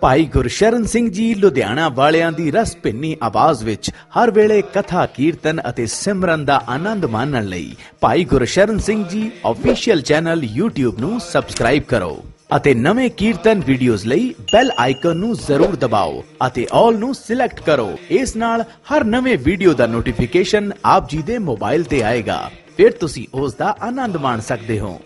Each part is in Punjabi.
ਭਾਈ ਗੁਰਸ਼ਰਨ ਸਿੰਘ ਜੀ ਲੁਧਿਆਣਾ ਵਾਲਿਆਂ ਦੀ ਰਸ ਭਿੰਨੀ ਆਵਾਜ਼ ਵਿੱਚ ਹਰ ਵੇਲੇ ਕਥਾ, ਕੀਰਤਨ ਅਤੇ ਸਿਮਰਨ ਦਾ ਆਨੰਦ ਮਾਣਨ ਲਈ ਭਾਈ Gursharan Singh ji official channel YouTube ਨੂੰ ਸਬਸਕ੍ਰਾਈਬ ਕਰੋ ਅਤੇ ਨਵੇਂ ਕੀਰਤਨ ਵੀਡੀਓਜ਼ ਲਈ ਬੈਲ ਆਈਕਨ ਨੂੰ ਜ਼ਰੂਰ ਦਬਾਓ ਅਤੇ ਆਲ ਨੂੰ ਸਿਲੈਕਟ ਕਰੋ। ਇਸ ਨਾਲ ਹਰ ਨਵੇਂ ਵੀਡੀਓ ਦਾ ਨੋਟੀਫਿਕੇਸ਼ਨ ਆਪ ਜੀ ਦੇ ਮੋਬਾਈਲ ਤੇ ਆਏਗਾ। ਫਿਰ ਤੁਸੀਂ ਉਸ ਦਾ ਆਨੰਦ ਮਾਣ ਸਕਦੇ ਹੋ।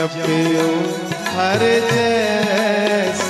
ਜਪਿਓ ਹਰ ਜੈ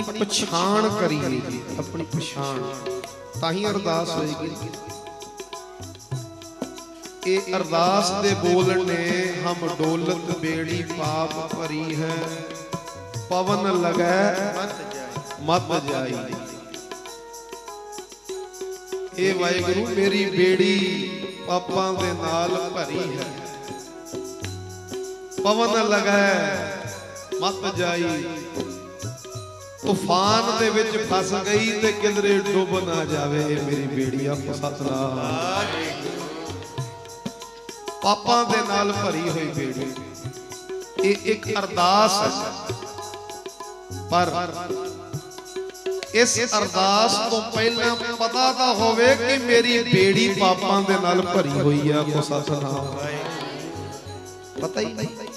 ਆਪਣੀ ਪਛਾਣ ਕਰੀਏ ਆਪਣੀ ਪਛਾਣ। ਤਾਂ ਹੀ ਅਰਦਾਸ ਹੋਏਗੀ। ਇਹ ਅਰਦਾਸ ਦੇ ਬੋਲ ਨੇ, ਹਮ ਡੋਲਤ ਬੇੜੀ ਪਾਪ ਭਰੀ ਹੈ। ਪਵਨ ਲਗੈ ਮਤ ਜਾਈ। ਇਹ ਵਾਹਿਗੁਰੂ, ਮੇਰੀ ਬੇੜੀ ਪਾਪਾਂ ਦੇ ਨਾਲ ਭਰੀ ਹੈ। ਪਵਨ ਲਗੈ ਮਤ ਜਾਈ। ਤੂਫਾਨ ਦੇ ਵਿੱਚ ਫਸ ਗਈ ਤੇ ਕਿਧਰੇ ਡੁੱਬ ਨਾ ਜਾਵੇ ਮੇਰੀ ਬੇੜੀ ਆ ਪਾਪਾਂ ਦੇ ਨਾਲ ਭਰੀ ਹੋਈ ਬੇੜੀ। ਇਹ ਇੱਕ ਅਰਦਾਸ ਹੈ। ਪਰ ਇਸ ਅਰਦਾਸ ਤੋਂ ਪਹਿਲਾਂ ਪਤਾ ਤਾਂ ਹੋਵੇ ਕਿ ਮੇਰੀ ਬੇੜੀ ਪਾਪਾਂ ਦੇ ਨਾਲ ਭਰੀ ਹੋਈ ਆ ਕੋ ਸਤਨਾਮ ਪਤਾ ਹੀ ਨਹੀਂ।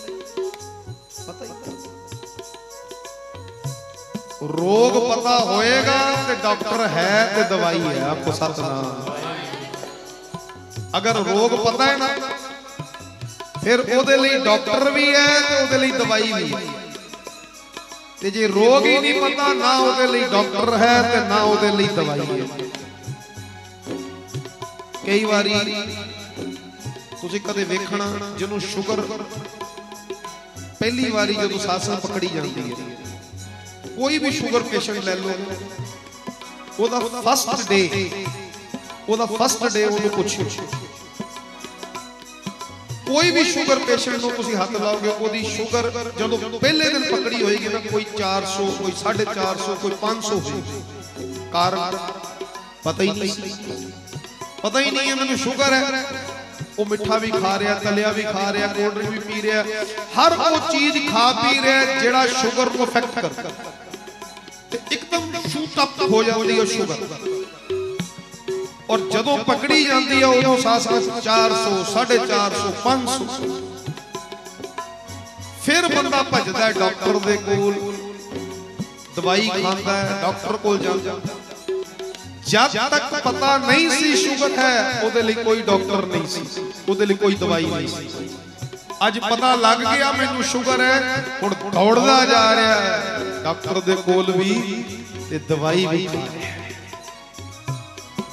ਰੋਗ ਪਤਾ ਹੋਏਗਾ ਤੇ ਡਾਕਟਰ ਹੈ ਤੇ ਦਵਾਈ ਹੈ, ਆਪਕੋ ਸਤਨਾਮ ਅਗਰ ਰੋਗ ਪਤਾ ਹੈ ਨਾ, ਫਿਰ ਉਹਦੇ ਲਈ ਡਾਕਟਰ ਵੀ ਹੈ ਤੇ ਉਹਦੇ ਲਈ ਦਵਾਈ ਵੀ ਹੈ। ਤੇ ਜੇ ਰੋਗ ਹੀ ਨਹੀਂ ਪਤਾ, ਨਾ ਉਹਦੇ ਲਈ ਡਾਕਟਰ ਹੈ ਤੇ ਨਾ ਉਹਦੇ ਲਈ ਦਵਾਈ ਹੈ। ਕਈ ਵਾਰੀ ਤੁਸੀਂ ਕਦੇ ਵੇਖਣਾ, ਜਿਹਨੂੰ ਸ਼ੂਗਰ, ਪਹਿਲੀ ਵਾਰੀ ਜਦੋਂ ਸਾਸਾਂ ਪਕੜੀ ਜਾਂਦੀ ਹੈ। ਕੋਈ ਵੀ ਸ਼ੂਗਰ ਪੇਸ਼ੈਂਟ ਲੈ ਲਓ, ਉਹਦਾ ਫਸਟ ਡੇ ਉਹਦਾ ਫਸਟ ਡੇ ਉਹਨੂੰ ਪੁੱਛੋ ਕੋਈ ਵੀ ਸ਼ੂਗਰ ਪੇਸ਼ੈਂਟ ਨੂੰ ਤੁਸੀਂ ਹੱਥ ਲਾਓਗੇ, ਉਹਦੀ ਸ਼ੂਗਰ ਜਦੋਂ ਪਹਿਲੇ ਦਿਨ ਪਕੜੀ ਹੋਏਗੀ ਨਾ, ਕੋਈ 400 ਕੋਈ 450 ਕੋਈ 500 ਹੋਏਗੀ। ਕਾਰਨ ਪਤਾ ਹੀ ਨਹੀਂ ਪਤਾ ਹੀ ਨਹੀਂ ਹੈ ਨੂੰ ਸ਼ੂਗਰ ਹੈ। ਉਹ ਮਿੱਠਾ ਵੀ ਖਾ ਰਿਹਾ, ਤਲਿਆ ਵੀ ਖਾ ਰਿਹਾ ਕੋਲਡ ਡਰਿੰਕ ਵੀ ਪੀ ਰਿਹਾ, ਹਰ ਉਹ ਚੀਜ਼ ਖਾ ਪੀ ਰਿਹਾ ਜਿਹੜਾ ਸ਼ੂਗਰ ਨੂੰ ਅਫੈਕਟ ਕਰਦਾ। ਇੱਕਦਮ ਸ਼ੂਟ ਅਪ ਹੋ ਜਾਂਦੀ ਹੈ ਸ਼ੂਗਰ। ਔਰ ਜਦੋਂ ਪਕੜੀ ਜਾਂਦੀ ਹੈ ਉਦੋਂ ਸਾਸ 400 450 500 ਫਿਰ ਬੰਦਾ ਭੱਜਦਾ ਹੈ ਡਾਕਟਰ ਦੇ ਕੋਲ, ਦਵਾਈ ਖਾਂਦਾ ਹੈ, ਡਾਕਟਰ ਕੋਲ ਜਾਂਦਾ ਜਦ ਤੱਕ ਪਤਾ ਨਹੀਂ ਸੀ ਸ਼ੂਗਰ ਹੈ, ਉਹਦੇ ਲਈ ਕੋਈ ਡਾਕਟਰ ਨਹੀਂ ਸੀ, ਉਹਦੇ ਲਈ ਕੋਈ ਦਵਾਈ ਨਹੀਂ ਸੀ। ਅੱਜ ਪਤਾ ਲੱਗ ਗਿਆ ਮੈਨੂੰ ਸ਼ੂਗਰ ਹੈ, ਹੁਣ ਦੌੜਦਾ ਜਾ ਰਿਹਾ ਹੈ। ਡਾਕਟਰ ਦੇ ਕੋਲ ਵੀ ਤੇ ਦਵਾਈ ਵੀ ਖਾ ਰਿਹਾ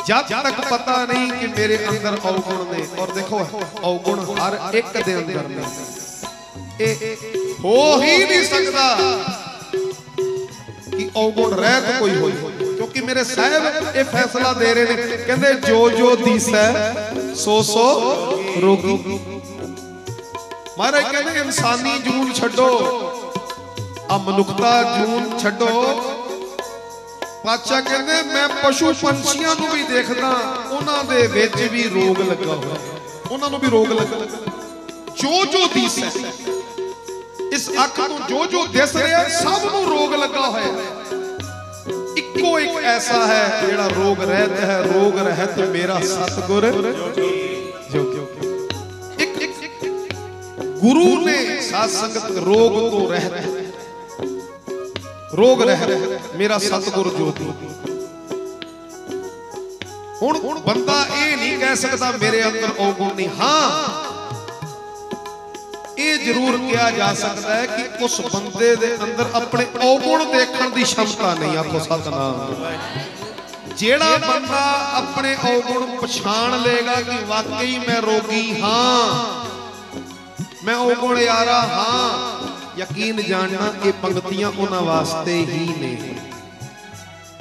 ਜਦ ਤੱਕ ਪਤਾ ਨਹੀਂ ਕਿ ਮੇਰੇ ਅੰਦਰ ਔਗੁਣ ਨੇ, ਔਰ ਦੇਖੋ, ਔਗੁਣ ਹਰ ਇੱਕ ਦੇ ਅੰਦਰ ਨੇ। ਇਹ ਹੋ ਹੀ ਨਹੀਂ ਸਕਦਾ ਕਿ ਔਗੁਣ ਰਹਿਤ ਕੋਈ ਹੋਈ। ਕਿਉਂਕਿ ਮੇਰੇ ਸਾਹਿਬ ਇਹ ਫੈਸਲਾ ਦੇ ਰਹੇ ਨੇ, ਕਹਿੰਦੇ ਜੋ ਜੋ ਦੀਸੈ ਸੋ ਸੋ ਰੋਗੀ। ਮਹਾਰਾਜ ਕਹਿੰਦੇ ਇਨਸਾਨੀ ਜੂਨ ਛੱਡੋ। ਆ ਮਨੁੱਖਤਾ ਜੂਨ ਛੱਡੋ। ਪਾਤਸ਼ਾਹ ਕਹਿੰਦੇ, ਮੈਂ ਪਸ਼ੂ ਪੰਛੀਆਂ ਨੂੰ ਵੀ ਦੇਖਦਾ, ਉਹਨਾਂ ਦੇ ਵਿੱਚ ਵੀ ਰੋਗ ਲੱਗਾ ਹੋਇਆ। ਉਹਨਾਂ ਨੂੰ ਵੀ ਰੋਗ ਲੱਗਾ। ਜੋ ਜੋ ਦੀਸੈ ਇਸ ਅੱਖ ਨੂੰ ਜੋ ਜੋ ਦਿਸ ਰਿਹਾ, ਸਭ ਨੂੰ ਰੋਗ ਲੱਗਾ ਹੋਇਆ। ਇੱਕੋ ਇੱਕ ਐਸਾ ਹੈ ਜਿਹੜਾ ਰੋਗ ਰਹਿਤ ਹੈ, ਰੋਗ ਰਹਿਤ ਮੇਰਾ ਸਤਗੁਰ। ਜੋ ਗੁਰੂ ਨੇ ਸਾਧ ਸੰਗਤ ਰੋਗ ਤੋਂ ਰਹਿਤ ਰੋਗ ਰਹਿਤ ਮੇਰਾ ਸਤਗੁਰ ਜੋਤੀ ਹੁਣ ਬੰਦਾ ਇਹ ਨਹੀਂ ਕਹਿ ਸਕਦਾ ਮੇਰੇ ਅੰਦਰ ਔਗੁਣ ਨਹੀਂ। ਹਾਂ, ਇਹ ਜ਼ਰੂਰ ਕਿਹਾ ਜਾ ਸਕਦਾ ਹੈ ਕਿ ਉਸ ਬੰਦੇ ਦੇ ਅੰਦਰ ਆਪਣੇ ਔਗੁਣ ਦੇਖਣ ਦੀ ਸ਼ਮਤਾ ਨਹੀਂ ਆਖੋ ਸਤਨਾਮ ਜਿਹੜਾ ਬੰਦਾ ਆਪਣੇ ਔਗੁਣ ਪਛਾਣ ਲੇਗਾ ਕਿ ਵਾਕਈ ਮੈਂ ਰੋਗੀ ਹਾਂ ਮੈਂ ਔਗੁਣ ਯਾਰਾ ਹਾਂ। ਯਕੀਨ ਜਾਣਨਾ ਇਹ ਪੰਕਤੀਆਂ ਉਹਨਾਂ ਵਾਸਤੇ ਹੀ ਨੇ।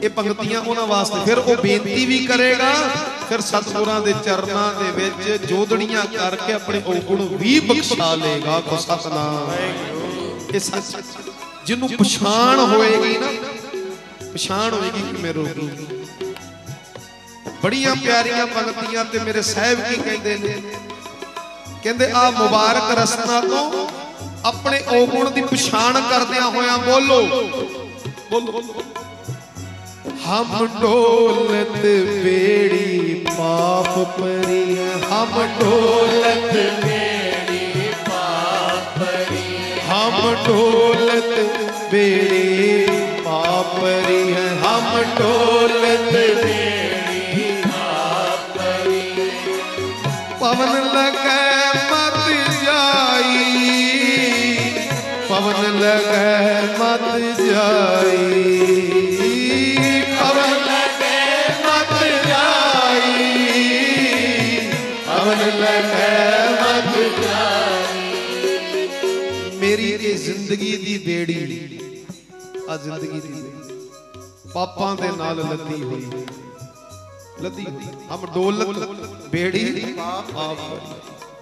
ਇਹ ਪੰਕਤੀਆਂ ਉਹਨਾਂ ਵਾਸਤੇ। ਫਿਰ ਉਹ ਬੇਨਤੀ ਵੀ ਕਰੇਗਾ, ਫਿਰ ਸਤਿਗੁਰਾਂ ਦੇ ਚਰਨਾਂ ਦੇ ਵਿੱਚ ਜੋਦੜੀਆਂ ਕਰਕੇ ਆਪਣੇ ਔਗੁਣ ਵੀ ਬਖਸ਼ਾ ਲੇਗਾ ਕੋ ਸਤਨਾਮ। ਇਹ ਸੱਚ। ਜਿਹਨੂੰ ਪਛਾਣ ਹੋਏਗੀ ਨਾ, ਪਛਾਣ ਹੋਏਗੀ ਕਿ ਮੈਂ ਰੋਗੀ। ਬੜੀਆਂ ਪਿਆਰੀਆਂ ਪੰਕਤੀਆਂ ਤੇ ਮੇਰੇ ਸਾਹਿਬ ਕੀ ਕਹਿੰਦੇ ਨੇ? ਕਹਿੰਦੇ ਆ ਮੁਬਾਰਕ ਰਸਨਾ ਤੋਂ ਆਪਣੇ ਔਗੁਣ ਦੀ ਪਛਾਣ ਕਰਦਿਆਂ ਹੋਇਆਂ ਬੋਲੋ। ਬੋਲੋ। ਹਮ ਡੋਲਤ ਬੇੜੀ ਪਾਪ ਪਰੀ ਹਮ ਡੋਲਤ ਮੇਰੀ ਪਾਪਰੀ ਹਮ ਡੋਲਤ ਬੇੜੀ ਪਾਪ ਪਰੀ ਹਮ ਡੋਲਤ ਮੇਰੀ ਲਗੈ ਮਤ ਜਾਈ। ਪਵਨ ਲਗੈ ਮਤ ਜਾਈ। ਪਵਨ ਲਗੈ ਮਤ ਜਾਈ। ਮੇਰੀ ਇਹ ਜ਼ਿੰਦਗੀ ਦੀ ਬੇੜੀ ਆ ਜ਼ਿੰਦਗੀ ਦੀ ਪਾਪਾਂ ਦੇ ਨਾਲ ਲੱਦੀ ਹੋਈ। ਲੱਦੀ ਹਮ ਡੋਲਤ ਬੇੜੀ ਪਾਪ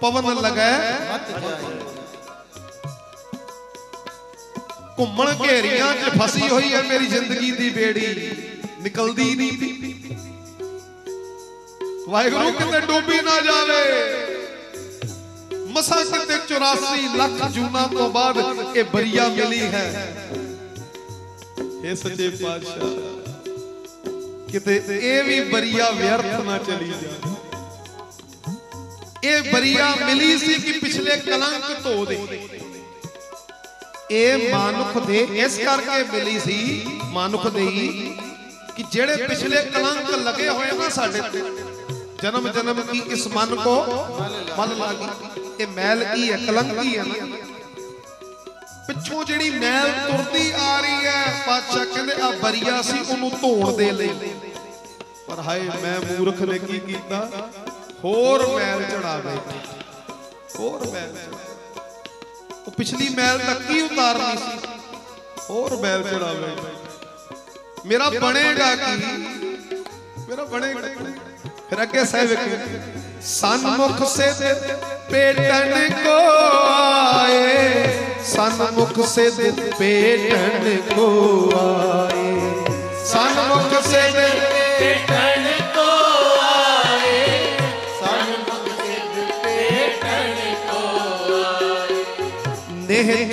ਪਵਨ ਲਗੈ ਘੁੰਮਣ ਘੇਰੀਆਂ 'ਚ ਫਸੀ ਹੋਈ ਹੈ ਮੇਰੀ ਜ਼ਿੰਦਗੀ ਦੀ ਬੇੜੀ। ਨਿਕਲਦੀ ਨਹੀਂ ਵਾਹਿਗੁਰੂ ਕਿਤੇ ਡੋਬੀ ਨਾ ਜਾਵੇ। ਮਸਾਂ ਕਿਤੇ 84 ਲੱਖ ਜੂਨਾ ਤੋਂ ਬਾਅਦ ਇਹ ਬਰੀਆ ਮਿਲੀ ਹੈ। ਇਹ ਸੱਚੇ ਪਾਤਸ਼ਾਹ ਕਿਤੇ ਇਹ ਵੀ ਬਰੀਆ ਵਿਅਰਥ ਨਾ ਚਲੀ ਜਾਵੇ। ਇਹ ਬਰੀਆ ਮਿਲੀ ਸੀ ਕਿ ਪਿਛਲੇ ਕਲੰਕ ਧੋ ਦੇ। ਇਹ ਮਾਨੁਖ ਦੇ ਇਸ ਕਰਕੇ ਮਿਲੀ ਸੀ, ਮਾਨੁਖ ਦੇ ਹੀ, ਕਿ ਜਿਹੜੇ ਪਿਛਲੇ ਕਲੰਕ ਲਗੇ ਹੋਏ ਨਾ ਸਾਡੇ ਤੇ, ਜਨਮ ਜਨਮ ਕੀ ਇਸ ਮਨ ਕੋ ਮਨ ਲਾਗੀ? ਇਹ ਮੈਲ ਕੀ ਹੈ? ਕਲੰਕ ਹੈ ਨਾ? ਪਿੱਛੋਂ ਜਿਹੜੀ ਮੈਲ ਤੁਰਦੀ ਆ ਰਹੀ ਹੈ, ਪਾਤਸ਼ਾਹ ਕਹਿੰਦੇ ਆ ਬਰੀਆ ਸੀ, ਉਹਨੂੰ ਧੋਣ ਦੇ ਲਈ। ਪਰ ਹਾਏ, ਮੈਂ ਮੂਰਖ ਨੇ ਕੀ ਕੀਤਾ? ਹੋਰ ਮੈਲ ਚੜਾ ਬੈਠੀ ਹੋਰ ਮੈਲ ਚੜ੍ਹਾ। ਪਿਛਲੀ ਮੈਲ ਤੱਕ ਹੀ ਉਤਾਰਨੀ ਸੀ? ਹੋਰ ਮੈਲ ਚੜਾ ਬੈਠੀ ਮੇਰਾ ਬਣੇਗਾ ਕੀ? ਮੇਰਾ ਬਣੇਗਾ? ਫਿਰ ਅੱਗੇ ਸਾਹਿਬ ਵੇਖੋ ਸਨਮੁਖ ਸੇ ਪੇਟਣ ਕੋ ਆਏ। ਸਨਮੁਖ ਸੇ ਪੇਟਣ ਕੋ ਆਏ। ਸਨਮੁਖ ਸੇ ਪੇਟਣ ਕੋ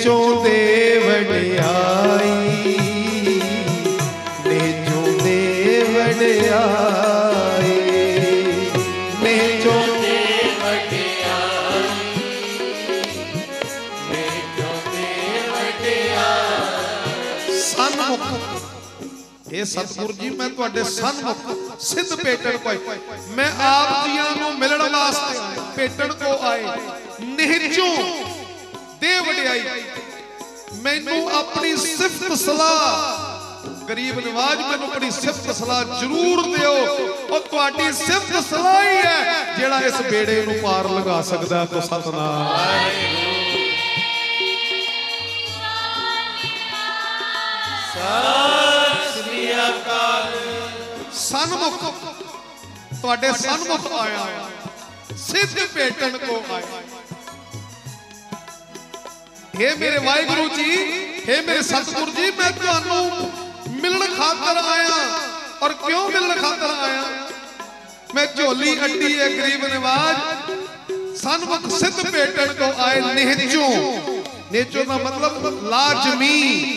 ਦੇ ਵਟਿਆਈ ਮੇਜੋ ਦੇ ਵਟਿਆਈ ਸਨਮੁਖ ਇਹ ਸਤਿਗੁਰ ਜੀ ਮੈਂ ਤੁਹਾਡੇ ਸਨਮੁਖ ਸਿੱਧ ਭੇਟਣ ਕੋਈ ਮੈਂ ਆਪ ਜੀਆਂ ਨੂੰ ਮਿਲਣ ਵਾਸਤੇ ਆਇਆ, ਭੇਟਣ ਕੋ ਆਏ ਨਿਹਚੋਂ ਦੇ ਵਡਿਆਈ। ਮੈਨੂੰ ਆਪਣੀ ਸਿਫਤ ਸਲਾਹ। ਗਰੀਬ ਨਿਵਾਜ, ਮੈਨੂੰ ਆਪਣੀ ਸਿਫਤ ਸਲਾਹ ਜ਼ਰੂਰ ਦਿਓ। ਉਹ ਤੁਹਾਡੀ ਸਿਫਤ ਸਲਾਹ ਹੀ ਹੈ, ਜਿਹੜਾ ਇਸ ਬੇੜੇ ਨੂੰ ਪਾਰ ਲਗਾ ਸਕਦਾ ਤੋ ਸਤਨਾਮ। ਸ੍ਰੀ ਅਕਾਲ ਸਨਮੁਖ, ਤੁਹਾਡੇ ਸਨਮੁਖ ਆਇਆ। ਸਿੱਧ ਭੇਟਣ ਕੋ ਆਇਆ। हे ਮੇਰੇ ਵਾਹਿਗੁਰੂ ਜੀ हे ਮੇਰੇ ਸਤਿਗੁਰ ਜੀ, ਮੈਂ ਤੁਹਾਨੂੰ ਮਿਲਣ ਖਾਤਰ ਆਇਆ। ਔਰ ਕਿਉਂ ਮਿਲਣ ਖਾਤਰ ਆਇਆ? ਮੈਂ ਝੋਲੀ ਅੱਡੀ ਹੈ ਗਰੀਬ ਨਿਵਾਜ। ਸਨਮੁਖ ਸਿੱਧ ਭੇਟਣ ਕੋ ਆਏ ਨਿਹਚੋਂ ਨਿਹਚੋਂ ਦਾ ਮਤਲਬ ਲਾਜ਼ਮੀ,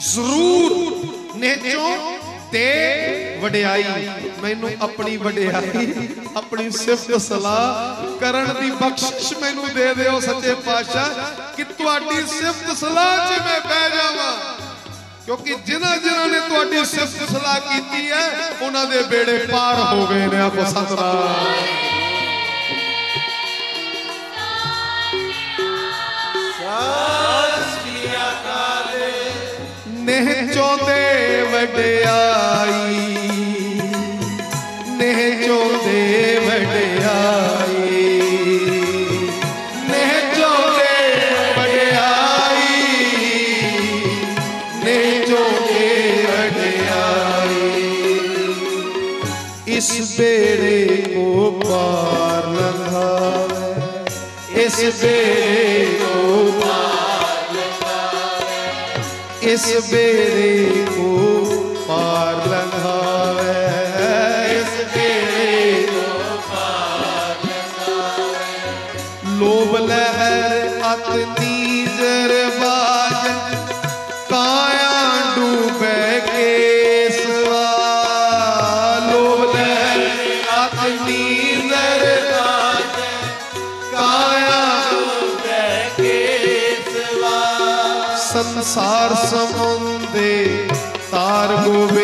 ਜ਼ਰੂਰ। ਨਿਹਚੋਂ ਤੇ ਵਡਿਆਈ, ਮੈਨੂੰ ਆਪਣੀ ਵਡਿਆਈ, ਆਪਣੀ ਸਿਫਤ ਸਲਾਹ ਕਰਨ ਦੀ ਬਖਸ਼ਿਸ਼ ਮੈਨੂੰ ਦੇ ਦਿਓ ਸੱਚੇ ਪਾਤਸ਼ਾਹ, ਕਿ ਤੁਹਾਡੀ ਸਿਫਤ ਸਲਾਹ 'ਚ ਮੈਂ ਬਹਿ ਜਾਵਾਂ। ਕਿਉਂਕਿ ਜਿਨ੍ਹਾਂ ਜਿਨ੍ਹਾਂ ਨੇ ਤੁਹਾਡੀ ਸਿਫਤ ਸਲਾਹ ਕੀਤੀ ਹੈ, ਉਹਨਾਂ ਦੇ ਬੇੜੇ ਪਾਰ ਹੋ ਗਏ ਨੇ ਆਖੋ ਸਤਨਾਮ। ਸ੍ਰੀ ਅਕਾਲ ਚੋਂਦੇ ਵਡਿਆਈ। ਇਸ ਬੇੜੇ ਕੋ ਪਾਰ ਲੰਘਾਵੇ ਇਸ ਬੇੜੇ ਕੋ ਇਸ ਬੇੜੇ ਕੋ ਸੰਸਾਰ ਸਮੁੰਦੇ ਤਾਰ ਗੋਬਿੰਦੇ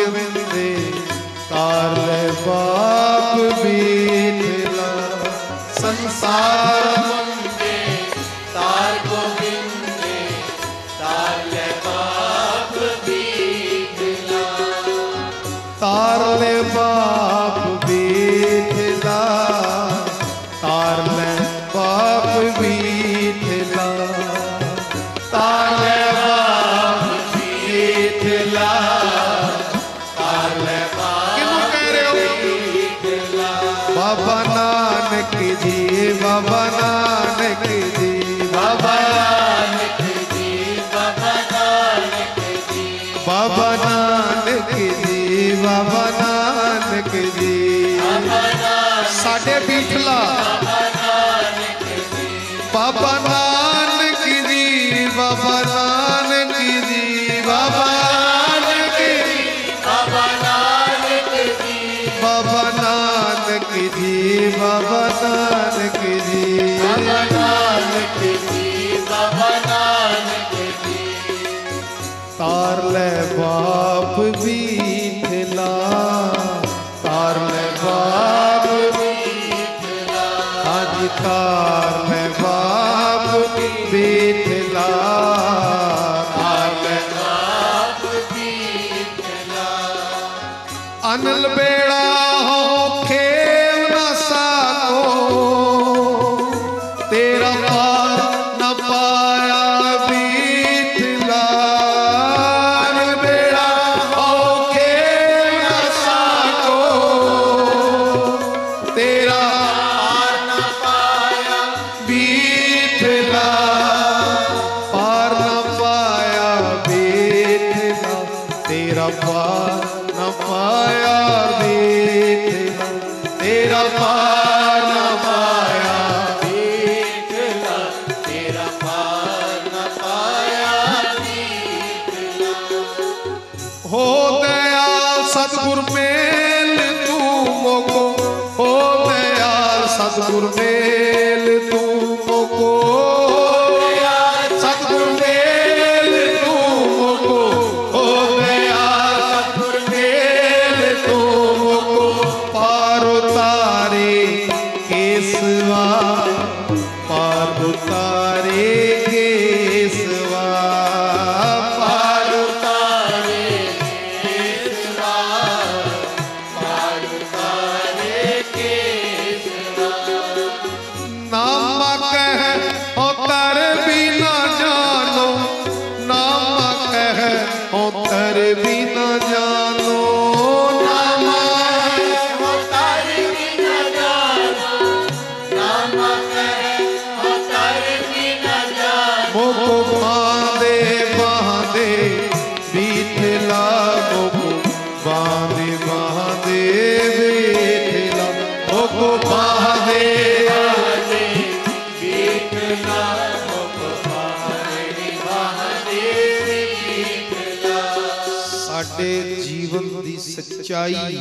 ਸੱਚਾਈ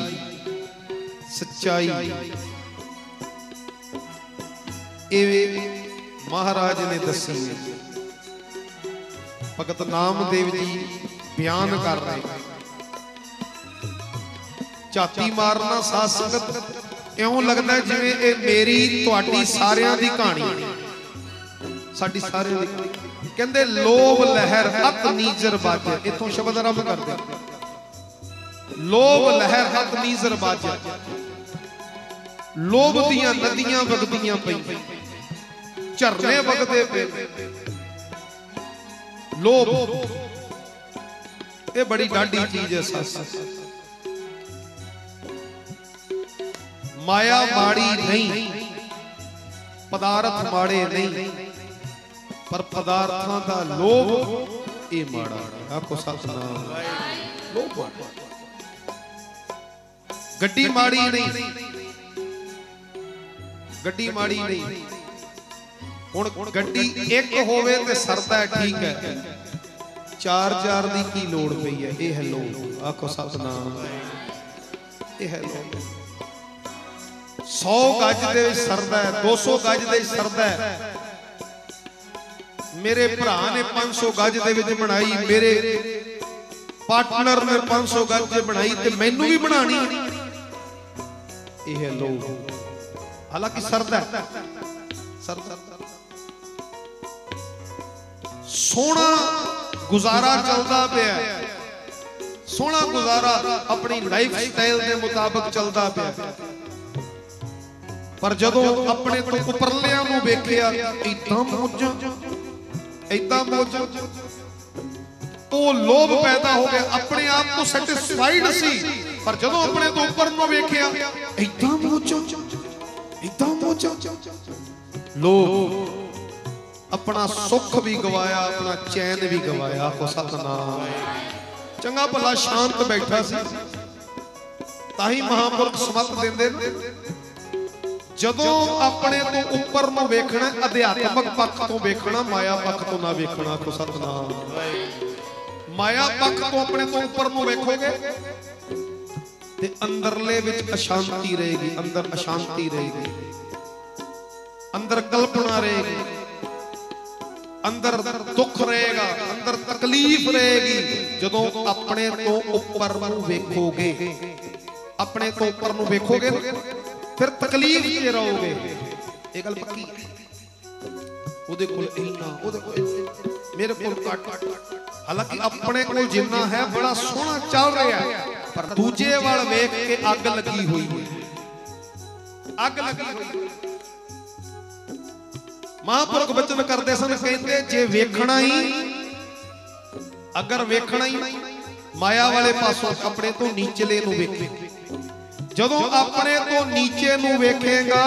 ਸੱਚਾਈ। ਇਹ ਮਹਾਰਾਜ ਨੇ ਦੱਸੀ। ਭਗਤ ਨਾਮਦੇਵ ਜੀ ਬਿਆਨ ਕਰ ਰਹੇ ਝਾਤੀ ਮਾਰਨਾ ਸਾਧ ਸੰਗਤ, ਇਉਂ ਲੱਗਦਾ ਜਿਵੇਂ ਇਹ ਮੇਰੀ, ਤੁਹਾਡੀ ਸਾਰਿਆਂ ਦੀ ਕਹਾਣੀ ਸਾਡੀ ਸਾਰਿਆਂ ਦੀ ਕਹਿੰਦੇ ਲੋਭ ਲਹਿਰ, ਅਤ ਨੀਜਰ ਬਾਜੇ, ਇਥੋਂ ਸ਼ਬਦ ਆਰੰਭ ਕਰਦੇ। ਲੋਭ ਲਹਿਰ ਅਤ ਨੀਜਰ ਬਾਜੇ ਲੋਭ ਦੀਆਂ ਨਦੀਆਂ ਵਗਦੀਆਂ ਪਈਆਂ। ਝਰਨੇ ਵਗਦੇ ਪਏ। ਲੋਭ। ਇਹ ਬੜੀ ਡਾਢੀ ਚੀਜ਼ ਹੈ ਸੱਸ। ਮਾਇਆ ਮਾੜੀ ਨਹੀਂ, ਪਦਾਰਥ ਮਾੜੇ ਨਹੀਂ, ਪਰ ਪਦਾਰਥਾਂ ਦਾ ਲੋਭ ਇਹ ਮਾੜਾ ਆਖੋ ਸਤਨਾਮ। ਲੋਭ ਮਾੜਾ ਗੱਡੀ ਮਾੜੀ ਨਹੀਂ। ਗੱਡੀ ਮਾੜੀ ਨਹੀਂ। ਹੁਣ ਗੱਡੀ ਇੱਕ ਹੋਵੇ ਤੇ ਸਰਦਾ ਠੀਕ ਹੈ। ਚਾਰ ਚਾਰ ਦੀ ਕੀ ਲੋੜ ਪਈ ਹੈ? ਇਹ ਹੈ। ਲੋਭ ਆਖੋ ਸਤਨਾਮ। ਇਹ ਹੈ ਲੋਭ 100 ਗੱਜ ਦੇ ਵਿੱਚ ਸਰਦਾ ਹੈ 200 ਗੱਜ ਦੇ ਵਿੱਚ ਸਰਦਾ ਹੈ। ਮੇਰੇ ਭਰਾ ਨੇ 500 ਗੱਜ ਦੇ ਵਿੱਚ ਬਣਾਈ ਮੇਰੇ ਪਾਰਟਨਰ ਨੇ 500 ਗੱਜ ਦੇ ਬਣਾਈ ਤੇ ਮੈਨੂੰ ਵੀ ਬਣਾਣੀ। ਇਹ ਹੈ ਹਾਲਾਂਕਿ ਸਰਦਾ ਹੈ। ਸਰਦਾ ਸੋਹਣਾ ਗੁਜ਼ਾਰਾ ਚੱਲਦਾ ਪਿਆ ਸੋਹਣਾ ਗੁਜ਼ਾਰਾ ਆਪਣੀ ਲਾਈਫ ਸਟਾਈਲ ਦੇ ਮੁਤਾਬਕ ਚੱਲਦਾ ਪਿਆ ਪਰ ਜਦੋਂ ਆਪਣੇ ਤੋਂ ਉੱਪਰਲਿਆਂ ਨੂੰ ਵੇਖਿਆ ਇਦਾਂ ਮੋਜਾਂ ਇਦਾਂ ਮੋਜਾਂ। ਉਹ ਲੋਭ ਪੈਦਾ ਹੋ ਗਿਆ ਆਪਣੇ ਆਪ ਤੋਂ ਸੈਟੀਸਫਾਈਡ ਸੀ। ਪਰ ਜਦੋਂ ਆਪਣੇ ਤੋਂ ਉੱਪਰ ਨੂੰ ਵੇਖਿਆ ਇਦਾਂ ਮੋਜਾਂ ਇਦਾਂ ਮੋਜਾਂ ਲੋਭ, ਆਪਣਾ ਸੁੱਖ ਵੀ ਗਵਾਇਆ, ਆਪਣਾ ਚੈਨ ਵੀ ਗਵਾਇਆ, ਆਖੋ ਸਤਨਾਮ। ਚੰਗਾ ਭਲਾ ਸ਼ਾਂਤ ਬੈਠਾ ਸੀ। ਤਾਂ ਹੀ ਮਹਾਂਪੁਰਖ ਸਮਤ ਦਿੰਦੇ ਜਦੋਂ ਆਪਣੇ ਤੋਂ ਉੱਪਰ ਨੂੰ ਵੇਖਣਾ, ਅਧਿਆਤਮਕ ਪੱਖ ਤੋਂ ਵੇਖਣਾ, ਮਾਇਆ ਪੱਖ ਤੋਂ ਨਾ ਵੇਖਣਾ, ਆਖੋ ਸਤਨਾਮ। ਮਾਇਆ ਪੱਖ ਤੋਂ ਆਪਣੇ ਤੋਂ ਉੱਪਰ ਨੂੰ ਵੇਖੋਗੇ ਤੇ ਅੰਦਰਲੇ ਵਿੱਚ ਅਸ਼ਾਂਤੀ ਰਹੇਗੀ, ਅੰਦਰ ਅਸ਼ਾਂਤੀ ਰਹੇਗੀ। ਅੰਦਰ ਕਲਪਨਾ ਰਹੇਗੀ, ਅੰਦਰ ਦੁੱਖ ਰਹੇਗਾ, ਅੰਦਰ ਤਕਲੀਫ ਰਹੇਗੀ। ਜਦੋਂ ਆਪਣੇ ਤੋਂ ਉੱਪਰ ਨੂੰ ਵੇਖੋਗੇ, ਆਪਣੇ ਤੋਂ ਉੱਪਰ ਨੂੰ ਵੇਖੋਗੇ, ਫਿਰ ਤਕਲੀਫ 'ਚ ਰਹੋਗੇ। ਇਹ ਗੱਲ ਪੱਕੀ ਹੈ। ਉਹਦੇ ਕੋਲ ਇੰਨਾ, ਉਹਦੇ ਕੋਲ ਮੇਰੇ ਕੋਲ ਘੱਟ। ਹਾਲਾਂਕਿ ਆਪਣੇ ਕੋਲ ਜਿੰਨਾ ਹੈ, ਬੜਾ ਸੋਹਣਾ ਚੱਲ ਰਿਹਾ ਪਰ ਦੂਜੇ ਵੱਲ ਵੇਖ ਕੇ ਅੱਗ ਲੱਗੀ ਹੋਈ ਹੈ। ਅੱਗ ਲੱਗੀ ਹੋਈ ਮਹਾਂਪੁਰਖ ਬਚਨ ਕਰਦੇ ਸਨ, ਕਹਿੰਦੇ, ਜੇ ਵੇਖਣਾ ਹੀ, ਅਗਰ ਵੇਖਣਾ ਹੀ, ਮਾਇਆ ਵਾਲੇ ਪਾਸੋਂ ਆਪਣੇ ਤੋਂ ਨੀਚਲੇ ਨੂੰ ਵੇਖੇ। ਜਦੋਂ ਆਪਣੇ ਤੋਂ ਨੀਚੇ ਨੂੰ ਵੇਖੇਗਾ,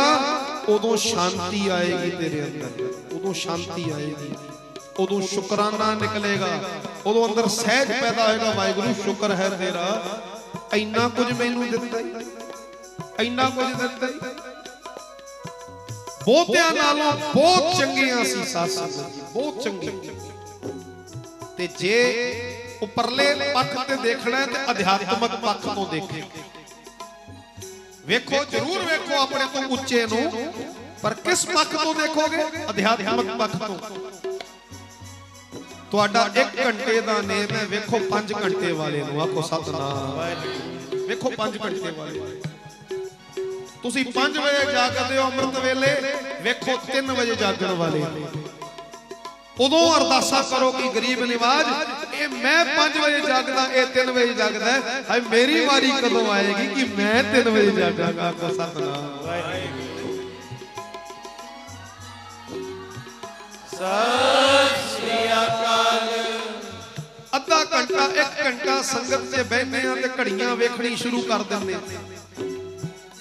ਉਦੋਂ ਸ਼ਾਂਤੀ ਆਏਗੀ ਤੇਰੇ ਅੰਦਰ, ਉਦੋਂ ਸ਼ਾਂਤੀ ਆਏਗੀ। ਉਦੋਂ ਸ਼ੁਕਰਾਨਾ ਨਿਕਲੇਗਾ। ਉਦੋਂ ਅੰਦਰ ਸਹਿਜ ਪੈਦਾ ਹੋਏਗਾ, ਵਾਹਿਗੁਰੂ, ਸ਼ੁਕਰ ਹੈ ਤੇਰਾ। ਇੰਨਾ ਕੁਝ ਮੈਨੂੰ ਦਿੱਤਾ ਈ। ਇੰਨਾ ਕੁਝ ਦਿੱਤਾ ਈ। ਬਹੁਤਿਆਂ ਨਾਲੋਂ ਬਹੁਤ ਚੰਗੀਆਂ ਸੀ ਸਾਧ ਬਹੁਤ ਚੰਗੀਆਂ। ਤੇ ਜੇ ਉਪਰਲੇ ਪੱਖ ਤੇ ਦੇਖਣਾ ਤੇ ਅਧਿਆਤਮਕ ਪੱਖ ਤੋਂ ਦੇਖੇ। ਵੇਖੋ, ਜ਼ਰੂਰ ਵੇਖੋ ਆਪਣੇ ਤੋਂ ਉੱਚੇ ਨੂੰ, ਪਰ ਕਿਸ ਪੱਖ ਤੋਂ ਦੇਖੋਗੇ? ਅਧਿਆਤਮਕ ਪੱਖ ਤੋਂ। ਤੁਹਾਡਾ 1 ਘੰਟੇ ਦਾ ਨੇਮ ਹੈ, ਵੇਖੋ 5 ਘੰਟੇ ਵਾਲੇ ਨੂੰ, ਆਖੋ ਸਤਨਾਮ। ਵੇਖੋ 5 ਘੰਟੇ ਵਾਲੇ ਤੁਸੀਂ 5 ਵਜੇ ਜਾਗਦੇ ਹੋ ਅੰਮ੍ਰਿਤ ਵੇਲੇ, ਵੇਖੋ 3 ਵਜੇ ਜਾਗਣ ਵਾਲੇ ਉਦੋਂ ਅਰਦਾਸਾ ਕਰੋ ਕਿ ਗਰੀਬ ਨਿਵਾਜ, ਇਹ ਮੈਂ 5 ਵਜੇ ਜਾਗਦਾ, ਇਹ 3 ਵਜੇ ਜਾਗਦਾ ਹੈ। ਹਾਏ, ਮੇਰੀ ਵਾਰੀ ਕਦੋਂ ਆਏਗੀ ਕਿ ਮੈਂ 3 ਵਜੇ ਜਾਗਾਂਗਾ, ਆਖੋ ਸਤਨਾਮ। ਅੱਧਾ ਘੰਟਾ 1 ਘੰਟਾ ਸੰਗਤ 'ਚ ਬਹਿੰਦੇ ਆ ਤੇ ਘੜੀਆਂ ਵੇਖਣੀ ਸ਼ੁਰੂ ਕਰ ਦਿੰਦੇ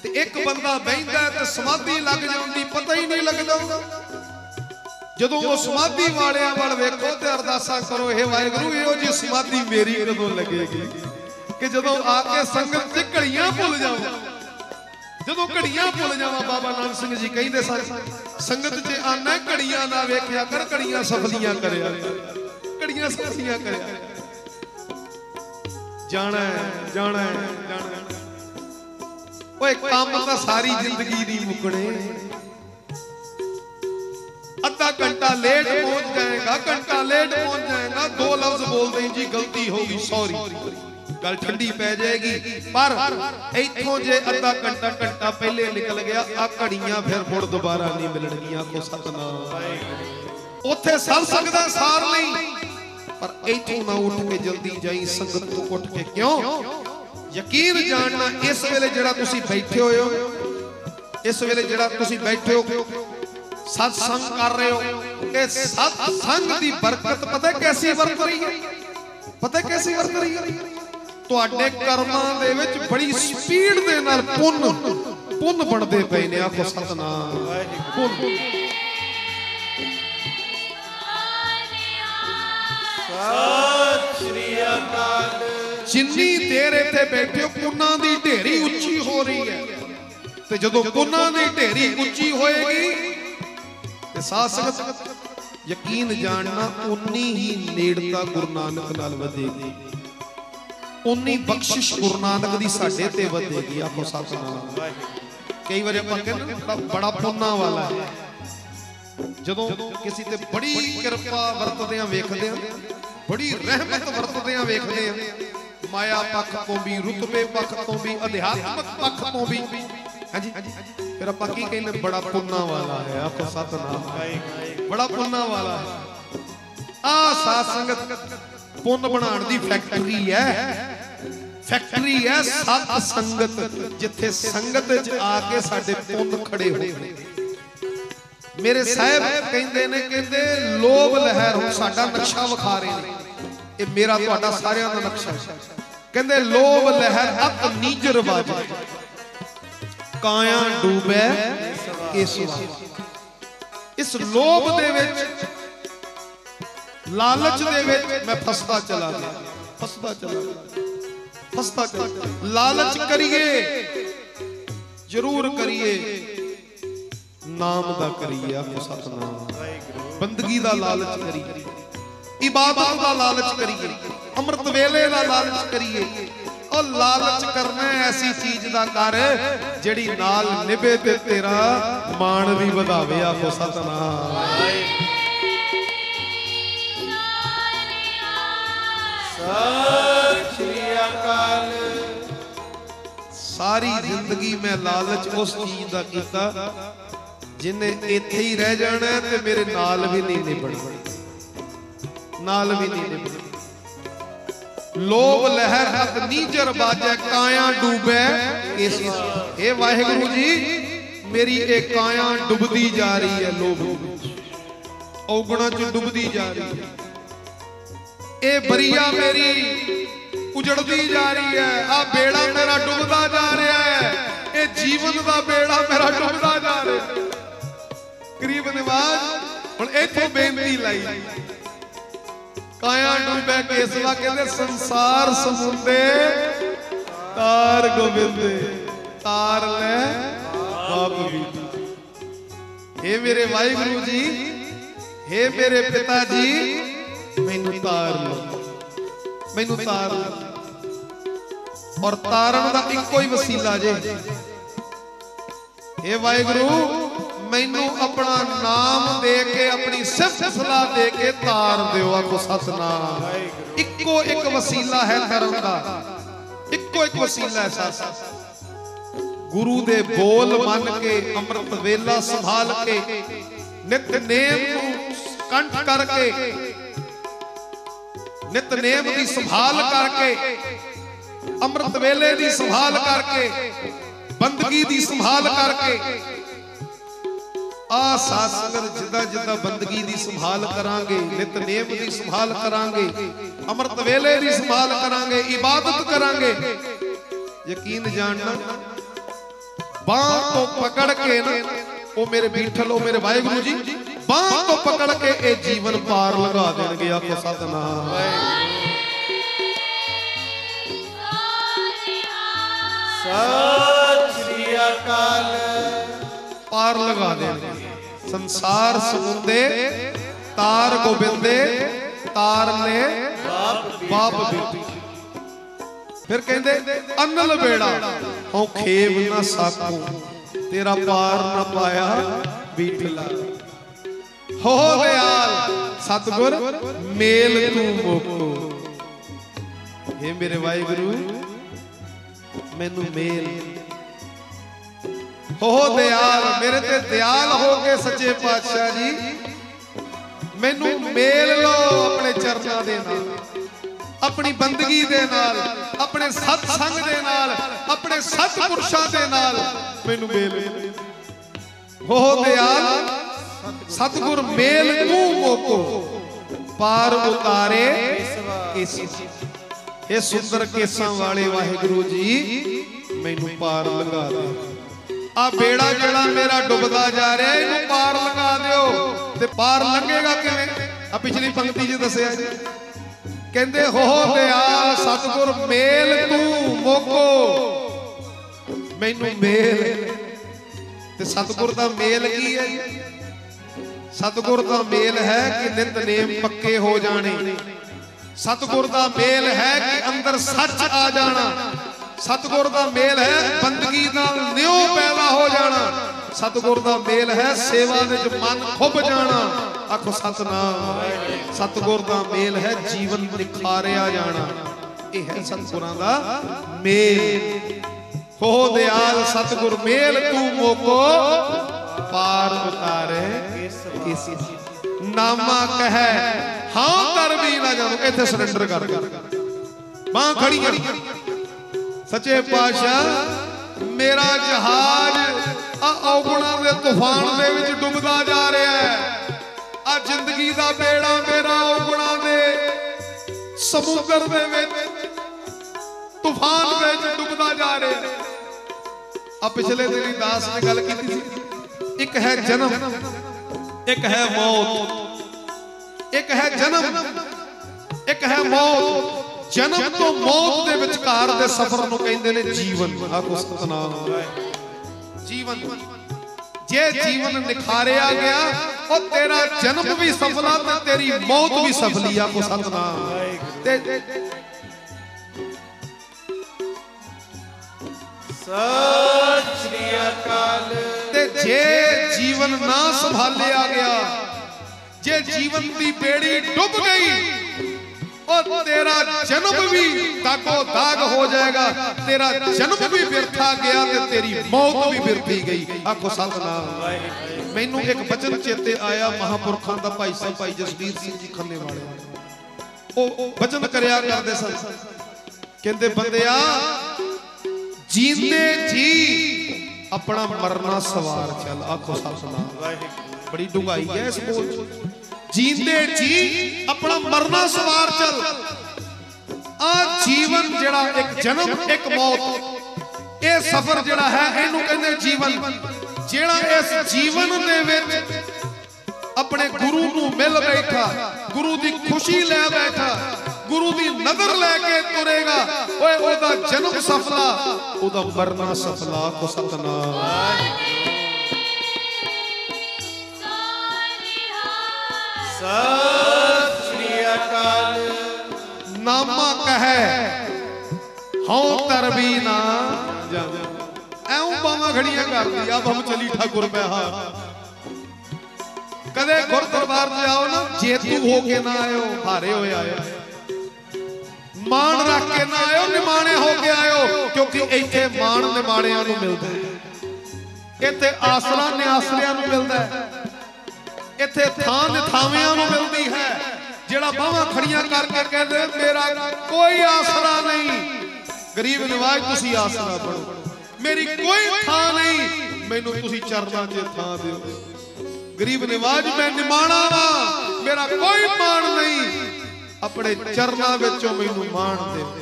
ਤੇ ਇੱਕ ਬੰਦਾ ਬਹਿੰਦਾ ਤੇ ਸਮਾਧੀ ਲੱਗ ਜਾਂਦੀ, ਪਤਾ ਹੀ ਨਹੀਂ ਲੱਗਦਾ। ਜਦੋਂ ਉਹ ਸਮਾਧੀ ਵਾਲਿਆਂ ਵੱਲ ਵੇਖੋ ਤੇ ਅਰਦਾਸਾਂ ਕਰੋ ਇਹ ਵਾਹਿਗੁਰੂ, ਇਹੋ ਜੀ ਸਮਾਧੀ ਮੇਰੀ ਕਦੋਂ ਲੱਗੇਗੀ? ਕਿ ਜਦੋਂ ਆ ਕੇ ਸੰਗਤ 'ਚ ਘੜੀਆਂ ਭੁੱਲ ਜਾਵਾਂ ਜਦੋਂ ਘੜੀਆਂ ਭੁੱਲ ਜਾਵਾਂ, ਬਾਬਾ ਨਾਨਕ ਸਿੰਘ ਜੀ ਕਹਿੰਦੇ ਸਨ, ਸੰਗਤ 'ਚ ਆਨਾ ਘੜੀਆਂ ਨਾ ਵੇਖਿਆ ਕਰ, ਘੜੀਆਂ ਸਫਲੀਆਂ ਕਰਿਆ। ਘੜੀਆਂ ਸਫਲੀਆਂ ਕਰਿਆ। ਜਾਣਾ ਜਾਣਾ ਜਾਣਾ ਓਏ, ਕੰਮ ਤਾਂ ਸਾਰੀ ਜ਼ਿੰਦਗੀ ਦੀ ਮੁਕਣੇ। ਅੱਧਾ ਘੰਟਾ ਲੇਟ ਪਹੁੰਚ ਜਾਏਗਾ, ਘੰਟਾ ਲੇਟ ਪਹੁੰਚ ਜਾਏਗਾ, ਦੋ ਲਫ਼ਜ਼ ਬੋਲਦੇ ਜੀ, ਗਲਤੀ ਹੋ ਗਈ ਸੌਰੀ ਗੱਲ ਠੰਡੀ ਪੈ ਜਾਏਗੀ। ਪਰ ਇੱਥੋਂ ਜੇ ਅੱਧਾ ਘੰਟਾ ਘੰਟਾ ਪਹਿਲੇ ਨਿਕਲ ਗਿਆ ਆ ਘੜੀਆਂ ਫਿਰ ਮੁੜ ਦੁਬਾਰਾ ਨਹੀਂ ਮਿਲਣਗੀਆਂ, ਕੋ ਸਤਨਾਮ। ਉੱਥੇ ਸਭ ਸਕਦਾ ਸਾਰ ਨਹੀਂ ਪਰ ਇੱਥੋਂ ਨਾ ਉੱਠ ਕੇ ਜਲਦੀ ਜਾਈ, ਸੰਗਤ ਤੋਂ ਉੱਠ ਕੇ ਕਿਉਂ? ਯਕੀਨ ਜਾਣਨਾ, ਇਸ ਵੇਲੇ ਜਿਹੜਾ ਤੁਸੀਂ ਬੈਠੇ ਹੋਏ ਹੋ, ਇਸ ਵੇਲੇ ਜਿਹੜਾ ਤੁਸੀਂ ਬੈਠੇ ਹੋ ਸਤ ਸੰਗ ਕਰ ਰਹੇ ਹੋ, ਇਹ ਸਤ ਸੰਗ ਦੀ ਬਰਕਤ ਪਤਾ ਕੈਸੀ ਵਰਤ ਰਹੀ ਹੈ? ਪਤਾ ਕੈਸੀ ਵਰਤ ਰਹੀ ਹੈ? ਤੁਹਾਡੇ ਕਰਮਾਂ ਦੇ ਵਿੱਚ ਬੜੀ ਸਪੀਡ ਦੇ ਨਾਲ ਪੁੰਨ ਪੁੰਨ ਬਣਦੇ ਪਏ ਨੇ, ਆਖੋ ਸਤਨਾਮ। ਪੁੰਨ। ਸ੍ਰੀ ਅਕਾਲ ਜਿੰਨੀ ਦੇਰ ਇੱਥੇ ਬੈਠੇ ਹੋ, ਪੁੰਨਾਂ ਦੀ ਢੇਰੀ ਉੱਚੀ ਹੋ ਰਹੀ ਹੈ। ਤੇ ਜਦੋਂ ਪੁੰਨਾਂ ਦੀ ਢੇਰੀ ਉੱਚੀ ਹੋਏਗੀ, ਤੇ ਸਾਧ ਸੰਗਤ ਯਕੀਨ ਜਾਣਨਾ ਉਨੀ ਹੀ ਨੇੜਤਾ ਗੁਰੂ ਨਾਨਕ ਨਾਲ ਵਧੇਗੀ। ਉਨੀ ਬਖਸ਼ਿਸ਼ ਗੁਰੂ ਨਾਨਕ ਦੀ ਸਾਡੇ ਤੇ ਵਧੇਗੀ ਆਖੋ ਸਤਨਾਮ ਕਈ ਵਾਰੀ ਆਪਾਂ ਕਹਿੰਦੇ ਨਾ, ਬੜਾ ਪੁੰਨਾ ਵਾਲਾ ਹੈ। ਜਦੋਂ ਕਿਸੇ ਤੇ ਬੜੀ ਕਿਰਪਾ ਵਰਤਦਿਆਂ ਵੇਖਦੇ ਆ ਬੜੀ ਰਹਿਮਤ ਵਰਤਦਿਆਂ ਵੇਖਦੇ ਆ ਮਾਇਆ ਪੱਖ ਤੋਂ ਵੀ ਰੁਤਬੇ ਪੱਖ ਤੋਂ ਵੀ ਅਧਿਆਤਮਕ ਪੱਖ ਤੋਂ ਵੀ। ਹਾਂਜੀ। ਫਿਰ ਆਪਾਂ ਕੀ ਕਹਿੰਦੇ ਬੜਾ ਪੁੰਨਾ ਵਾਲਾ ਹੈ ਆਖੋ ਸਤਨਾਮ ਬੜਾ ਪੁੰਨਾ ਵਾਲਾ ਹੈ। ਆ ਸਾਧ ਸੰਗਤ ਪੁੰਨ ਬਣਾਉਣ ਦੀ ਫੈਕਟਰੀ ਹੈ। ਫੈਕਟਰੀ ਹੈ, ਸਤ ਸੰਗਤ, ਜਿੱਥੇ ਸੰਗਤ 'ਚ ਆ ਕੇ ਸਾਡੇ ਪੁੰਨ ਖੜੇ ਹੋਏ ਨੇ ਮੇਰੇ ਸਾਹਿਬ ਕਹਿੰਦੇ ਨੇ, ਕਹਿੰਦੇ ਲੋਭ ਲਹਿਰ ਹੁਣ ਸਾਡਾ ਨਕਸ਼ਾ ਵਿਖਾ ਰਹੇ ਨੇ। ਇਹ ਮੇਰਾ ਤੁਹਾਡਾ ਸਾਰਿਆਂ ਦਾ ਨਕਸ਼ਾ ਹੈ। ਕਹਿੰਦੇ ਲੋਭ ਲਹਿਰ ਅਤ ਨੀਜਰ ਵਾਜੇ। ਕਾਇਆ ਡੂਬੈ ਇਸ ਇਸ ਲੋਭ ਦੇ ਵਿੱਚ, ਲਾਲਚ ਦੇ ਵਿੱਚ ਮੈਂ ਫਸਦਾ ਚਲਾ ਗਿਆ। ਫਸਦਾ ਚਲਾ ਗਿਆ। ਫਸਦਾ ਚਲਾ ਲਾਲਚ ਕਰੀਏ, ਜ਼ਰੂਰ ਕਰੀਏ। ਨਾਮ ਦਾ ਕਰੀਏ ਆਖੋ ਸਤਨਾਮ। ਬੰਦਗੀ ਦਾ ਲਾਲਚ ਕਰੀਏ। ਇਬਾਦਤ ਦਾ ਲਾਲਚ ਕਰੀਏ। ਅੰਮ੍ਰਿਤ ਵੇਲੇ ਦਾ ਲਾਲਚ ਕਰੀਏ। ਉਹ ਲਾਲਚ ਕਰਨਾ ਐਸੀ ਚੀਜ਼ ਦਾ ਕਰ, ਜਿਹੜੀ ਨਾਲ ਨਿਭੇ ਤੇ ਤੇਰਾ ਮਾਣ ਵੀ ਵਧਾਵੇ ਆਖੋ ਸਤਨਾਮ। ਸਤਿ ਸ੍ਰੀ ਅਕਾਲ। ਸਾਰੀ ਜ਼ਿੰਦਗੀ ਮੈਂ ਲਾਲਚ ਉਸ ਚੀਜ਼ ਦਾ ਕੀਤਾ, ਜਿਨੇ ਇੱਥੇ ਹੀ ਰਹਿ ਜਾਣਾ ਤੇ ਮੇਰੇ ਨਾਲ ਵੀ ਨਹੀਂ ਨਿਭਣਾ। ਨਾਲ ਵੀ ਨਹੀਂ ਨਿਭਣਾ। ਲੋਭ ਲਹਿਰ ਹੱਥ ਨੀਜਰ ਬਾਜੈ ਕਾਇਆ ਡੂਬੈ ਇਸ ਇਹ ਵਾਹਿਗੁਰੂ ਜੀ, ਮੇਰੀ ਇਹ ਕਾਇਆ ਡੁੱਬਦੀ ਜਾ ਰਹੀ ਹੈ ਲੋਭ ਔਗਣਾ ਚ ਡੁੱਬਦੀ ਜਾ ਰਹੀ ਹੈ। ਇਹ ਬਰੀਆ ਮੇਰੀ ਉਜੜਦੀ ਜਾ ਰਹੀ ਹੈ। ਆ ਬੇੜਾ ਮੇਰਾ ਡੁੱਬਦਾ ਜਾ ਰਿਹਾ ਹੈ। ਇਹ ਜੀਵਨ ਦਾ ਬੇੜਾ ਮੇਰਾ ਡੁੱਬਦਾ ਜਾ ਰਿਹਾ ਹੈ। ਨਿਵਾਜ, ਹੁਣ ਇੱਥੋਂ ਬੇਨਤੀ ਲਈ। ਕਾਇਆ ਡੁੱਬੇ ਕੇਸਵਾ ਕਹਿੰਦੇ ਸੰਸਾਰ ਸਮੁੰਦੇ, ਤਾਰ ਗੋਬਿੰਦੇ, ਤਾਰ ਲੈ ਬਾਪ ਵੀ। ਇਹ ਮੇਰੇ ਵਾਹਿਗੁਰੂ ਜੀ हे ਮੇਰੇ ਪਿਤਾ ਜੀ ਮੈਨੂੰ ਤਾਰ ਲਓ ਮੈਨੂੰ ਤਾਰ ਲਓ ਔਰ ਤਾਰਨ ਦਾ ਇੱਕੋ ਹੀ ਵਸੀਲਾ ਜੇ। हे ਵਾਹਿਗੁਰੂ, ਮੈਨੂੰ ਆਪਣਾ ਨਾਮ ਦੇ ਕੇ, ਆਪਣੀ ਸਿਫਤ ਸਲਾਹ ਦੇ ਕੇ ਤਾਰ ਦਿਓ ਆਖੋ ਸਤਨਾਮ। ਇੱਕੋ ਇੱਕ ਵਸੀਲਾ ਹੈ ਧਰਮ ਦਾ। ਇੱਕੋ ਇੱਕ ਵਸੀਲਾ ਹੈ ਸਾਥ ਗੁਰੂ ਦੇ ਬੋਲ ਮੰਨ ਕੇ, ਅੰਮ੍ਰਿਤ ਵੇਲਾ ਸੰਭਾਲ ਕੇ ਨਿਤਨੇਮ ਨੂੰ ਕੰਠ ਕਰਕੇ ਨਿਤਨੇਮ ਦੀ ਸੰਭਾਲ ਕਰਕੇ, ਅੰਮ੍ਰਿਤ ਵੇਲੇ ਦੀ ਸੰਭਾਲ ਕਰਕੇ, ਬੰਦਗੀ ਦੀ ਸੰਭਾਲ ਕਰਕੇ ਆ ਸਾਸੰਗਤ ਜਿੱਦਾਂ ਜਿੱਦਾਂ ਬੰਦਗੀ ਦੀ ਸੰਭਾਲ ਕਰਾਂਗੇ ਨਿਤਨੇਮ ਦੀ ਸੰਭਾਲ ਕਰਾਂਗੇ, ਅੰਮ੍ਰਿਤ ਵੇਲੇ ਦੀ ਸੰਭਾਲ ਕਰਾਂਗੇ, ਇਬਾਦਤ ਕਰਾਂਗੇ। ਯਕੀਨ ਜਾਣਨਾ, ਬਾਹ ਤੋਂ ਪਕੜ ਕੇ ਨਾ, ਉਹ ਮੇਰੇ ਬੀਠਲ, ਉਹ ਮੇਰੇ ਵਾਹਿਗੁਰੂ ਜੀ ਬਾਹ ਤੋਂ ਪਕੜ ਕੇ ਇਹ ਜੀਵਨ ਪਾਰ ਲਗਾ ਦੇਣਗੇ ਆਖੋ ਸਤਨਾਮ। ਸਤਿ ਸ੍ਰੀ ਅਕਾਲ। ਪਾਰ ਲਗਾ ਦੇਣਗੇ। ਸੰਸਾਰ ਸਮੁੰਦੇ ਤਾਰ ਗੋਬਿੰਦੇ ਤਾਰ ਲੈ ਬਾਪ ਬੇਟੀ ਫਿਰ ਕਹਿੰਦੇ ਅਨਲ ਬੇੜਾ ਹਉ ਖੇਬ ਨਾ ਸਾਕੂ ਤੇਰਾ ਪਾਰ ਨਾ ਪਾਇਆ ਬੀਠਲਾ ਹੋ ਦਿਆਲ ਸਤਗੁਰ ਮੇਲ ਤੂੰ ਮੋਕੋ। ਇਹ ਮੇਰੇ ਵਾਹਿਗੁਰੂ ਮੈਨੂੰ ਮੇਲ। ਹੋ ਦਿਆਲ ਮੇਰੇ ਤੇ ਦਿਆਲ ਹੋ ਕੇ ਸੱਚੇ ਪਾਤਸ਼ਾਹ ਜੀ। ਮੈਨੂੰ ਮੇਲ ਲਓ ਆਪਣੇ ਚਰਨਾਂ ਦੇ ਨਾਲ। ਆਪਣੀ ਬੰਦਗੀ ਦੇ ਨਾਲ ਆਪਣੇ ਸਤ ਸੰਗ ਦੇ ਨਾਲ ਆਪਣੇ ਸਤ ਪੁਰਸ਼ਾਂ ਦੇ ਨਾਲ। ਮੈਨੂੰ ਮੇਲ ਹੋ ਦਿਆਲ ਸਤਗੁਰ ਮੇਲ ਤੂੰ ਮੋਕੋ, ਪਾਰ ਉਤਾਰੇ ਇਸ ਇਹ ਸੁੰਦਰ ਕੇਸਾਂ ਵਾਲੇ ਵਾਹਿਗੁਰੂ ਜੀ ਮੈਨੂੰ ਪਾਰ ਲਗਾ ਦੇ। ਆ ਬੇੜਾ ਜਿਹੜਾ ਮੇਰਾ ਡੁੱਬਦਾ ਜਾ ਰਿਹਾ, ਇਹਨੂੰ ਪਾਰ ਲਗਾ ਦਿਓ। ਤੇ ਪਾਰ ਲੰਘੇਗਾ ਕਿਵੇਂ? ਆ ਪਿਛਲੀ ਪੰਕਤੀ 'ਚ ਦੱਸਿਆ ਕਹਿੰਦੇ, ਹੋ ਦਿਆਲ ਸਤਗੁਰ ਮੇਲ ਤੂੰ ਮੋਕੋ। ਮੈਨੂੰ ਮੇਲ। ਤੇ ਸਤਗੁਰ ਦਾ ਮੇਲ ਕੀ ਹੈ ਸਤਗੁਰ ਦਾ ਮੇਲ ਹੈ ਕਿ ਨਿਤਨੇਮ ਪੱਕੇ ਹੋ ਜਾਣੇ। ਸਤਗੁਰ ਦਾ ਮੇਲ ਹੈ ਕਿ ਅੰਦਰ ਸੱਚ ਆ ਜਾਣਾ। ਸਤਗੁਰ ਦਾ ਮੇਲ ਹੈ ਬੰਦਗੀ ਨਾਲ ਨਿਉ ਪੈਦਾ ਹੋ ਜਾਣਾ। ਸਤਗੁਰ ਦਾ ਮੇਲ ਹੈ ਸੇਵਾ ਵਿੱਚ ਮਨ ਖੁੱਭ ਜਾਣਾ। ਆਖੋ ਸਤਨਾਮ। ਸਤਗੁਰ ਦਾ ਮੇਲ ਹੈ ਜੀਵਨ ਨਿਖਾਰਿਆ ਜਾਣਾ। ਇਹ ਹੈ ਸਤਗੁਰਾਂ ਦਾ ਮੇਲ। ਹੋ ਦਿਆਲ ਸਤਗੁਰ ਮੇਲ, ਤੂੰ ਮੋਕੋ ਪਾਰ ਉਤਾਰੇ ਇਸ ਨਾਮਾ ਕਹੈ ਹਾਂ ਕਰ ਵੀ ਨਾ ਜਾਣੋ ਇੱਥੇ ਸਰੈਂਡਰ ਕਰ ਬਾਹ ਖੜੀ ਕਰ ਸੱਚੇ ਪਾਤਸ਼ਾਹ ਮੇਰਾ ਜਹਾਜ਼ ਆ ਔਗਣਾ ਦੇ ਤੂਫਾਨ ਦੇ ਵਿੱਚ ਡੁੱਬਦਾ ਜਾ ਰਿਹਾ ਹੈ ਆ ਜ਼ਿੰਦਗੀ ਦਾ ਬੇੜਾ ਮੇਰਾ ਔਗਣਾ ਦੇ ਸਮੁੰਦਰ ਦੇ ਵਿੱਚ ਤੂਫਾਨ ਵਿੱਚ ਡੁੱਬਦਾ ਜਾ ਰਿਹਾ ਹੈ ਆ ਪਿਛਲੇ ਦਿਨੀ ਦਾਸ ਨੇ ਗੱਲ ਕੀਤੀ ਸੀ ਇੱਕ ਹੈ ਜਨਮ, ਇੱਕ ਹੈ ਮੌਤ। ਇੱਕ ਹੈ ਜਨਮ, ਇੱਕ ਹੈ ਮੌਤ। ਜਨਮ ਤੋਂ ਮੌਤ ਦੇ ਵਿਚਕਾਰ ਦੇ ਸਫ਼ਰ ਨੂੰ ਕਹਿੰਦੇ ਨੇ ਜੀਵਨ। ਆਖੋ ਸਤਨਾਮ। ਜੀਵਨ। ਜੇ ਜੀਵਨ ਨਿਖਾਰਿਆ ਗਿਆ, ਉਹ ਤੇਰਾ ਜਨਮ ਵੀ ਸਫਲਾ ਤੇ ਤੇਰੀ ਮੌਤ ਵੀ ਸਫਲੀ। ਆਖੋ ਸਤਨਾਮ। ਤੇ ਸਤਿ ਸ੍ਰੀ ਅਕਾਲ ਤੇ ਜੇ ਜੀਵਨ ਨਾ ਸੰਭਾਲਿਆ ਗਿਆ, ਜੇ ਜੀਵਨ ਦੀ ਬੇੜੀ ਡੁੱਬ ਗਈ, ਉਹ ਤੇਰਾ ਜਨਮ ਵੀ ਦਾਗੋ ਦਾਗ ਹੋ ਜਾਏਗਾ, ਤੇਰਾ ਜਨਮ ਵੀ ਬਿਰਥਾ ਗਿਆ ਤੇ ਤੇਰੀ ਮੌਤ ਵੀ ਬਿਰਥੀ ਗਈ। ਆਖੋ ਸਤਨਾਮ। ਮੈਨੂੰ ਇੱਕ ਬਚਨ ਚੇਤੇ ਆਇਆ, ਮਹਾਪੁਰਖਾਂ ਦਾ ਭਾਈ ਸਾਹਿਬ, ਭਾਈ ਜਸਵੀਰ ਸਿੰਘ ਜੀ ਖੰਨੇ ਵਾਲੇ। ਉਹ ਬਚਨ ਕਰਿਆ ਕਰਦੇ ਸਨ। ਕਹਿੰਦੇ, ਬੰਦਿਆ ਜੀਂਦੇ ਜੀ ਆਪਣਾ ਮਰਨਾ ਸਵਾਰ ਚੱਲ। ਆਖੋ ਸਤਨਾਮ ਬੜੀ ਡੁੰਗਾਈ ਹੈ ਇਸ ਬੋਲ 'ਚ। ਜੀਂਦੇ ਜੀ ਆਪਣਾ ਮਰਨਾ ਸਵਾਰ ਚੱਲ। ਆ ਜੀਵਨ ਜਿਹੜਾ ਇੱਕ ਜਨਮ ਇੱਕ ਮੌਤ। ਇਹ ਸਫ਼ਰ ਜਿਹੜਾ ਹੈ ਇਹਨੂੰ ਕਹਿੰਦੇ ਜੀਵਨ। ਜਿਹੜਾ ਇਸ ਜੀਵਨ ਦੇ ਵਿੱਚ ਆਪਣੇ ਗੁਰੂ ਨੂੰ ਮਿਲ ਬੈਠਾ ਗੁਰੂ ਦੀ ਖੁਸ਼ੀ ਲੈ ਬੈਠਾ ਗੁਰੂ ਦੀ ਨਜ਼ਰ ਲੈ ਕੇ ਤੁਰੇਗਾ। ਓਏ, ਉਹਦਾ ਜਨਮ ਸਫਲਾ, ਉਹਦਾ ਮਰਨਾ ਸਫਲਾ ਕੋ ਸਤਨਾਮ ਸਤਿ ਸ੍ਰੀ ਅਕਾਲ ਨਾਮਾ ਕਹੈ, ਹਉ ਤਰਬੀ ਨਾ। ਐਉਂ ਬਾਵਾਂ ਖੜੀਆਂ ਕਰਦੀ ਆ ਬਮ ਚਲੀ ਠਾਕੁਰ ਪਿਆ ਕਦੇ ਗੁਰ ਦਰਬਾਰ 'ਚ ਆਓ ਨਾ, ਜੇਤੂ ਹੋ ਕੇ ਨਾ ਆਇਓ ਹਾਰੇ ਹੋਏ ਆਇਓ ਮਾਣ ਰੱਖ ਕੇ ਨਾ ਆਇਓ, ਨਿਮਾਣੇ ਹੋ ਕੇ ਆਇਓ, ਕਿਉਂਕਿ ਇੱਥੇ ਮਾਣ ਨਿਮਾਣਿਆਂ ਨੂੰ ਮਿਲਦਾ ਹੈ। ਇੱਥੇ ਆਸਰਾ ਨਿਆਸਰਿਆਂ ਨੂੰ ਮਿਲਦਾ ਹੈ। ਇੱਥੇ ਥਾਂ ਨਿਥਾਵਿਆਂ ਨੂੰ ਮਿਲਦੀ ਹੈ। ਜਿਹੜਾ ਬਾਹਾਂ ਖੜੀਆਂ ਕਰਕੇ ਕਹਿੰਦੇ, ਮੇਰਾ ਕੋਈ ਆਸਰਾ ਨਹੀਂ। ਗਰੀਬ ਨਿਵਾਜ, ਤੁਸੀਂ ਆਸਰਾ ਬਣੋ। ਮੇਰੀ ਕੋਈ ਥਾਂ ਨਹੀਂ। ਮੈਨੂੰ ਤੁਸੀਂ ਚਰਨਾਂ 'ਚ ਥਾਂ ਦਿਓ। ਗਰੀਬ ਨਿਵਾਜ, ਮੈਂ ਨਿਮਾਣਾ ਵਾਂ। ਮੇਰਾ ਕੋਈ ਮਾਣ ਨਹੀਂ। ਆਪਣੇ ਚਰਨਾਂ ਵਿੱਚੋਂ ਮੈਨੂੰ ਮਾਣ ਦਿਓ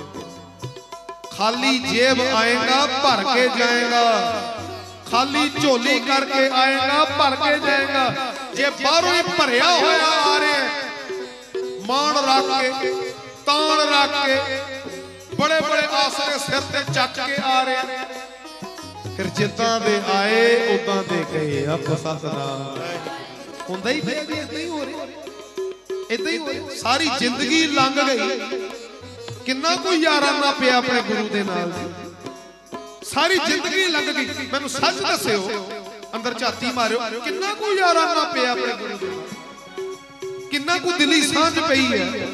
ਖਾਲੀ ਜੇਬ ਆਏਗਾ, ਭਰ ਕੇ ਜਾਏਗਾ। ਖਾਲੀ ਝੋਲੀ ਕਰਕੇ ਆਏਗਾ, ਭਰ ਕੇ ਜਾਏਗਾ। ਜੇ ਬਾਹਰੋਂ ਹੀ ਭਰਿਆ ਹੋਇਆ ਆ ਰਿਹਾ ਮਾਣ ਰੱਖ ਕੇ, ਤਾਣ ਰੱਖ ਕੇ, ਬੜੇ ਬੜੇ ਆਸਰੇ ਸਿਰ ਤੇ ਚੱਕ ਕੇ ਆ ਰਿਹਾ ਫਿਰ ਜਿੱਦਾਂ ਦੇ ਆਏ, ਉਦਾਂ ਦੇ ਗਏ। ਆ ਸਤਨਾਮ। ਹੁੰਦਾ ਹੀ ਫਿਰ ਵੀ ਹੋ ਰਿਹਾ। ਇਦਾਂ ਹੀ ਸਾਰੀ ਜ਼ਿੰਦਗੀ ਲੰਘ ਗਈ। ਕਿੰਨਾ ਕੋਈ ਯਾਰਾਨਾ ਪਿਆ ਆਪਣੇ ਗੁਰੂ ਦੇ ਨਾਲ? ਸਾਰੀ ਜ਼ਿੰਦਗੀ ਲੰਘ ਗਈ। ਮੈਨੂੰ ਸੱਚ ਦੱਸਿਓ, ਅੰਦਰ ਝਾਤੀ ਮਾਰਿਓ, ਕਿੰਨਾ ਕੁ ਯਾਰਾਨਾ ਪਿਆ ਆਪਣੇ ਗੁਰੂ ਦੇ ਨਾਲ? ਕਿੰਨਾ ਕੁ ਦਿਲੀ ਸਾਂਝ ਪਈ ਹੈ?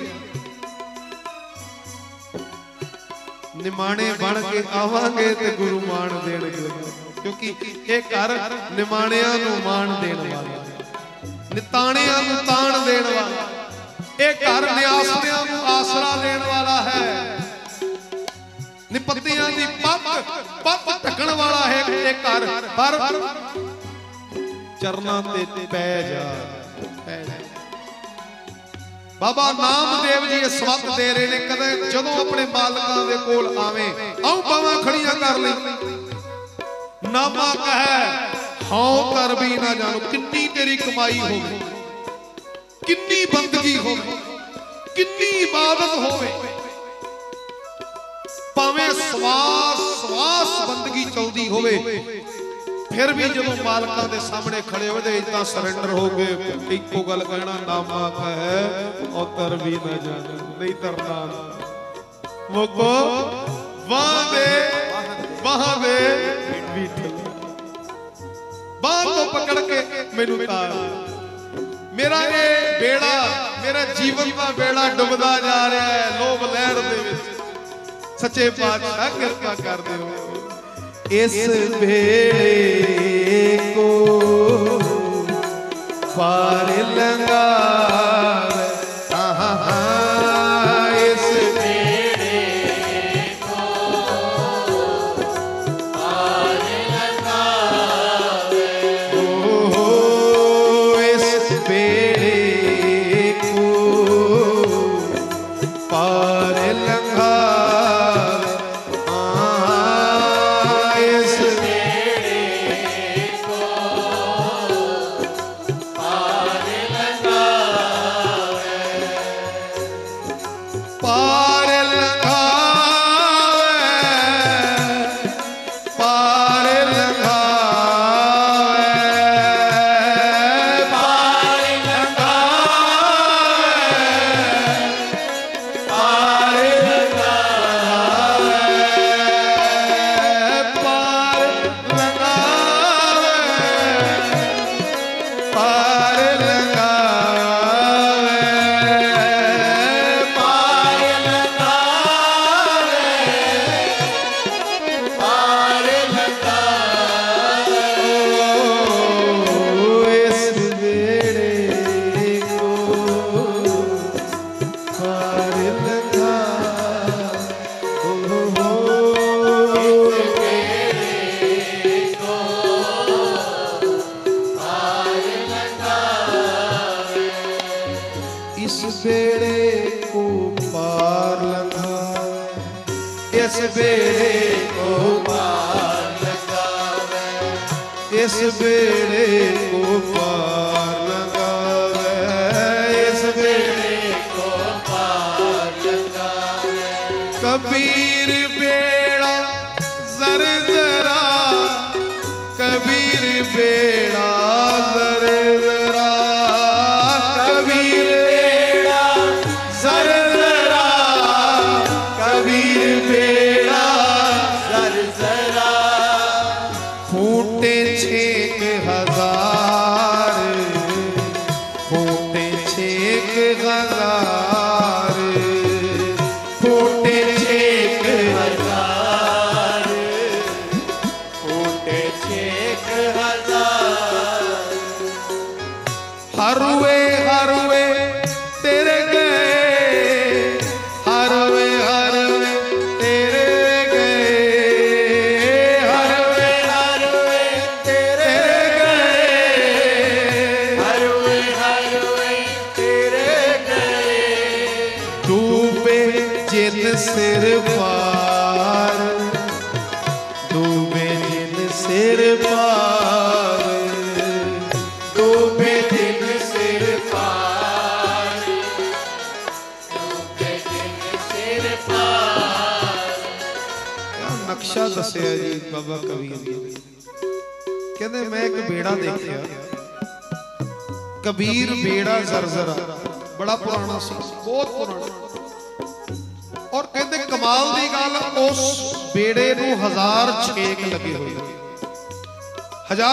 ਨਿਮਾਣੇ ਬਣ ਕੇ ਆਵਾਂਗੇ ਤੇ ਗੁਰੂ ਮਾਣ ਦੇਣਗੇ ਕਿਉਂਕਿ ਇਹ ਘਰ ਨਿਮਾਣਿਆਂ ਨੂੰ ਮਾਣ ਦੇਣ ਵਾਲਾ ਨਿਤਾਣਿਆਂ ਨੂੰ ਤਾਣ ਦੇਣ ਵਾਲਾ ਇਹ ਘਰ ਨਿਆਸਰਿਆਂ ਨੂੰ ਆਸਰਾ ਦੇਣ ਵਾਲਾ ਹੈ। ਨਿਪੱਤਿਆਂ ਦੀ ਪੱਪ ਪੱਪ ਢੱਕਣ ਵਾਲਾ ਹੈ ਇਹ ਘਰ। ਪਰ ਚਰਨਾਂ ਤੇ ਪੈ ਜਾ। ਪੈ ਜਾ ਬਾਬਾ ਨਾਮਦੇਵ ਜੀ ਇਸ ਵਕਤ ਦੇ ਰਹੇ ਨੇ, ਕਦੇ ਜਦੋਂ ਆਪਣੇ ਮਾਲਕਾਂ ਦੇ ਕੋਲ ਆਵੇਂ, ਆਉ ਪਾਵਾਂ ਖੜੀਆਂ ਕਰ ਲਈ ਨਾਮਾ ਕਹੈ, ਹਉ ਕਰ ਵੀ ਨਾ ਜਾਣੋ, ਕਿੰਨੀ ਤੇਰੀ ਕਮਾਈ ਹੋਵੇ। ਕਿੰਨੀ ਬੰਦਗੀ ਹੋਵੇ ਕਿੰਨੀ ਇਬਾਦਤ ਹੋਵੇ। ਭਾਵੇਂ ਸਵਾਸ ਸਵਾਸ ਬੰਦਗੀ ਚਲਦੀ ਹੋਵੇ ਫਿਰ ਵੀ ਜਦੋਂ ਮਾਲਕਾਂ ਦੇ ਸਾਹਮਣੇ ਖੜੇ ਹੋਵੇ ਇਦਾਂ ਸਰੈਂਡਰ ਹੋ ਗਏ ਇੱਕੋ ਗੱਲ ਕਹਿਣਾ ਨਾਮਾ ਕਹੈ ਉਤਰ ਵੀ ਨਾ ਜਾਣ ਨਹੀਂ ਤਰਨਾ। ਮੁਕੋ ਵਾਹ ਦੇ ਵਾਹ ਦੇ ਬਾਹ ਤੋਂ ਪਕੜ ਕੇ ਮੈਨੂੰ ਤਾਰ। ਮੇਰਾ ਇਹ ਬੇੜਾ ਮੇਰਾ ਜੀਵਨ ਦਾ ਬੇੜਾ ਡੁੱਬਦਾ ਜਾ ਰਿਹਾ ਹੈ। ਲੋਭ ਲਹਿਰ ਦੇ ਵਿੱਚ। ਸੱਚੇ ਪਾਤਸ਼ਾਹ ਕਿਰਪਾ ਕਰ ਦਿਓ ਇਸ ਬੇੜੇ ਕੋ ਪਾਰ ਲੰਗਾਰ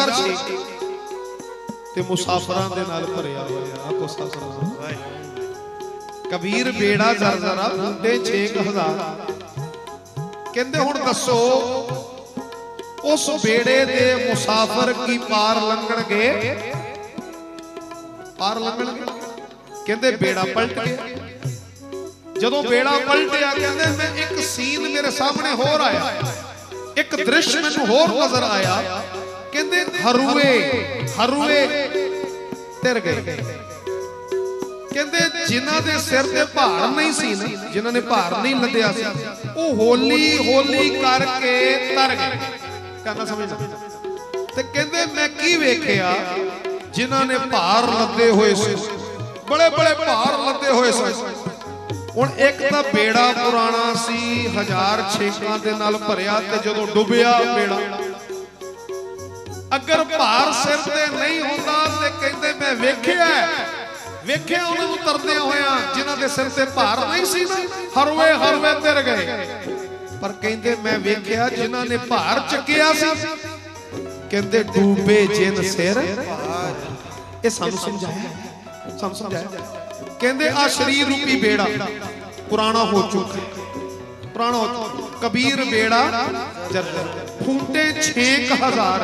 ਹਜ਼ਾਰ ਛੇਕ ਤੇ ਮੁਸਾਫਰਾਂ ਦੇ ਨਾਲ ਭਰਿਆ ਹੋਇਆ। ਆਖੋ ਸਾਸਰਾ ਕਬੀਰ ਬੇੜਾ ਜ਼ਰਜ਼ਰਾ ਬੁੱਢੇ ਛੇਕ ਹਜ਼ਾਰ। ਕਹਿੰਦੇ ਹੁਣ ਦੱਸੋ ਉਸ ਬੇੜੇ ਦੇ ਮੁਸਾਫਰ ਕੀ ਪਾਰ ਲੰਘਣਗੇ? ਪਾਰ ਲੰਘਣਗੇ। ਕਹਿੰਦੇ ਬੇੜਾ ਪਲਟ ਗਿਆ। ਜਦੋਂ ਬੇੜਾ ਪਲਟਿਆ ਕਹਿੰਦੇ ਮੈਂ ਇੱਕ ਸੀਨ ਮੇਰੇ ਸਾਹਮਣੇ ਹੋਰ ਆਇਆ। ਇੱਕ ਦ੍ਰਿਸ਼ ਮੈਨੂੰ ਹੋਰ ਨਜ਼ਰ ਆਇਆ। ਕਹਿੰਦੇ ਹਰੂਏ ਹਰੂਏ। ਤਰ ਗਏ। ਕਹਿੰਦੇ ਜਿਨ੍ਹਾਂ ਦੇ ਸਿਰ ਤੇ ਭਾਰ ਨਹੀਂ ਸੀ ਨਾ ਜਿਨ੍ਹਾਂ ਨੇ ਭਾਰ ਨਹੀਂ ਲੱਦਿਆ ਸੀ ਉਹ ਹੋਲੀ ਹੋਲੀ ਕਰਕੇ ਤਰ ਗਏ। ਕਹਿੰਦਾ ਸਮਝਦਾ ਤੇ ਕਹਿੰਦੇ ਮੈਂ ਕੀ ਵੇਖਿਆ? ਜਿਨ੍ਹਾਂ ਨੇ ਭਾਰ ਲੱਦੇ ਹੋਏ ਸੀ। ਬੜੇ ਬੜੇ ਭਾਰ ਲੱਦੇ ਹੋਏ ਸੀ। ਹੁਣ ਇੱਕ ਤਾਂ ਬੇੜਾ ਪੁਰਾਣਾ ਸੀ ਹਜ਼ਾਰ ਛੇਕਾਂ ਦੇ ਨਾਲ ਭਰਿਆ ਤੇ ਜਦੋਂ ਡੁੱਬਿਆ ਬੇੜਾ। ਅਗਰ ਭਾਰ ਸਿਰ ਤੇ ਨਹੀਂ ਹੁੰਦਾ ਤੇ ਕਹਿੰਦੇ ਮੈਂ ਵੇਖਿਆ ਵੇਖਿਆ ਉਹਨਾਂ ਨੂੰ ਤਰਦਿਆਂ ਹੋਇਆਂ ਜਿਨ੍ਹਾਂ ਦੇ ਸਿਰ ਤੇ ਭਾਰ ਨਹੀਂ ਸੀ ਨਾ। ਹਰਵੇ ਹਰਵੇ ਤੇਰ ਗਏ। ਪਰ ਕਹਿੰਦੇ ਮੈਂ ਵੇਖਿਆ ਜਿਨ੍ਹਾਂ ਨੇ ਭਾਰ ਚੱਕਿਆ ਸੀ। ਕਹਿੰਦੇ ਡੂਬੇ ਜਿਨ ਸਿਰ। ਇਹ ਸਾਨੂੰ ਸਮਝਾਇਆ। ਸਾਨੂੰ ਸਮਝਾਇਆ। ਕਹਿੰਦੇ ਆ ਸ਼ਰੀਰ ਰੂਪੀ ਬੇੜਾ। ਪੁਰਾਣਾ ਹੋ ਚੁੱਕਾ। ਪੁਰਾਣਾ ਕਬੀਰ ਬੇੜਾ ਜਰਜਰ ਫੂਟੇ 6000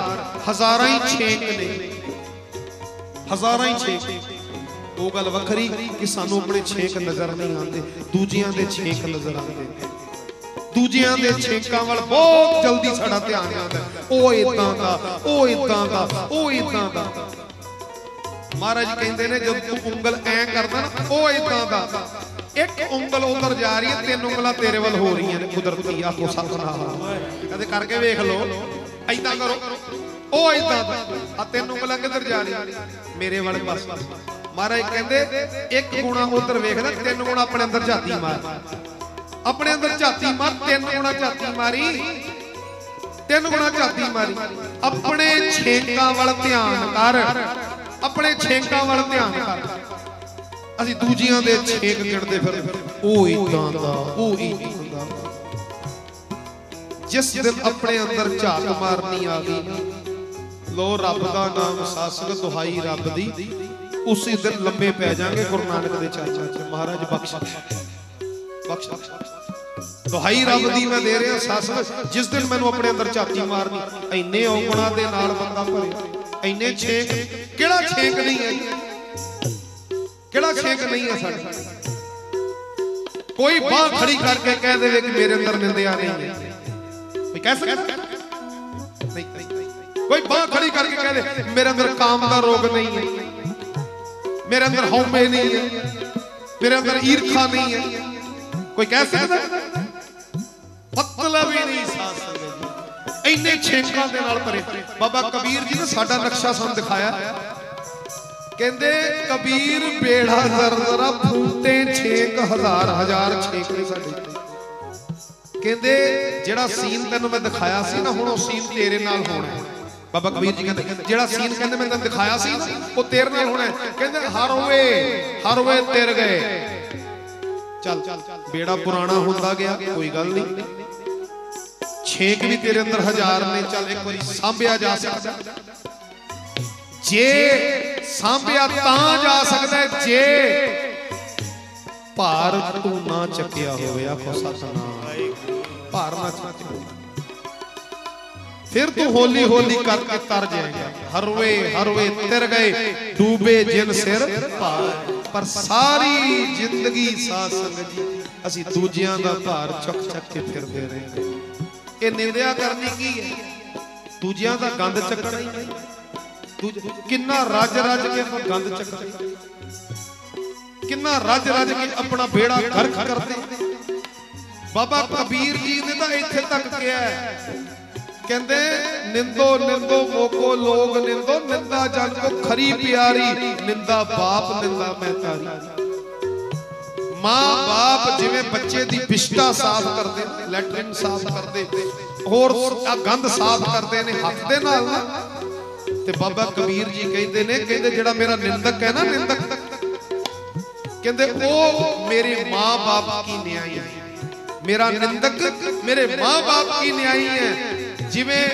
ਹਜ਼ਾਰਾਂ ਹੀ ਛੇਕ ਨੇ। ਹਜ਼ਾਰਾਂ ਹੀ ਛੇਕ। ਉਹ ਗੱਲ ਵੱਖਰੀ ਕਿ ਸਾਨੂੰ ਆਪਣੇ ਛੇਕ ਨਜ਼ਰ ਨਹੀਂ ਆਉਂਦੇ, ਦੂਜਿਆਂ ਦੇ ਛੇਕ ਨਜ਼ਰ ਆਉਂਦੇ। ਦੂਜਿਆਂ ਦੇ ਛੇਕਾਂ ਵੱਲ ਬਹੁਤ ਜਲਦੀ ਸਾਡਾ ਧਿਆਨ ਜਾਂਦਾ। ਉਹ ਇਦਾਂ ਦਾ, ਉਹ ਇਦਾਂ ਦਾ, ਉਹ ਇਦਾਂ ਦਾ। ਮਹਾਰਾਜ ਕਹਿੰਦੇ ਨੇ, ਜਦ ਤੂੰ ਉਂਗਲ ਐ ਕਰਦਾ ਨਾ, ਉਹ ਇਦਾਂ ਦਾ। ਇੱਕ ਉਂਗਲ ਉਧਰ ਜਾ ਰਹੀ ਹੈ, ਤਿੰਨ ਉਂਗਲਾਂ ਤੇਰੇ ਵੱਲ ਹੋ ਰਹੀਆਂ ਨੇ ਕੁਦਰਤੀ ਆਖੋ ਸਤਨਾਮ। ਕਦੇ ਕਰਕੇ ਵੇਖ ਲਓ ਐਦਾਂ ਕਰੋ। ਉਹ ਇਦਾਂ ਆ ਤਿੰਨ ਉਂਗਲਾਂ ਕਿੱਧਰ ਜਾ ਰਹੀਆਂ ਮੇਰੇ ਵਾਲੇ ਪਾਸੇ। ਮਹਾਰਾਜ ਕਹਿੰਦੇ, ਇੱਕ ਗੁਣਾ ਉਧਰ ਵੇਖਦਾ ਤਿੰਨ ਗੁਣਾ ਆਪਣੇ ਅੰਦਰ ਝਾਤੀ ਮਾਰ। ਆਪਣੇ ਅੰਦਰ ਝਾਤੀ ਮਾਰ, ਤਿੰਨ ਗੁਣਾ ਝਾਤੀ ਮਾਰੀ। ਤਿੰਨ ਗੁਣਾ ਝਾਤੀ ਮਾਰੀ। ਆਪਣੇ ਛੇਕਾਂ ਵੱਲ ਧਿਆਨ ਕਰ। ਆਪਣੇ ਛੇਕਾਂ ਵੱਲ ਧਿਆਨ ਕਰ। ਅਸੀਂ ਦੂਜਿਆਂ ਦੇ ਛੇਕ ਗਿਣਦੇ ਫਿਰ ਉਹ ਇਦਾਂ ਦਾ। ਉਹ ਇਦਾਂ ਦਾ। ਜਿਸ ਦਿਨ ਆਪਣੇ ਅੰਦਰ ਝਾਕ ਮਾਰਨੀ ਆ ਗਈ ਲੋ ਰੱਬ ਦਾ ਨਾਮ ਸਾਸਕ ਦੁਹਾਈ ਰੱਬ ਦੀ। ਉਸੇ ਦਿਨ ਲੰਮੇ ਪੈ ਜਾਾਂਗੇ ਗੁਰੂ ਨਾਨਕ ਦੇ ਚਾਚਾ ਚ ਮਹਾਰਾਜ ਬਖਸ਼ ਬਖਸ਼ ਦੁਹਾਈ ਰੱਬ ਦੀ ਮੈਂ ਦੇ ਰਿਹਾ ਸਾਸਕ। ਜਿਸ ਦਿਨ ਮੈਨੂੰ ਆਪਣੇ ਅੰਦਰ ਝਾਤੀ ਮਾਰਨੀ ਐਨੇ ਔਗਣਾ ਦੇ ਨਾਲ ਬੰਦਾ ਭਰਿਆ। ਐਨੇ ਛੇਕ ਕਿਹੜਾ ਛੇਕ ਨਹੀਂ ਹੈ? ਕਿਹੜਾ ਛੇਕ ਨਹੀਂ ਹੈ ਸਾਡਾ? ਕੋਈ ਬਾਹ ਖੜੀ ਕਰਕੇ ਕਹਿ ਦੇਵੇ ਕਿ ਮੇਰੇ ਅੰਦਰ ਨਿੰਦਿਆ ਨਹੀਂ ਹੈ ਕੋਈ ਕਹਿ ਸਕਦਾ? ਕੋਈ ਬਾਹ ਖੜੀ ਕਰਕੇ ਕਹਿ ਦੇ ਮੇਰੇ ਅੰਦਰ ਕਾਮ ਦਾ ਰੋਗ ਨਹੀਂ ਹੈ। ਮੇਰੇ ਅੰਦਰ ਹਉਮੈ ਨਹੀਂ ਹੈ। ਤੇਰੇ ਅੰਦਰ ਈਰਖਾ ਨਹੀਂ ਹੈ। ਕੋਈ ਕਹਿ ਸਕਦਾ? ਮਤਲਬ ਹੀ ਨਹੀਂ ਸਾਧ ਸੰਗਤ ਇੰਨੇ ਛੇਕਾਂ ਦੇ ਨਾਲ ਭਰੇ। ਬਾਬਾ ਕਬੀਰ ਜੀ ਨੇ ਸਾਡਾ ਨਕਸ਼ਾ ਸਾਨੂੰ ਦਿਖਾਇਆ। ਕਹਿੰਦੇ ਕਬੀਰ ਬੇੜਾ ਜ਼ਰਜ਼ਰਾ ਫੂਟੇ ਛੇਕ ਹਜ਼ਾਰ ਹਜ਼ਾਰ ਸਾਡੇ ਕਹਿੰਦੇ ਜਿਹੜਾ ਸੀਨ ਤੈਨੂੰ ਮੈਂ ਦਿਖਾਇਆ ਸੀ ਨਾ, ਹੁਣ ਉਹ ਸੀਨ ਤੇਰੇ ਨਾਲ ਹੋਣਾ ਬਾਬਾ ਕਬੀਰ ਜੀ ਕਹਿੰਦੇ, ਜਿਹੜਾ ਸੀਨ ਕਹਿੰਦੇ ਮੈਂ ਤੈਨੂੰ ਦਿਖਾਇਆ ਸੀ ਨਾ, ਉਹ ਤੇਰੇ ਨਾਲ ਹੋਣਾ ਕਹਿੰਦੇ ਹਰ ਵੇ ਹਰ ਵੇ ਤੇਰ ਗਏ। ਚੱਲ। ਬੇੜਾ ਪੁਰਾਣਾ ਹੁੰਦਾ ਗਿਆ, ਕੋਈ ਗੱਲ ਨਹੀਂ। ਛੇਕ ਵੀ ਤੇਰੇ ਅੰਦਰ ਹਜ਼ਾਰ ਨੇ, ਚੱਲ ਇੱਕ ਵਾਰੀ ਸਾਂਭਿਆ ਜਾ ਸਕਦਾ। ਜੇ ਸਾਂਭਿਆ ਤਾਂ ਜਾ ਸਕਦਾ ਜੇ ਭਾਰ ਤੂੰ ਨਾ ਚੱਕਿਆ ਹੋਵੇ, ਆਖੋ ਸਤਨਾਮ। ਭਾਰ ਨਾ ਚੱਕਿਆ ਫਿਰ ਤੂੰ ਹੋਲੀ ਹੋਲੀ ਕਰਕੇ ਤਰ ਜਾਏਗਾ। ਹਰਵੇ ਹਰਵੇ ਤਿਰ ਗਏ, ਡੂਬੇ ਜਿਨ ਸਿਰ ਭਾਰ। ਪਰ ਸਾਰੀ ਜ਼ਿੰਦਗੀ ਸਾਧ ਸੰਗਤ ਜੀ ਅਸੀਂ ਦੂਜਿਆਂ ਦਾ ਭਾਰ ਚੱਕ ਚੱਕ ਕੇ ਫਿਰਦੇ ਰਹੇ ਇਹ ਨਿੰਦਿਆ ਕਰਨੀ ਕੀ ਹੈ? ਦੂਜਿਆਂ ਦਾ ਗੰਦ ਚੱਕਣਾ ਹੀ ਦੂਜੇ ਕਿੰਨਾ ਰੱਜ ਰੱਜ ਕੇ ਆਪਾਂ ਗੰਦ ਚੱਕਦੇ। ਕਿੰਨਾ ਰੱਜ ਰੱਜ ਕੇ ਆਪਣਾ ਬੇੜਾ ਗਰਕ ਕਰਦੇ। ਬਾਬਾ ਕਬੀਰ ਜੀ ਨੇ ਤਾਂ ਇੱਥੇ ਤੱਕ ਕਿਹਾ ਕਹਿੰਦੇ ਨਿੰਦੋ ਨਿੰਦੋ ਮੋਕੋ ਲੋਗ ਨਿੰਦੋ ਨਿੰਦਾ ਜਨ ਕੋ ਖਰੀ ਪਿਆਰੀ ਨਿੰਦਾ ਬਾਪ ਨਿੰਦਾ ਮੈਂ ਮਾਂ ਬਾਪ ਜਿਵੇਂ ਬੱਚੇ ਦੀ ਵਿਸ਼ਟਾ ਸਾਫ਼ ਕਰਦੇ ਨੇ, ਲੈਟਰਿਨ ਸਾਫ਼ ਕਰਦੇ ਹੋਰ ਆ ਗੰਦ ਸਾਫ਼ ਕਰਦੇ ਨੇ ਹੱਥ ਦੇ ਨਾਲ ਨਾ ਤੇ ਬਾਬਾ ਕਬੀਰ ਜੀ ਕਹਿੰਦੇ ਨੇ ਕਹਿੰਦੇ ਜਿਹੜਾ ਮੇਰਾ ਨਿੰਦਕ ਹੈ ਨਾ ਨਿੰਦਕ ਕਹਿੰਦੇ ਉਹ ਮੇਰੇ ਮਾਂ-ਬਾਪ ਕੀ ਨਿਆਈ ਹੈ? ਮੇਰਾ ਨਿੰਦਕ ਮੇਰੇ ਮਾਂ-ਬਾਪ ਕੀ ਨਿਆਈ ਹੈ? ਜਿਵੇਂ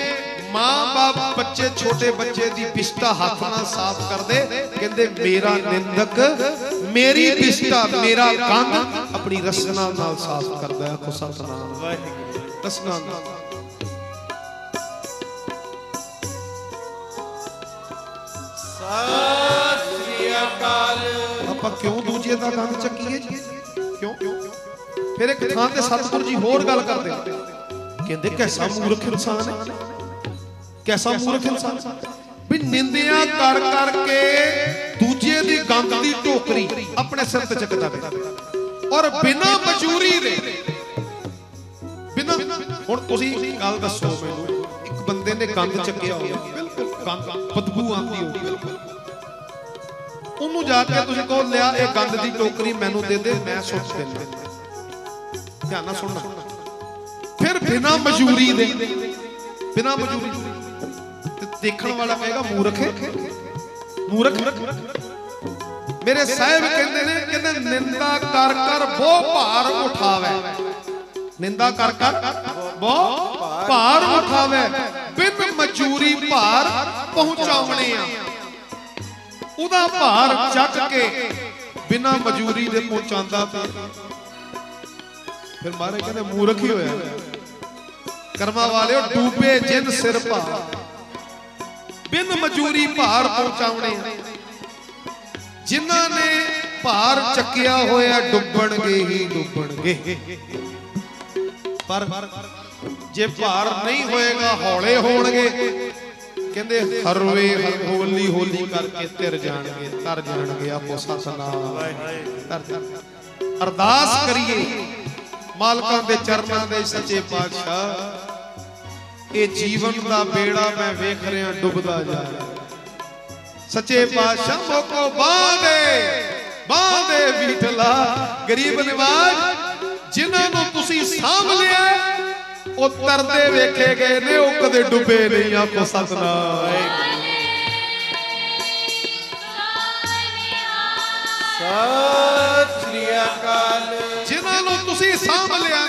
ਮਾਂ-ਬਾਪ ਬੱਚੇ ਛੋਟੇ ਬੱਚੇ ਦੀ ਪਿਸ਼ਟਾ ਹੱਥ ਨਾਲ ਸਾਫ਼ ਕਰਦੇ ਕਹਿੰਦੇ ਮੇਰਾ ਨਿੰਦਕ ਮੇਰੀ ਪਿਸ਼ਟਾ ਮੇਰਾ ਗੰਦ ਆਪਣੀ ਰਸਨਾ ਨਾਲ ਸਾਫ਼ ਕਰਦਾ ਹੈ। ਆਖੋ ਸਤਨਾਮ। ਵਾਹਿਗੁਰੂ। ਰਸਨਾ ਸਤਿ ਸ੍ਰੀ ਅਕਾਲ ਆਪਾਂ ਕਿਉਂ ਦੂਜੇ ਦਾ ਗੰਦ ਚੱਕੀਏ ਕਿਉਂ? ਫਿਰ ਇੱਕ ਥਾਂ ਤੇ ਸਤਿਗੁਰੂ ਜੀ ਹੋਰ ਗੱਲ ਕਰਦੇ ਕਹਿੰਦੇ ਕੈਸਾ ਮੂਰਖ ਇਨਸਾਨ ਹੈ? ਕੈਸਾ ਮੂਰਖ ਇਨਸਾਨ ਵੀ ਨਿੰਦਿਆ ਕਰ ਕਰਕੇ ਦੂਜੇ ਦੀ ਗੰਦ ਦੀ ਟੋਕਰੀ ਆਪਣੇ ਸਿਰ ਤੇ ਚੱਕਦਾ ਪਿਆ। ਔਰ ਬਿਨਾਂ ਮਜੂਰੀ ਦੇ, ਬਿਨਾਂ ਹੁਣ ਤੁਸੀਂ ਗੱਲ ਦੱਸੋ ਮੈਨੂੰ। ਇੱਕ ਬੰਦੇ ਨੇ ਗੰਦ ਚੱਕਿਆ ਹੋਇਆ। ਗੰਦ ਬਦਬੂ ਆਉਂਦੀ ਬਿਲਕੁਲ। ਉਹਨੂੰ ਜਾ ਕੇ ਤੁਸੀਂ ਕਹੋ ਲਿਆ ਇਹ ਗੰਦ ਦੀ ਟੋਕਰੀ ਮੈਨੂੰ ਦੇ ਦੇ ਮੈਂ ਸੁੱਟ ਦਿੰਦਾ। ਧਿਆਨ ਨਾਲ ਸੁਣਨਾ। ਫਿਰ ਬਿਨਾ ਮਜੂਰੀ ਦੇ ਬਿਨਾ ਮਜੂਰੀ ਤੇ ਦੇਖਣ ਵਾਲਾ ਕਹੇਗਾ ਮੂਰਖ ਮੂਰਖ। ਮੇਰੇ ਸਾਹਿਬ ਕਹਿੰਦੇ ਨੇ ਕਹਿੰਦੇ ਨਿੰਦਾ ਕਰ ਕਰ ਬੋ ਭਾਰ ਉਠਾਵੇ। ਨਿੰਦਾ ਕਰ ਕਰ। ਬੋ ਭਾਰ ਉਠਾਵੇ। ਬਿਨ ਮਜੂਰੀ ਭਾਰ ਪਹੁੰਚਾਉਣੇ ਆ। ਉਹਦਾ ਭਾਰ ਚੱਕ ਕੇ ਬਿਨਾ ਮਜੂਰੀ ਦੇ ਪਹੁੰਚਾਉਂਦਾ ਪਿਆ। ਫਿਰ ਮਾਰੇ ਕਹਿੰਦੇ, ਮੂਰਖ ਹੀ ਹੋਇਆ। ਕਰਮਾ ਵਾਲਿਓ, ਡੂਬੇ ਜਿਨ ਸਿਰ ਭਾਰ। ਬਿਨ ਮਜੂਰੀ ਭਾਰ ਪਹੁੰਚਾਉਣੇ ਜਿਨ੍ਹਾਂ ਨੇ ਭਾਰ ਚੱਕਿਆ ਹੋਇਆ, ਡੁੱਬਣਗੇ ਹੀ ਡੁੱਬਣਗੇ। ਪਰ ਜੇ ਭਾਰ ਨਹੀਂ ਹੋਏਗਾ, ਹੌਲੇ ਹੋਣਗੇ। ਕਹਿੰਦੇ, ਹਰਵੇ ਹੋਲੀ ਹੋਲੀ ਕਰਕੇ ਤਿਰ ਜਾਣਗੇ, ਤਰ ਜਾਣਗੇ ਆਪੋ ਸਤਨਾਮ। ਅਰਦਾਸ ਕਰੀਏ, ਮਾਲਕਾਂ ਦੇ ਚਰਨਾਂ ਦੇ ਸੱਚੇ ਪਾਤਸ਼ਾਹ, ਇਹ ਜੀਵਨ ਦਾ ਬੇੜਾ ਮੈਂ ਵੇਖ ਰਿਹਾ ਡੁੱਬਦਾ ਜਾ ਸੱਚੇ ਪਾਤਸ਼ਾਹ ਮੋਕੋ ਬਾਂਦੇ ਬਾਂਦੇ ਵਿਠਲਾ ਗਰੀਬ ਨਿਵਾਜ ਜਿਨ੍ਹਾਂ ਨੂੰ ਤੁਸੀਂ ਸਾਂਭ ਲਿਆ ਉਹ ਤਰਦੇ ਵੇਖੇ ਗਏ ਨੇ ਉਹ ਕਦੇ ਡੁੱਬੇ ਨਹੀਂ ਆਖੋ ਸਤਨਾਮ। ਸਤਿ ਸ੍ਰੀ ਅਕਾਲ। ਜਿਨ੍ਹਾਂ ਨੂੰ ਤੁਸੀਂ ਸਾਂਭ ਲਿਆ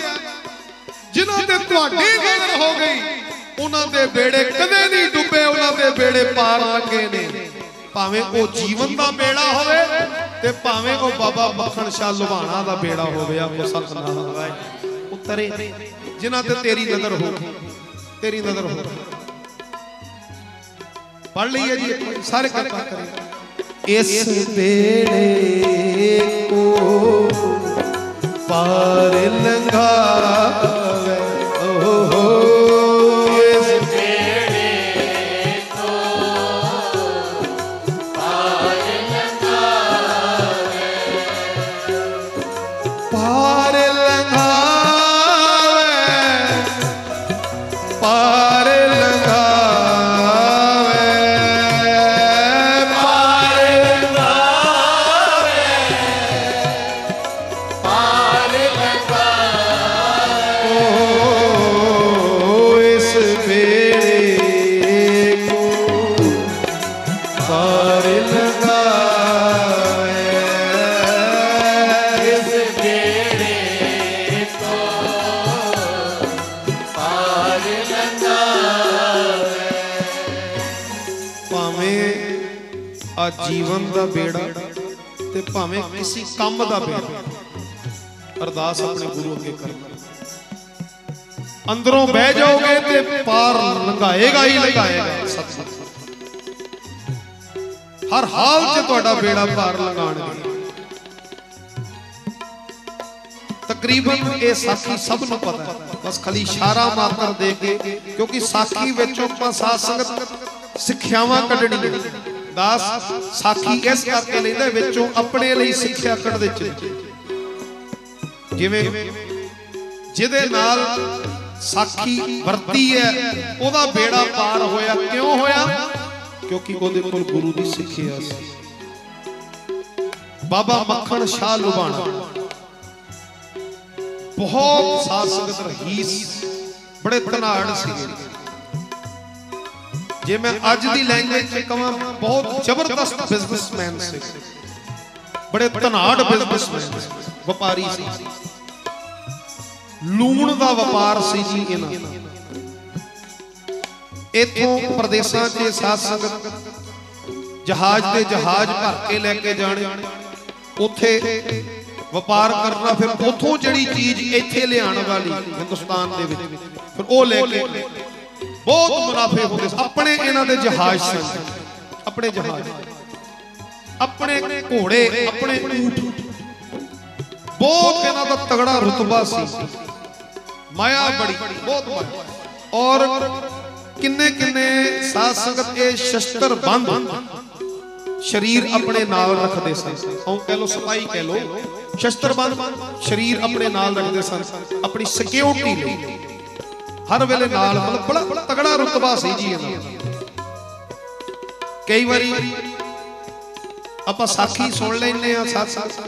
ਜਿਨ੍ਹਾਂ ਤੇ ਤੁਹਾਡੀ ਨਜ਼ਰ ਹੋ ਗਈ ਉਹਨਾਂ ਦੇ ਬੇੜੇ ਕਦੇ ਨਹੀਂ ਡੁੱਬੇ ਉਹਨਾਂ ਦੇ ਬੇੜੇ ਪਾਰ ਲੱਗੇ ਨੇ। ਭਾਵੇਂ ਉਹ ਜੀਵਨ ਦਾ ਬੇੜਾ ਹੋਵੇ ਤੇ ਭਾਵੇਂ ਉਹ ਬਾਬਾ ਮੱਖਣ ਸ਼ਾਹ ਲੁਬਾਣਾ ਦਾ ਬੇੜਾ ਹੋਵੇ ਆਖੋ ਸਤਨਾਮ ਉਤਰੇ ਜਿਨ੍ਹਾਂ ਤੇ ਤੇਰੀ ਨਜ਼ਰ ਹੋ ਤੇਰੀ ਨਜ਼ਰ ਹੋ ਪੜ ਲਈਏ ਜੀ ਸਾਰੇ ਕਿਰਪਾ ਕਰੇ ਇਸ ਬੇੜੇ ਕੋ ਪਾਰ ਲੰਘਾਵੇ ਭਾਵੇਂ ਕਿਸੇ ਕੰਮ ਦਾ ਬੇੜਾ ਅਰਦਾਸ ਆਪਣੇ ਗੁਰੂ ਅੱਗੇ ਕਰਨਾ ਅੰਦਰੋਂ ਬਹਿ ਜਾਓਗੇ ਤੇ ਪਾਰ ਲੰਘਾਏਗਾ ਹੀ ਲੰਘਾਏਗਾ ਸਤਿ ਹਰ ਹਾਲ 'ਚ ਤੁਹਾਡਾ ਬੇੜਾ ਪਾਰ ਲੰਘਾਣਗੇ ਤਕਰੀਬਨ ਇਹ ਸਾਖੀ ਸਭ ਨੂੰ ਪਤਾ ਹੈ ਬਸ ਖਾਲੀ ਇਸ਼ਾਰਾ ਮਾਤਰ ਦੇ ਕੇ ਕਿਉਂਕਿ ਸਾਖੀ ਵਿੱਚੋਂ ਆਪਾਂ ਸਾਧ ਸੰਗਤ ਸਿੱਖਿਆਵਾਂ ਕੱਢਣੀਆਂ ਦਾਸ ਸਾਖੀ ਇਸ ਕਰਕੇ ਲੈਂਦਾ ਵਿੱਚੋਂ ਆਪਣੇ ਲਈ ਸਿੱਖਿਆ ਕੱਢਦੇ ਚ ਜਿਵੇਂ ਜਿਹਦੇ ਨਾਲ ਸਾਖੀ ਵਰਤੀ ਹੈ, ਉਹਦਾ ਬੇੜਾ ਪਾਰ ਹੋਇਆ। ਕਿਉਂ ਹੋਇਆ? ਕਿਉਂਕਿ ਉਹਦੇ ਕੋਲ ਗੁਰੂ ਦੀ ਸਿੱਖਿਆ ਸੀ। ਬਾਬਾ ਮੱਖਣ ਸ਼ਾਹ ਲੁਬਾਣਾ। ਬਹੁਤ ਸਾਧ ਸੰਗਤ ਰਹੀਸ। ਬੜੇ ਧਨਾੜ ਸੀਗੇ। ਜੇ ਮੈਂ ਅੱਜ ਦੀ ਲੈਂਗੁਏਜ ਚ ਕਹਾਂ ਬਹੁਤ ਜ਼ਬਰਦਸਤ ਬਿਜ਼ਨਸਮੈਨ ਸੀ। ਬੜੇ ਧਨਾੜ ਬਿਜ਼ਨਸਮੈਨ ਵਪਾਰੀ ਸੀ। ਲੂਣ ਦਾ ਵਪਾਰ ਸੀ ਜੀ ਇਹਨਾਂ ਇਥੋਂ ਪ੍ਰਦੇਸ਼ਾਂ 'ਚ ਸਾਧ ਸੰਗਤ ਜਹਾਜ਼ ਤੇ ਜਹਾਜ਼ ਭਰ ਕੇ ਲੈ ਕੇ ਜਾਣੇ। ਉੱਥੇ ਵਪਾਰ ਕਰਨਾ ਫਿਰ ਉਥੋਂ ਜਿਹੜੀ ਚੀਜ਼ ਇੱਥੇ ਲਿਆਉਣ ਵਾਲੀ ਹਿੰਦੁਸਤਾਨ ਦੇ ਵਿੱਚ। ਫਿਰ ਉਹ ਲੈ ਕੇ ਬਹੁਤ ਮੁਨਾਫੇ ਹੁੰਦੇ ਸੀ ਆਪਣੇ ਇਹਨਾਂ ਦੇ ਜਹਾਜ਼ ਸਨ ਆਪਣੇ ਜਹਾਜ਼। ਆਪਣੇ ਘੋੜੇ, ਆਪਣੇ ਊਠ। ਬਹੁਤ ਇਹਨਾਂ ਦਾ ਤਗੜਾ ਰਤਬਾ ਸੀ। ਮਾਇਆ ਬੜੀ, ਬਹੁਤ ਮਾਇਆ। ਔਰ ਕਿੰਨੇ ਕਿੰਨੇ ਸਾਧ ਸੰਗਤ ਇਹ ਸ਼ਸਤਰ ਬੰਦ ਸ਼ਰੀਰ ਆਪਣੇ ਨਾਲ ਰੱਖਦੇ ਸਨ। ਉਹ ਕਹਿ ਲੋ ਸਪਾਈ ਕਹਿ ਲੋ ਸ਼ਸਤਰ ਬੰਦ ਸ਼ਰੀਰ ਆਪਣੇ ਨਾਲ ਰੱਖਦੇ ਸਨ। ਆਪਣੀ ਸਿਕਿਉਰਿਟੀ ਲਈ। ਹਰ ਵੇਲੇ ਨਾਲ ਮਤਲਬ ਬੜਾ ਤਗੜਾ ਰਤਬਾ ਸੀ ਜੀ ਇਹਨਾਂ ਕਈ ਵਾਰੀ ਆਪਾਂ ਸਾਖੀ ਸੁਣ ਲੈਂਦੇ ਆ ਸਾਥ ਸਾਥ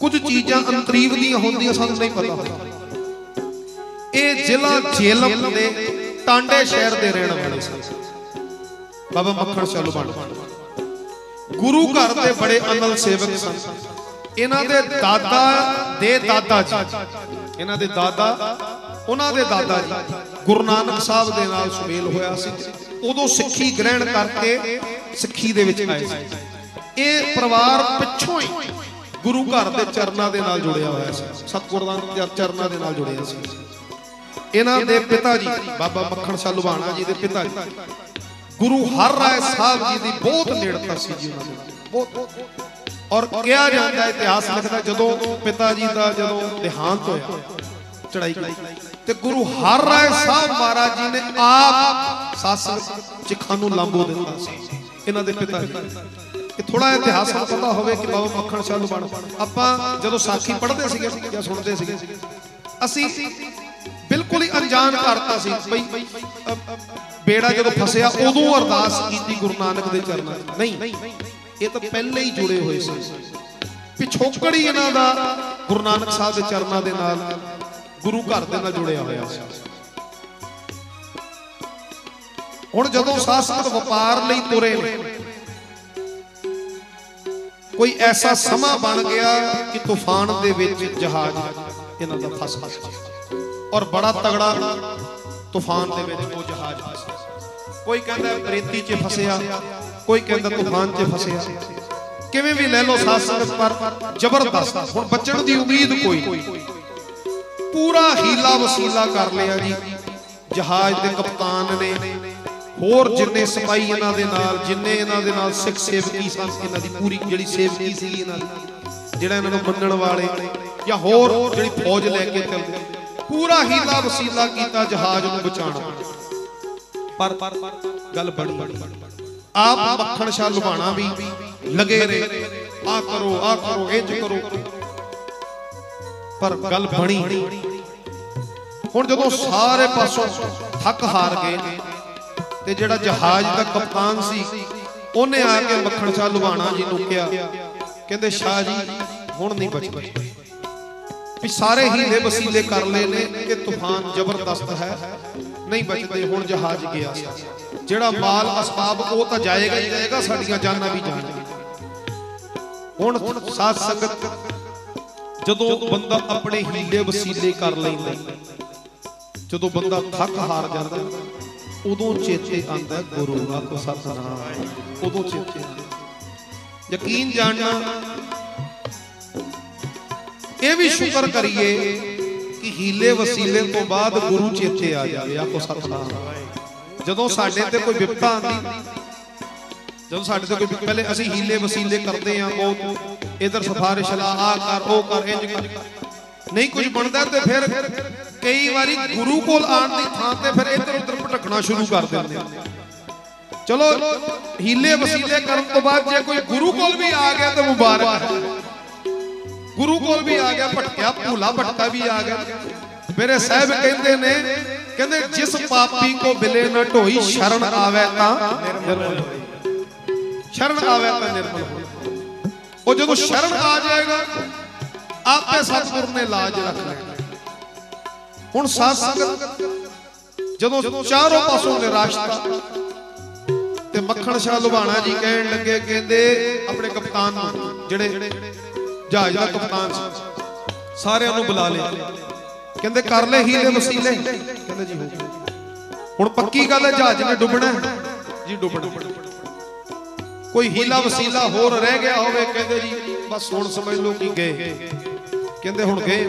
ਕੁਝ ਚੀਜ਼ਾਂ ਅੰਤਰੀਵ ਦੀਆਂ ਹੁੰਦੀਆਂ, ਸਾਨੂੰ ਨਹੀਂ ਪਤਾ ਇਹ ਜ਼ਿਲ੍ਹਾ ਜੇਲਮ ਦੇ ਟਾਂਡੇ ਸ਼ਹਿਰ ਦੇ ਰਹਿਣ ਵਾਲੇ ਸਨ। ਬਾਬਾ ਮੱਖਣ ਚਾਲੂ ਬਣ। ਗੁਰੂ ਘਰ ਦੇ ਬੜੇ ਅਨਲ ਸੇਵਕ ਸਨ। ਇਹਨਾਂ ਦੇ ਦਾਦਾ ਦੇ ਦਾਦਾ ਜੀ। ਇਹਨਾਂ ਦੇ ਦਾਦਾ ਉਹਨਾਂ ਦੇ ਦਾਦਾ ਜੀ, ਗੁਰੂ ਨਾਨਕ ਸਾਹਿਬ ਦੇ ਨਾਲ ਸੁਮੇਲ ਹੋਇਆ ਸੀ। ਉਦੋਂ ਸਿੱਖੀ ਗ੍ਰਹਿਣ ਕਰਕੇ ਸਿੱਖੀ ਦੇ ਵਿੱਚ ਆਏ ਸੀ। ਇਹ ਪਰਿਵਾਰ ਪਿੱਛੋਂ ਹੀ ਗੁਰੂ ਘਰ ਦੇ ਚਰਨਾਂ ਦੇ ਨਾਲ ਜੁੜਿਆ ਹੋਇਆ ਸੀ। ਸਤਿਗੁਰਾਂ ਦੇ ਚਰਨਾਂ ਦੇ ਨਾਲ ਜੁੜਿਆ ਸੀ। ਇਹਨਾਂ ਦੇ ਪਿਤਾ ਜੀ, ਬਾਬਾ ਮੱਖਣ ਸ਼ਾਹ ਲੁਬਾਣਾ ਜੀ ਦੇ ਪਿਤਾ ਜੀ, ਗੁਰੂ ਹਰ ਰਾਏ ਸਾਹਿਬ ਜੀ ਦੀ ਬਹੁਤ ਨੇੜਤਾ ਸੀ ਜੀ ਉਹਨਾਂ ਦੇ। ਬਹੁਤ ਔਰ ਕਿਹਾ ਜਾਂਦਾ ਇਤਿਹਾਸ ਲਿਖਦਾ ਜਦੋਂ ਪਿਤਾ ਜੀ ਦਾ ਜਦੋਂ ਦੇਹਾਂਤ ਹੋਇਆ ਚੜਾਈ ਤੇ ਗੁਰੂ ਹਰ ਰਾਏ ਸਾਹਿਬ ਮਹਾਰਾਜ ਜੀ ਨੇ ਆਪ ਸਾਸੰਗ ਚਿਖਾਂ ਨੂੰ ਲਾਂਬੋ ਦਿੱਤਾ ਸੀ, ਇਹਨਾਂ ਦੇ ਪਿਤਾ ਜੀ ਕਿ ਥੋੜਾ ਇਤਿਹਾਸ ਨੂੰ ਪਤਾ ਹੋਵੇ ਕਿ ਬਾਬਾ ਮੱਖਣ ਸ਼ਾਹ ਲੁਬਾਣਾ ਆਪਾਂ ਜਦੋਂ ਸਾਖੀ ਪੜ੍ਹਦੇ ਸੀਗੇ ਜਾਂ ਸੁਣਦੇ ਸੀਗੇ, ਅਸੀਂ ਬਿਲਕੁਲ ਹੀ ਅਣਜਾਣ ਕਰਤਾ ਸੀ ਬਈ, ਬੇੜਾ ਜਦੋਂ ਫਸਿਆ ਉਦੋਂ ਅਰਦਾਸ ਕੀਤੀ ਗੁਰੂ ਨਾਨਕ ਦੇ ਚਰਨਾਂ 'ਚ। ਨਹੀਂ, ਇਹ ਤਾਂ ਪਹਿਲੇ ਹੀ ਜੁੜੇ ਹੋਏ ਸੀ। ਪਿਛੋਕੜ ਹੀ ਇਹਨਾਂ ਦਾ ਗੁਰੂ ਨਾਨਕ ਸਾਹਿਬ ਦੇ ਚਰਨਾਂ ਦੇ ਨਾਲ ਗੁਰੂ ਘਰ ਦੇ ਨਾਲ ਜੁੜਿਆ ਹੋਇਆ ਸੀ। ਹੁਣ ਜਦੋਂ ਸਾਸਤ ਵਪਾਰ ਲਈ ਤੁਰੇ ਨੇ, ਕੋਈ ਐਸਾ ਸਮਾਂ ਬਣ ਗਿਆ ਕਿ ਤੂਫਾਨ ਦੇ ਵਿੱਚ ਜਹਾਜ਼ ਇਹਨਾਂ ਦਾ ਫਸ ਗਿਆ। ਔਰ ਬੜਾ ਤਗੜਾ ਤੂਫਾਨ ਦੇ ਵਿੱਚ ਉਹ ਜਹਾਜ਼ ਫਸਿਆ ਕੋਈ ਕਹਿੰਦਾ ਰੇਤੀ 'ਚ ਫਸਿਆ, ਕੋਈ ਕਹਿੰਦਾ ਤੂਫਾਨ 'ਚ ਫਸਿਆ। ਕਿਵੇਂ ਵੀ ਲੈ ਲਓ ਸਾਥ ਸੰਗਤ ਪਰ ਜ਼ਬਰਦਸਤ। ਹੁਣ ਬਚਣ ਦੀ ਉਮੀਦ ਕੋਈ ਨਹੀਂ। ਪੂਰਾ ਹੀਲਾ ਵਸੀਲਾ ਕਰ ਲਿਆ ਜੀ। ਜਹਾਜ਼ ਦੇ ਕਪਤਾਨ ਨੇ। ਹੋਰ ਜਿੰਨੇ ਸਿਪਾਹੀ ਇਹਨਾਂ ਦੇ ਨਾਲ, ਜਿੰਨੇ ਇਹਨਾਂ ਦੇ ਨਾਲ ਸਿੱਖ ਸੇਵਕੀ ਸਨ, ਇਹਨਾਂ ਦੀ ਪੂਰੀ ਜਿਹੜੀ ਸੇਵਕੀ ਸੀ ਇਹਨਾਂ ਦੀ, ਜਿਹੜਾ ਇਹਨਾਂ ਨੂੰ ਮੰਨਣ ਵਾਲੇ ਜਾਂ ਹੋਰ ਜਿਹੜੀ ਫੌਜ ਲੈ ਕੇ ਚੱਲਦੇ ਪੂਰਾ ਹੀਲਾ ਵਸੀਲਾ ਕੀਤਾ ਜਹਾਜ਼ ਨੂੰ ਬਚਾਉਣਾ ਪਰ ਗੱਲ ਬੜੀ ਆਪ ਮੱਖਣ ਸ਼ਾਹ ਲੁਬਾਣਾ ਵੀ ਲਗੇ ਰਹੇ। ਆ ਕਰੋ ਆ ਕਰੋ, ਇੰਜ ਕਰੋ। ਪਰ ਗੱਲ ਬਣੀ। ਹੁਣ ਜਦੋਂ ਸਾਰੇ ਪਾਸੋਂ ਥੱਕ ਹਾਰ ਗਏ ਤੇ ਜਿਹੜਾ ਜਹਾਜ਼ ਦਾ ਕਪਤਾਨ ਸੀ, ਉਹਨੇ ਆ ਕੇ ਮੱਖਣ ਸ਼ਾਹ ਲੁਬਾਣਾ ਜੀ ਨੂੰ ਕਿਹਾ। ਕਹਿੰਦੇ, ਸ਼ਾਹ ਜੀ, ਹੁਣ ਨਹੀਂ ਬਚਣਾ ਵੀ ਸਾਰੇ ਹੀਲੇ ਵਸੀਲੇ ਕਰ ਲਏ ਨੇ ਕਿ ਤੂਫਾਨ ਜ਼ਬਰਦਸਤ ਹੈ, ਨਹੀਂ ਬਚਦੇ, ਹੁਣ ਜਹਾਜ਼ ਗਿਆ ਜਿਹੜਾ ਮਾਲ ਅਸਬਾਬ, ਉਹ ਤਾਂ ਜਾਏਗਾ ਹੀ ਜਾਏਗਾ, ਸਾਡੀਆਂ ਜਾਨਾਂ ਵੀ ਜਾਣਗੀਆਂ। ਹੁਣ ਸਾਧ ਸੰਗਤ ਜਦੋਂ ਬੰਦਾ ਆਪਣੇ ਹੀਲੇ ਵਸੀਲੇ ਕਰ ਲੈਂਦਾ, ਜਦੋਂ ਬੰਦਾ ਥੱਕ ਹਾਰ ਜਾਂਦਾ, ਉਦੋਂ ਚੇਤੇ ਆਂਦਾ ਗੁਰੂ ਆਖੋ ਸਤਨਾਮ ਉਦੋਂ ਚੇਤੇ ਯਕੀਨ ਜਾਣਨਾ, ਇਹ ਵੀ ਸ਼ੁਕਰ ਕਰੀਏ ਕਿ ਹੀਲੇ ਵਸੀਲੇ ਤੋਂ ਬਾਅਦ ਗੁਰੂ ਚੇਤੇ ਆ ਜਾਵੇ ਆਖੋ ਸਤਨਾਮ ਜਦੋਂ ਸਾਡੇ ਤੇ ਕੋਈ ਵਿਪਤਾ ਆਂਦੀ ਜਦੋਂ ਸਾਡੇ ਤੋਂ ਕੋਈ ਪਹਿਲੇ ਅਸੀਂ ਹੀਲੇ ਵਸੀਲੇ ਕਰਦੇ ਆ ਬਹੁਤ ਇਧਰ ਸਿਫਾਰਿਸ਼ ਲਾ ਆ ਕਰ, ਉਹ ਕਰ, ਇੰਜ ਕਰ। ਨਹੀਂ ਕੁਝ ਬਣਦਾ ਤੇ ਫਿਰ ਕਈ ਵਾਰੀ ਗੁਰੂ ਕੋਲ ਆਉਣ ਦੀ ਥਾਂ ਤੇ ਫਿਰ ਇੱਧਰ ਉੱਧਰ ਭਟਕਣਾ ਸ਼ੁਰੂ ਕਰ ਦਿੰਦੇ ਆ ਚਲੋ, ਹੀਲੇ ਵਸੀਲੇ ਕਰਨ ਤੋਂ ਬਾਅਦ ਜੇ ਕੋਈ ਗੁਰੂ ਕੋਲ ਵੀ ਆ ਗਿਆ ਤਾਂ ਮੁਬਾਰਕ। ਹੈ ਗੁਰੂ ਕੋਲ ਵੀ ਆ ਗਿਆ, ਭਟਕਿਆ, ਭੂਲਾ ਭਟਕਾ ਵੀ ਆ ਗਿਆ। ਮੇਰੇ ਸਾਹਿਬ ਕਹਿੰਦੇ ਨੇ, ਕਹਿੰਦੇ ਜਿਸ ਪਾਪੀ ਕੋ ਬਿਲੇ ਨਾ ਢੋਈ ਸ਼ਰਨ ਆਵੇ ਤਾਂ ਨਿਰਮਲ ਹੋਏ ਸ਼ਰਨ ਆਵੇ ਤਾਂ ਨਿਰਮਲ ਹੋਏ ਉਹ ਜਦੋਂ ਸ਼ਰਨ ਆ ਜਾਏਗਾ, ਆਪੇ ਸਤਿਗੁਰ ਨੇ ਲਾਜ ਰੱਖ ਲੈਣਾ। ਹੁਣ ਸਾਧ ਸੰਗਤ ਜਦੋਂ ਚਾਰੋਂ ਪਾਸੋਂ ਨਿਰਾਸ਼ਤਾ, ਤੇ ਮੱਖਣ ਸ਼ਾਹ ਲੁਬਾਣਾ ਜੀ ਕਹਿਣ ਲੱਗੇ, ਕਹਿੰਦੇ ਆਪਣੇ ਕਪਤਾਨ ਨੂੰ, ਜਿਹੜੇ ਜਹਾਜ਼ ਦਾ ਕਪਤਾਨ ਸੀ, ਸਾਰਿਆਂ ਨੂੰ ਬੁਲਾ ਲਿਆ ਕਹਿੰਦੇ ਕਰ ਲੈ ਹੀਲੇ ਵਸੀਲੇ। ਕਹਿੰਦੇ ਜੀ ਹੋ ਹੁਣ ਪੱਕੀ ਗੱਲ ਹੈ, ਜਹਾਜ਼ ਨੇ ਡੁੱਬਣਾ ਹੈ। ਜੀ ਡੁੱਬਣਾ ਕੋਈ ਹੀਲਾ ਵਸੀਲਾ ਹੋਰ ਰਹਿ ਗਿਆ ਹੋਵੇ ਕਹਿੰਦੇ ਜੀ ਬਸ ਹੁਣ ਸਮਝ ਲਓ ਕਿ ਗਏ। ਕਹਿੰਦੇ ਹੁਣ ਗਏ।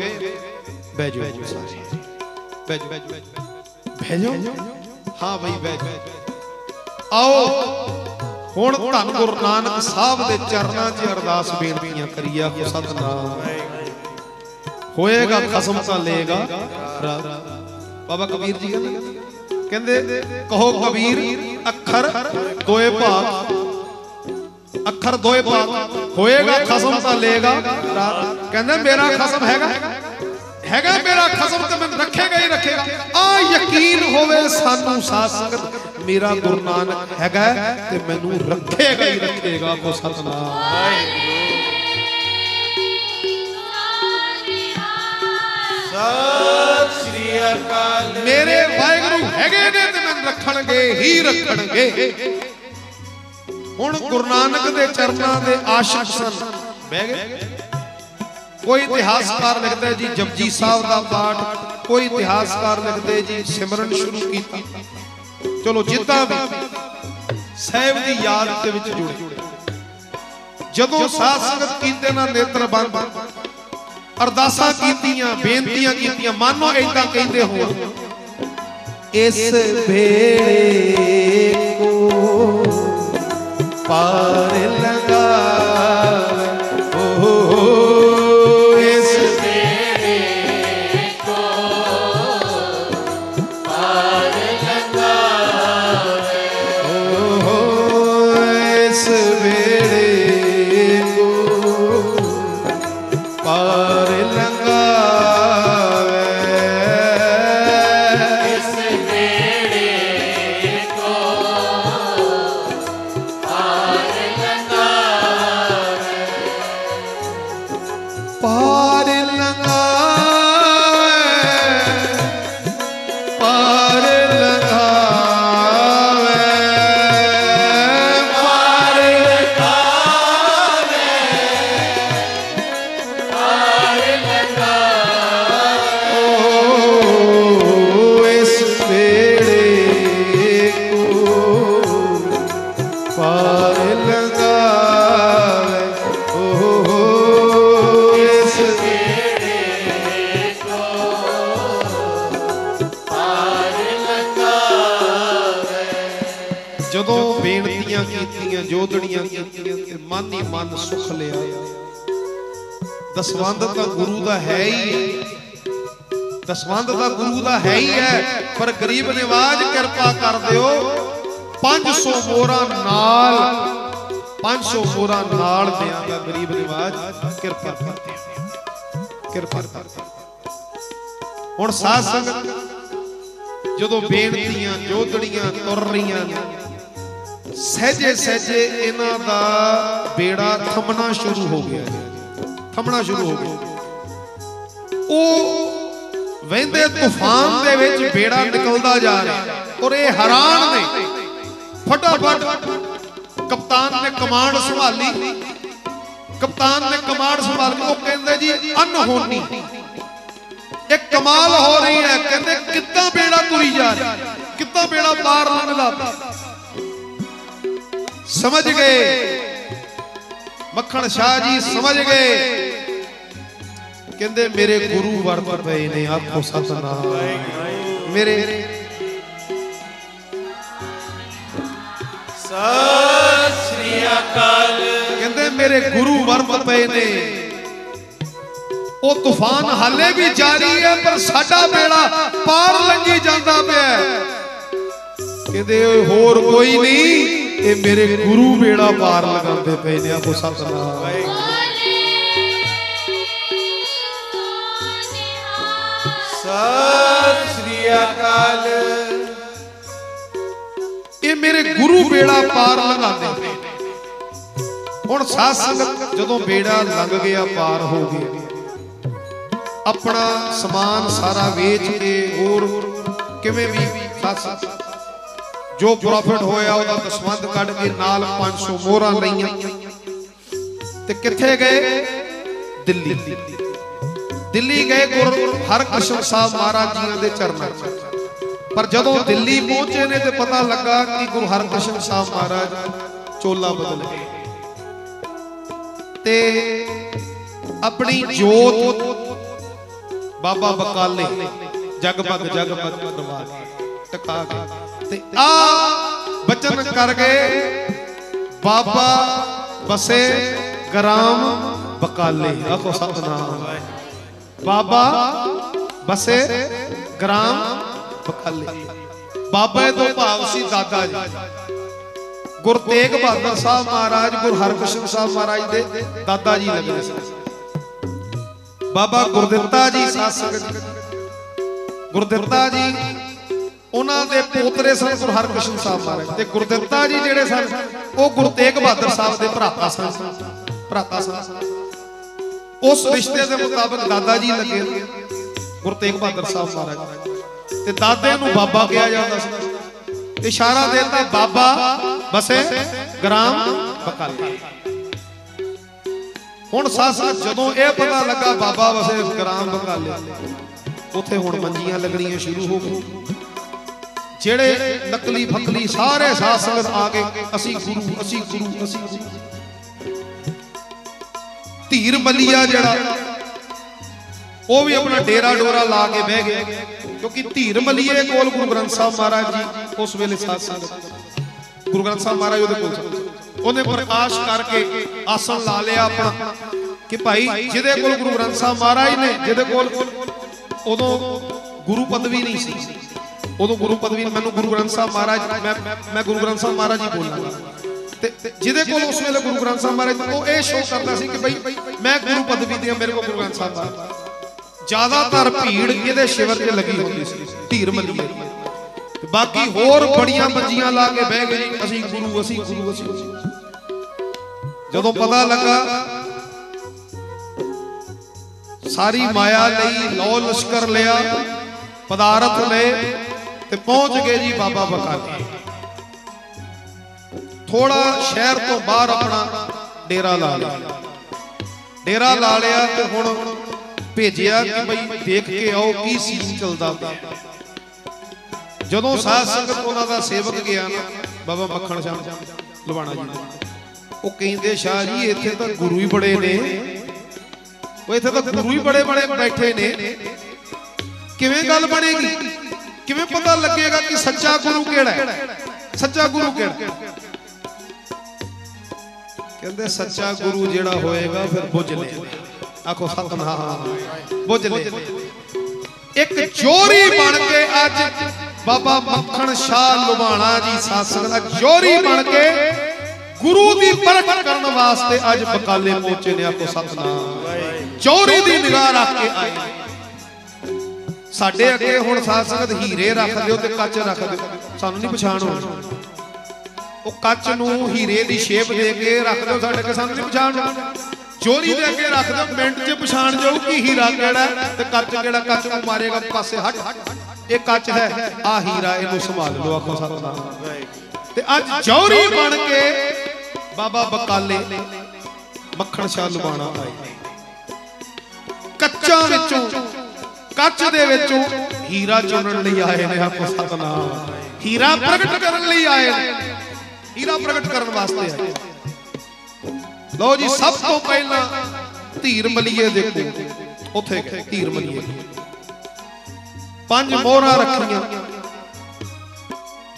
ਬਹਿ ਜਾਓ ਸਾਰੇ। ਬਹਿ ਜਾਓ। ਬਹਿ ਜਾਓ। ਹਾਂ ਬਈ ਬਹਿ ਜਾਓ। ਆਓ। ਹੁਣ ਧੰਨ ਗੁਰੂ ਨਾਨਕ ਸਾਹਿਬ ਦੇ ਚਰਨਾਂ 'ਚ ਅਰਦਾਸ ਬੇਨਤੀਆਂ ਕਰੀਆ ਕੋ ਸਤਨਾਮ। ਹੋਏਗਾ ਖਸਮ ਤਾਂ ਲੇਗਾ ਰਾਤ ਬਾਬਾ ਕਬੀਰ ਜੀ ਕਹਿੰਦੇ ਕਹਿੰਦੇ ਕਹੋ ਕਬੀਰ ਅੱਖਰ ਦੋਏ ਭਾਗ। ਅੱਖਰ ਦੋਏ ਭਾਗ ਹੋਏਗਾ ਖਸਮ ਤਾਂ ਲੇਗਾ ਕਹਿੰਦੇ ਮੇਰਾ ਖਸਮ ਹੈਗਾ। ਹੈਗਾ ਮੇਰਾ ਖਸਮ ਤੇ ਮੈਨੂੰ ਰੱਖੇਗਾ ਹੀ ਰੱਖੇਗਾ। ਆ ਯਕੀਨ ਹੋਵੇ ਸਾਨੂੰ ਸਾਧ ਸੰਗਤ ਮੇਰਾ ਗੁਰੂ ਨਾਨਕ ਹੈਗਾ ਤੇ ਮੈਨੂੰ ਰੱਖੇਗਾ ਹੀ ਰੱਖੇਗਾ ਕੋ ਸਤਨਾਮ। ਸਤਿ ਸ੍ਰੀ ਅਕਾਲ। ਮੇਰੇ ਵਾਹਿਗੁਰੂ ਹੈਗੇ ਨੇ ਤੇ ਮੈਨੂੰ ਰੱਖਣਗੇ ਹੀ ਰੱਖਣਗੇ। ਹੁਣ ਗੁਰੂ ਨਾਨਕ ਦੇ ਚਰਨਾਂ ਦੇ ਆਸ਼ਿਕ ਸਨ। ਬਹਿ ਗਏ। ਕੋਈ ਇਤਿਹਾਸਕਾਰ ਲਿਖਦਾ ਜੀ ਜਪਜੀ ਸਾਹਿਬ ਦਾ ਪਾਠ, ਕੋਈ ਇਤਿਹਾਸਕਾਰ ਲਿਖਦੇ ਜੀ ਸਿਮਰਨ ਸ਼ੁਰੂ ਕੀਤੀ। ਚਲੋ ਜਿੱਦਾਂ ਵੀ ਸਾਹਿਬ ਦੀ ਯਾਦ ਦੇ ਵਿੱਚ ਜੁੜੇ। ਜਦੋਂ ਸਾਧ ਸੰਗਤ ਕੀਤੇ ਨਾ ਨੇਤਰ ਬੰਦ, ਅਰਦਾਸਾਂ ਕੀਤੀਆਂ, ਬੇਨਤੀਆਂ ਕੀਤੀਆਂ, ਮਾਨੋ ਏਦਾਂ ਕਹਿੰਦੇ ਹੋ ਇਸ ਵੇਲੇ ਕੋ ਪਾਰ ਦਸਵੰਦ ਤਾਂ ਗੁਰੂ ਦਾ ਹੈ ਹੀ। ਹੈ ਦਸਵੰਦ ਤਾਂ ਗੁਰੂ ਦਾ ਹੈ ਹੀ ਹੈ। ਪਰ ਗਰੀਬ ਨਿਵਾਜ ਕਿਰਪਾ ਕਰ ਦਿਓ। 500 ਮੋਹਰਾਂ ਨਾਲ 500 ਮੋਹਰਾਂ ਨਾਲ ਦਿਆਂਗਾ ਗਰੀਬ ਨਿਵਾਜ। ਕਿਰਪਾ ਕਰ ਦਿਓ। ਕਿਰਪਾ ਕਰ ਦਿਓ। ਹੁਣ ਸਾਧ ਸੰਗਤ, ਜਦੋਂ ਬੇਨਤੀਆਂ ਜੋਦੜੀਆਂ ਤੁਰ ਰਹੀਆਂ ਨੇ ਸਹਜੇ ਸਹਜੇ ਇਹਨਾਂ ਦਾ ਬੇੜਾ ਥੰਮਣਾ ਸ਼ੁਰੂ ਹੋ ਗਿਆ। ਥੰਮਣਾ ਸ਼ੁਰੂ ਹੋ ਗਿਆ। ਉਹ ਵਹਿੰਦੇ ਤੂਫਾਨ ਦੇ ਵਿੱਚ ਬੇੜਾ ਨਿਕਲਦਾ ਜਾ ਰਿਹਾ ਔਰ ਇਹ ਹੈਰਾਨ ਨੇ। ਫਟਾਫਟ ਕਪਤਾਨ ਨੇ ਕਮਾਂਡ ਸੰਭਾਲੀ। ਕਪਤਾਨ ਨੇ ਕਮਾਂਡ ਸੰਭਾਲ। ਕੇ ਉਹ ਕਹਿੰਦੇ ਜੀ ਅਨਹੋਨੀ ਇਹ ਕਮਾਲ ਹੋ ਰਹੀ ਹੈ। ਕਹਿੰਦੇ, ਕਿੱਦਾਂ ਬੇੜਾ ਤੁਰੀ ਜਾ ਰਿਹਾ ਕਿੱਦਾਂ ਬੇੜਾ ਪਾਰ ਲੰਘਦਾ ਸਮਝ ਗਏ। ਮੱਖਣ ਸ਼ਾਹ ਜੀ, ਸਮਝ ਗਏ। ਕਹਿੰਦੇ ਮੇਰੇ ਗੁਰੂ ਵਰਤ ਪਏ ਨੇ ਆਖੋ ਸਤਨਾਮ। ਮੇਰੇ ਸਤਿ ਸ੍ਰੀ ਅਕਾਲ। ਕਹਿੰਦੇ ਮੇਰੇ ਗੁਰੂ ਵਰਤ ਪਏ ਨੇ। ਉਹ ਤੂਫਾਨ ਹਾਲੇ ਵੀ ਜਾਰੀ ਹੈ ਪਰ ਸਾਡਾ ਬੇੜਾ ਪਾਰ ਲੰਘੀ ਜਾਂਦਾ ਪਿਆ। ਕਹਿੰਦੇ ਹੋਰ ਕੋਈ ਨਹੀਂ ਇਹ ਮੇਰੇ ਗੁਰੂ ਬੇੜਾ ਪਾਰ ਲਗਾਉਂਦੇ ਪਏ ਨੇ। ਆਖੋ ਸਤਨਾਮ। ਸਤਿ ਸ੍ਰੀ ਅਕਾਲ। ਇਹ ਮੇਰੇ ਗੁਰੂ ਬੇੜਾ ਪਾਰ ਲੰਘਾਉਂਦੇ ਹੁਣ ਸਾਧ ਸੰਗਤ ਜਦੋਂ ਬੇੜਾ ਲੰਘ ਗਿਆ, ਪਾਰ ਹੋ ਗਿਆ ਆਪਣਾ ਸਮਾਨ ਸਾਰਾ ਵੇਚ ਕੇ ਹੋਰ ਕਿਵੇਂ ਵੀ ਸਾਧ ਜੋ ਪ੍ਰੋਫਿਟ ਹੋਇਆ, ਉਹਦਾ ਦਸਵੰਦ ਕੱਢ ਕੇ ਨਾਲ 500 ਮੋਹਰਾਂ ਲਈਆਂ। ਤੇ ਕਿੱਥੇ ਗਏ? ਦਿੱਲੀ। ਦਿੱਲੀ ਗਏ ਗੁਰੂ ਹਰਕ੍ਰਿਸ਼ਨ ਸਾਹਿਬ ਮਹਾਰਾਜ ਜੀਆਂ ਦੇ ਚਰਨਾਂ 'ਚ। ਪਰ ਜਦੋਂ ਦਿੱਲੀ ਪਹੁੰਚੇ ਨੇ ਤੇ ਪਤਾ ਲੱਗਾ ਕਿ ਗੁਰੂ ਹਰਕ੍ਰਿਸ਼ਨ ਸਾਹਿਬ ਮਹਾਰਾਜ ਚੋਲਾ ਬਦਲ ਗਏ। ਤੇ ਆਪਣੀ ਜੋਤ ਬਾਬਾ ਬਕਾਲੇ ਜਗਮਗ ਜਗਮਗ ਕਰਵਾ ਕੇ, ਟਕਾ ਕੇ। ਤੇ ਆ ਬਚਨ ਕਰ ਗਏ ਬਾਬਾ ਬਸੇ ਗ੍ਰਾਮ ਬਕਾਲੇ। ਆਖੋ ਸਤਨਾਮ। ਬਾਬਾ, ਬਸੇ, ਗ੍ਰਾਮ ਬਕਾਲੇ ਬਾਬਾ ਤੋਂ ਭਾਵ ਸੀ ਦਾਦਾ ਜੀ। ਗੁਰੂ ਤੇਗ ਬਹਾਦਰ ਸਾਹਿਬ ਮਹਾਰਾਜ, ਗੁਰੂ ਹਰਕ੍ਰਿਸ਼ਨ ਸਾਹਿਬ ਮਹਾਰਾਜ ਦੇ ਦਾਦਾ ਜੀ ਲੱਗਦੇ ਸਨ। ਬਾਬਾ ਗੁਰਦਿੱਤਾ ਜੀ ਸਾਧ ਸੰਗਤ ਗੁਰਦਿੱਤਾ ਜੀ, ਉਹਨਾਂ ਦੇ ਪੋਤਰੇ ਸਨ ਗੁਰੂ ਹਰਕ੍ਰਿਸ਼ਨ ਸਾਹਿਬ ਮਹਾਰਾਜ। ਤੇ ਗੁਰਦਿੱਤਾ ਜੀ ਜਿਹੜੇ ਸਨ, ਉਹ ਗੁਰੂ ਤੇਗ ਬਹਾਦਰ ਸਾਹਿਬ ਦੇ ਭਰਾਤਾ ਸਨ। ਭਰਾਤਾ ਸਨ। ਉਸ ਰਿਸ਼ਤੇ ਦੇ ਮੁਤਾਬਕ ਦਾਦਾ ਜੀ ਲੱਗੇ ਗੁਰ ਤੇਗ ਬਹਾਦਰ ਸਾਹਿਬ ਮਹਾਰਾਜ। ਤੇ ਦਾਦੇ ਨੂੰ ਬਾਬਾ ਕਿਹਾ ਜਾਂਦਾ ਸੀ। ਇਸ਼ਾਰਾ ਦੇਤਾ ਬਾਬਾ ਬਸੇ ਗ੍ਰਾਮ ਬਕਾਲੇ। ਹੁਣ ਸਾਸ ਜਦੋਂ ਇਹ ਪਤਾ ਲੱਗਾ ਬਾਬਾ ਵਸੇ ਗ੍ਰਾਮ ਬਕਾਲੇ, ਉੱਥੇ ਹੁਣ ਮੰਜੀਆਂ ਲੱਗਣੀਆਂ ਸ਼ੁਰੂ ਹੋ ਗਈਆਂ। ਜਿਹੜੇ ਨਕਲੀ ਫਕਲੀ ਸਾਰੇ ਸਾਧ ਸੰਗਤ ਆ ਕੇ ਅਸੀਂ ਗੁਰੂ ਅਸੀਂ ਗੁਰੂ, ਅਸੀਂ ਧੀਰ ਮਲੀਆ ਜਿਹੜਾ, ਉਹ ਵੀ ਆਪਣਾ ਡੇਰਾ ਡੋਰਾ ਲਾ ਕੇ ਬਹਿ ਗਿਆ। ਕਿਉਂਕਿ ਧੀਰ ਮਲੀਏ ਕੋਲ ਗੁਰੂ ਗ੍ਰੰਥ ਸਾਹਿਬ ਮਹਾਰਾਜ ਜੀ ਉਸ ਵੇਲੇ ਸਾਧ ਸੰਗਤ ਗੁਰੂ ਗ੍ਰੰਥ ਸਾਹਿਬ ਮਹਾਰਾਜ ਉਹਦੇ ਕੋਲ ਉਹਨੇ ਪ੍ਰਕਾਸ਼ ਕਰਕੇ ਆਸਣ ਲਾ ਲਿਆ ਆਪਣਾ ਕਿ ਭਾਈ ਜਿਹਦੇ ਕੋਲ ਗੁਰੂ ਗ੍ਰੰਥ ਸਾਹਿਬ ਮਹਾਰਾਜ ਨੇ, ਜਿਹਦੇ ਕੋਲ ਉਦੋਂ ਗੁਰੂ ਪਦਵੀ ਨਹੀਂ ਸੀ। ਉਦੋਂ ਗੁਰੂ ਪਦਵੀ, ਮੈਨੂੰ ਗੁਰੂ ਗ੍ਰੰਥ ਸਾਹਿਬ ਮਹਾਰਾਜ, ਮੈਂ ਮੈਂ ਗੁਰੂ ਗ੍ਰੰਥ ਸਾਹਿਬ ਮਹਾਰਾਜ ਹੀ ਬੋਲਦਾ ਤੇ ਜਿਹਦੇ ਕੋਲ ਉਸ ਵੇਲੇ ਗੁਰੂ ਗ੍ਰੰਥ ਸਾਹਿਬ ਮਹਾਰਾਜ ਉਹ ਇਹ ਸ਼ੋਅ ਕਰਦਾ ਸੀ ਕਿ ਬਈ ਮੈਂ ਗੁਰੂ ਪਦਵੀ ਦੀ ਮੇਰੇ ਕੋਲ ਗੁਰੂ ਗ੍ਰੰਥ ਸਾਹਿਬ ਮਹਾਰਾਜ ਜ਼ਿਆਦਾਤਰ ਭੀੜ ਇਹਦੇ ਸ਼ਿਵਰ ਤੇ ਲੱਗੀ ਹੁੰਦੀ ਸੀ, ਧੀਰ ਮੱਲੀਏ ਤੇ ਬਾਕੀ ਹੋਰ ਬੜੀਆਂ ਮੰਜੀਆਂ ਲਾ ਕੇ ਬਹਿ ਗਏ, ਅਸੀਂ ਗੁਰੂ ਅਸੀਂ ਗੁਰੂ, ਅਸੀਂ ਜਦੋਂ ਪਤਾ ਲੱਗਾ, ਸਾਰੀ ਮਾਇਆ ਲਈ ਲੋ ਲਸ਼ਕਰ ਲਿਆ, ਪਦਾਰਥ ਲਏ ਤੇ ਪਹੁੰਚ ਗਏ ਜੀ ਬਾਬਾ ਬਕਾਲੇ। ਥੋੜਾ ਸ਼ਹਿਰ ਤੋਂ ਬਾਹਰ ਆਪਣਾ ਡੇਰਾ ਲਾ ਲਿਆ। ਡੇਰਾ ਲਾ ਲਿਆ ਤੇ ਹੁਣ ਭੇਜਿਆ ਕਿ ਬਈ ਦੇਖ ਕੇ ਆਓ ਕੀ ਸੀਨ ਚੱਲਦਾ ਪਿਆ। ਜਦੋਂ ਸਾਧ ਸੰਗਤ ਉਹਨਾਂ ਦਾ ਸੇਵਕ ਗਿਆ ਨਾ, ਬਾਬਾ ਮੱਖਣ ਸ਼ਾਹ ਲਵਾਣਾ ਜੀ ਉਹ ਕਹਿੰਦੇ, ਸ਼ਾਹ ਜੀ, ਇੱਥੇ ਤਾਂ ਗੁਰੂ ਹੀ ਬੜੇ ਨੇ। ਉਹ ਇੱਥੇ ਤਾਂ ਗੁਰੂ ਹੀ ਬੜੇ ਬੜੇ ਬੈਠੇ ਨੇ। ਕਿਵੇਂ ਗੱਲ ਬਣੇਗੀ? ਕਿਵੇਂ ਪਤਾ ਲੱਗੇਗਾ ਕਿ ਸੱਚਾ ਗੁਰੂ ਕਿਹੜਾ ਹੈ? ਸੱਚਾ ਗੁਰੂ ਕਿਹੜਾ ਕਹਿੰਦੇ ਸੱਚਾ ਗੁਰੂ ਜਿਹੜਾ ਹੋਏਗਾ ਫਿਰ ਬੁੱਝ ਲੈ। ਆਖੋ ਸਤਨਾਮ ਬੁੱਝ ਲੈ। ਇੱਕ ਜੋਰੀ ਬਣ ਕੇ ਅੱਜ ਬਾਬਾ ਮੱਖਣ ਸ਼ਾਹ ਲੁਬਾਣਾ ਜੀ ਸਾਸੰਗ ਜੋਰੀ ਬਣ ਕੇ ਗੁਰੂ ਦੀ ਪਰਖ ਕਰਨ ਵਾਸਤੇ ਅੱਜ ਬਕਾਲੇ ਪਹੁੰਚੇ ਨੇ ਆਖੋ ਸਤਨਾਮ। ਜੋਰੀ ਦੀ ਨਿਗਾਹ ਰੱਖ ਕੇ ਆਏ ਸਾਡੇ ਅੱਗੇ ਹੁਣ ਸਾਧ ਸੰਗਤ ਹੀਰੇ ਰੱਖ ਦਿਓ ਤੇ ਕੱਚ ਰੱਖ ਦਿਓ। ਸਾਨੂੰ ਨਹੀਂ ਪਛਾਣ ਹੋਣੀ। ਉਹ ਕੱਚ ਨੂੰ ਹੀਰੇ ਦੀ ਸ਼ੇਪ ਦੇ ਕੇ ਰੱਖ ਦਿਓ ਸਾਡੇ ਅੱਗੇ ਸਾਨੂੰ ਪਛਾਣ ਚੋਰੀ ਦੇ ਅੱਗੇ ਰੱਖ ਦਿਓ ਮਿੰਟ 'ਚ ਪਛਾਣ ਜਾਊ ਕਿ ਹੀਰਾ ਕਿਹੜਾ ਤੇ ਕੱਚ ਕਿਹੜਾ ਕੱਚ ਨੂੰ ਮਾਰੇਗਾ ਪਾਸੇ ਹਟ। ਇਹ ਕੱਚ ਹੈ ਆ ਹੀਰਾ, ਇਹਨੂੰ ਸੰਭਾਲ ਲਓ ਆਖੋ ਸਤਨਾਮ। ਤੇ ਅੱਜ ਜੌਹਰੀ ਬਣ ਕੇ ਬਾਬਾ ਬਕਾਲੇ ਮੱਖਣ ਸ਼ਾਹ ਲੁਬਾਣਾ ਆਏ। ਕੱਚਾਂ ਵਿੱਚੋਂ, ਕੱਚ ਦੇ ਵਿੱਚੋਂ ਹੀਰਾ ਚੁਣਨ ਲਈ ਆਏ ਨੇ ਆਖੋ ਸਤਨਾਮ। ਹੀਰਾ ਪ੍ਰਗਟ ਕਰਨ ਲਈ ਆਏ ਨੇ। ਹੀਰਾ ਪ੍ਰਗਟ ਕਰਨ ਵਾਸਤੇ ਆਏ। ਲਓ ਜੀ ਸਭ ਤੋਂ ਪਹਿਲਾਂ ਧੀਰ ਮਲੀਏ ਦੇ ਕੋਲ ਉੱਥੇ ਗਏ ਧੀਰ ਮਲੀਏ। ਪੰਜ ਮੋਹਰਾਂ ਰੱਖੀਆਂ।